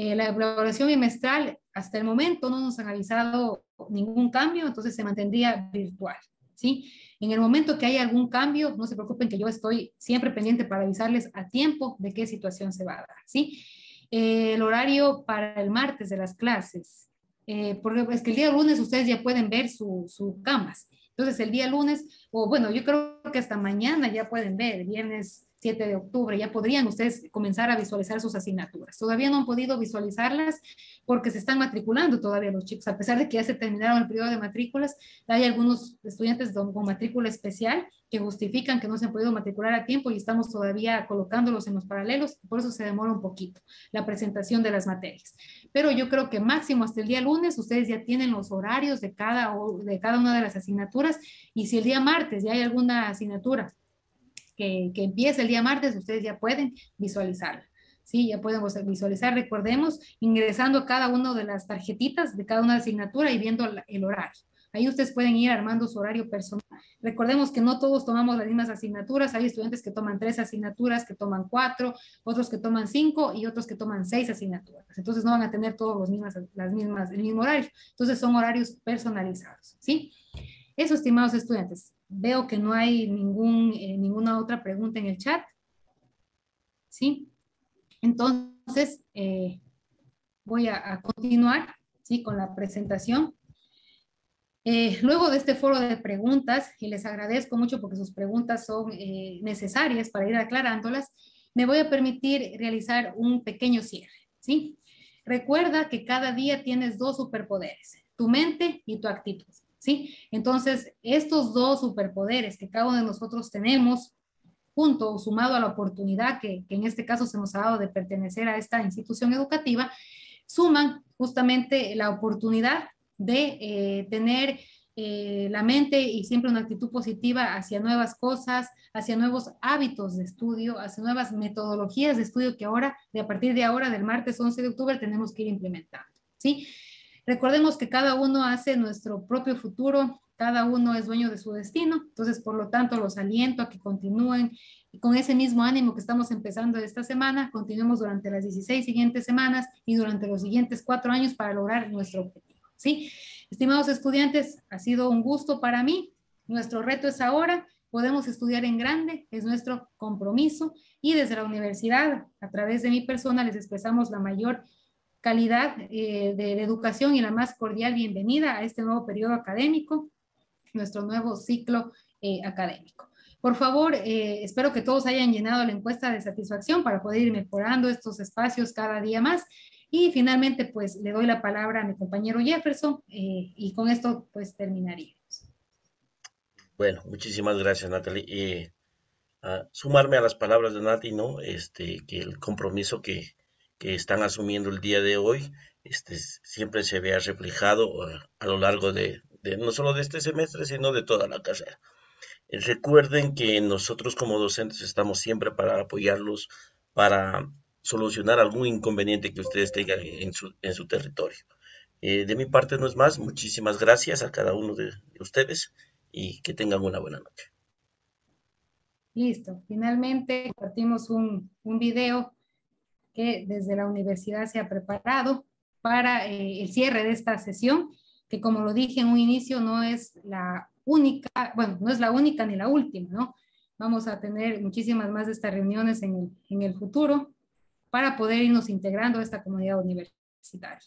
Eh, la evaluación bimestral, hasta el momento no nos han avisado ningún cambio, entonces se mantendría virtual, ¿sí? En el momento que haya algún cambio, no se preocupen que yo estoy siempre pendiente para avisarles a tiempo de qué situación se va a dar, ¿sí? Eh, el horario para el martes de las clases, eh, porque es que el día lunes ustedes ya pueden ver su, su camas, entonces el día lunes, o bueno, yo creo que hasta mañana ya pueden ver, viernes 7 de octubre, ya podrían ustedes comenzar a visualizar sus asignaturas. Todavía no han podido visualizarlas porque se están matriculando todavía los chicos, a pesar de que ya se terminaron el periodo de matrículas, hay algunos estudiantes con matrícula especial que justifican que no se han podido matricular a tiempo y estamos todavía colocándolos en los paralelos, por eso se demora un poquito la presentación de las materias. Pero yo creo que máximo hasta el día lunes ustedes ya tienen los horarios de cada, de cada una de las asignaturas y si el día martes ya hay alguna asignatura que, que empieza el día martes, ustedes ya pueden visualizarla. Sí, ya podemos visualizar, recordemos, ingresando cada una de las tarjetitas de cada una asignatura y viendo el horario. Ahí ustedes pueden ir armando su horario personal. Recordemos que no todos tomamos las mismas asignaturas. Hay estudiantes que toman tres asignaturas, que toman cuatro, otros que toman cinco y otros que toman seis asignaturas. Entonces no van a tener todos los mismas, las mismas, el mismo horario. Entonces son horarios personalizados. ¿sí? Eso, estimados estudiantes. Veo que no hay ningún, eh, ninguna otra pregunta en el chat. ¿Sí? Entonces, eh, voy a, continuar ¿sí? con la presentación. Eh, luego de este foro de preguntas, y les agradezco mucho porque sus preguntas son necesarias para ir aclarándolas, me voy a permitir realizar un pequeño cierre. ¿sí? Recuerda que cada día tienes dos superpoderes, tu mente y tu actitud. ¿Sí? Entonces, estos dos superpoderes que cada uno de nosotros tenemos, junto o sumado a la oportunidad que, en este caso se nos ha dado de pertenecer a esta institución educativa, suman justamente la oportunidad de eh, tener eh, la mente y siempre una actitud positiva hacia nuevas cosas, hacia nuevos hábitos de estudio, hacia nuevas metodologías de estudio que ahora, de a partir de ahora, del martes 11 de octubre, tenemos que ir implementando, ¿sí? Recordemos que cada uno hace nuestro propio futuro, cada uno es dueño de su destino, entonces por lo tanto los aliento a que continúen con ese mismo ánimo que estamos empezando esta semana, continuemos durante las 16 siguientes semanas y durante los siguientes cuatro años para lograr nuestro objetivo. ¿sí? Estimados estudiantes, ha sido un gusto para mí. Nuestro reto es ahora, podemos estudiar en grande, es nuestro compromiso y desde la universidad, a través de mi persona, les expresamos la mayor calidad eh, de, educación y la más cordial bienvenida a este nuevo periodo académico, nuestro nuevo ciclo eh, académico. Por favor, eh, espero que todos hayan llenado la encuesta de satisfacción para poder ir mejorando estos espacios cada día más. Y finalmente, pues le doy la palabra a mi compañero Jefferson y con esto pues terminaríamos. Bueno, muchísimas gracias Natalie. sumarme a las palabras de Nati, ¿no? Este, que el compromiso que, que están asumiendo el día de hoy este, siempre se vea reflejado eh, a lo largo de, no solo de este semestre, sino de toda la carrera. Eh, recuerden que nosotros como docentes estamos siempre para apoyarlos, para solucionar algún inconveniente que ustedes tengan en su, en su territorio. Eh, de mi parte no es más, muchísimas gracias a cada uno de, ustedes y que tengan una buena noche. Listo, finalmente compartimos un, un video que desde la universidad se ha preparado para el cierre de esta sesión, que como lo dije en un inicio, no es la única, bueno, no es la única ni la última, ¿no? Vamos a tener muchísimas más de estas reuniones en el, futuro para poder irnos integrando a esta comunidad universitaria.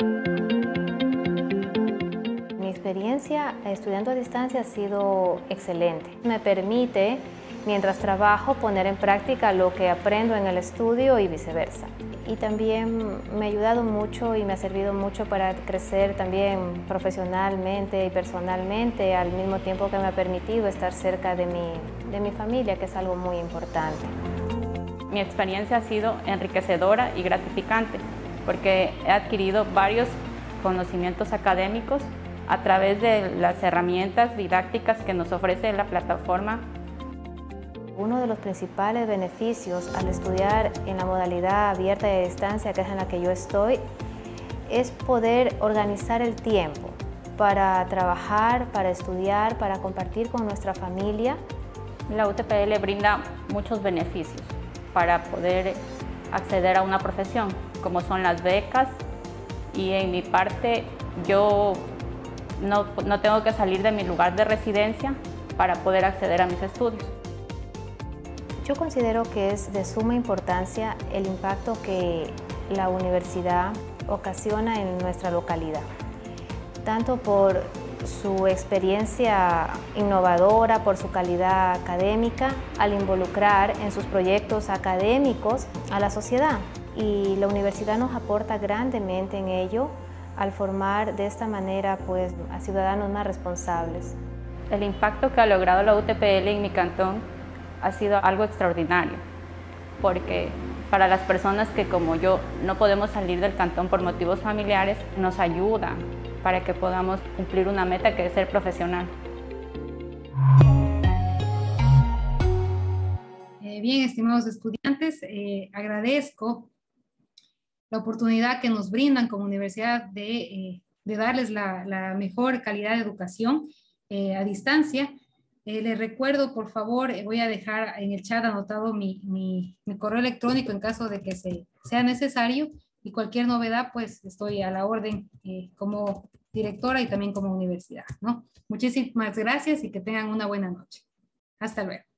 Mi experiencia estudiando a distancia ha sido excelente. Me permite, mientras trabajo, poner en práctica lo que aprendo en el estudio y viceversa. Y también me ha ayudado mucho y me ha servido mucho para crecer también profesionalmente y personalmente, al mismo tiempo que me ha permitido estar cerca de mi, de mi familia, que es algo muy importante. Mi experiencia ha sido enriquecedora y gratificante porque he adquirido varios conocimientos académicos a través de las herramientas didácticas que nos ofrece la plataforma. Uno de los principales beneficios al estudiar en la modalidad abierta y a distancia, que es en la que yo estoy, es poder organizar el tiempo para trabajar, para estudiar, para compartir con nuestra familia. La UTPL brinda muchos beneficios para poder acceder a una profesión, como son las becas, y en mi parte yo no, no tengo que salir de mi lugar de residencia para poder acceder a mis estudios. Yo considero que es de suma importancia el impacto que la universidad ocasiona en nuestra localidad, tanto por su experiencia innovadora, por su calidad académica, al involucrar en sus proyectos académicos a la sociedad. Y la universidad nos aporta grandemente en ello al formar de esta manera pues, a ciudadanos más responsables. El impacto que ha logrado la UTPL en mi cantón ha sido algo extraordinario, porque para las personas que como yo no podemos salir del cantón por motivos familiares, nos ayuda para que podamos cumplir una meta que es ser profesional. Eh, bien, estimados estudiantes, eh, agradezco la oportunidad que nos brindan como universidad de, eh, darles la, mejor calidad de educación a distancia. les recuerdo, por favor, voy a dejar en el chat anotado mi, mi, correo electrónico en caso de que se, sea necesario y cualquier novedad, pues estoy a la orden eh, como directora y también como universidad, ¿no? Muchísimas gracias y que tengan una buena noche. Hasta luego.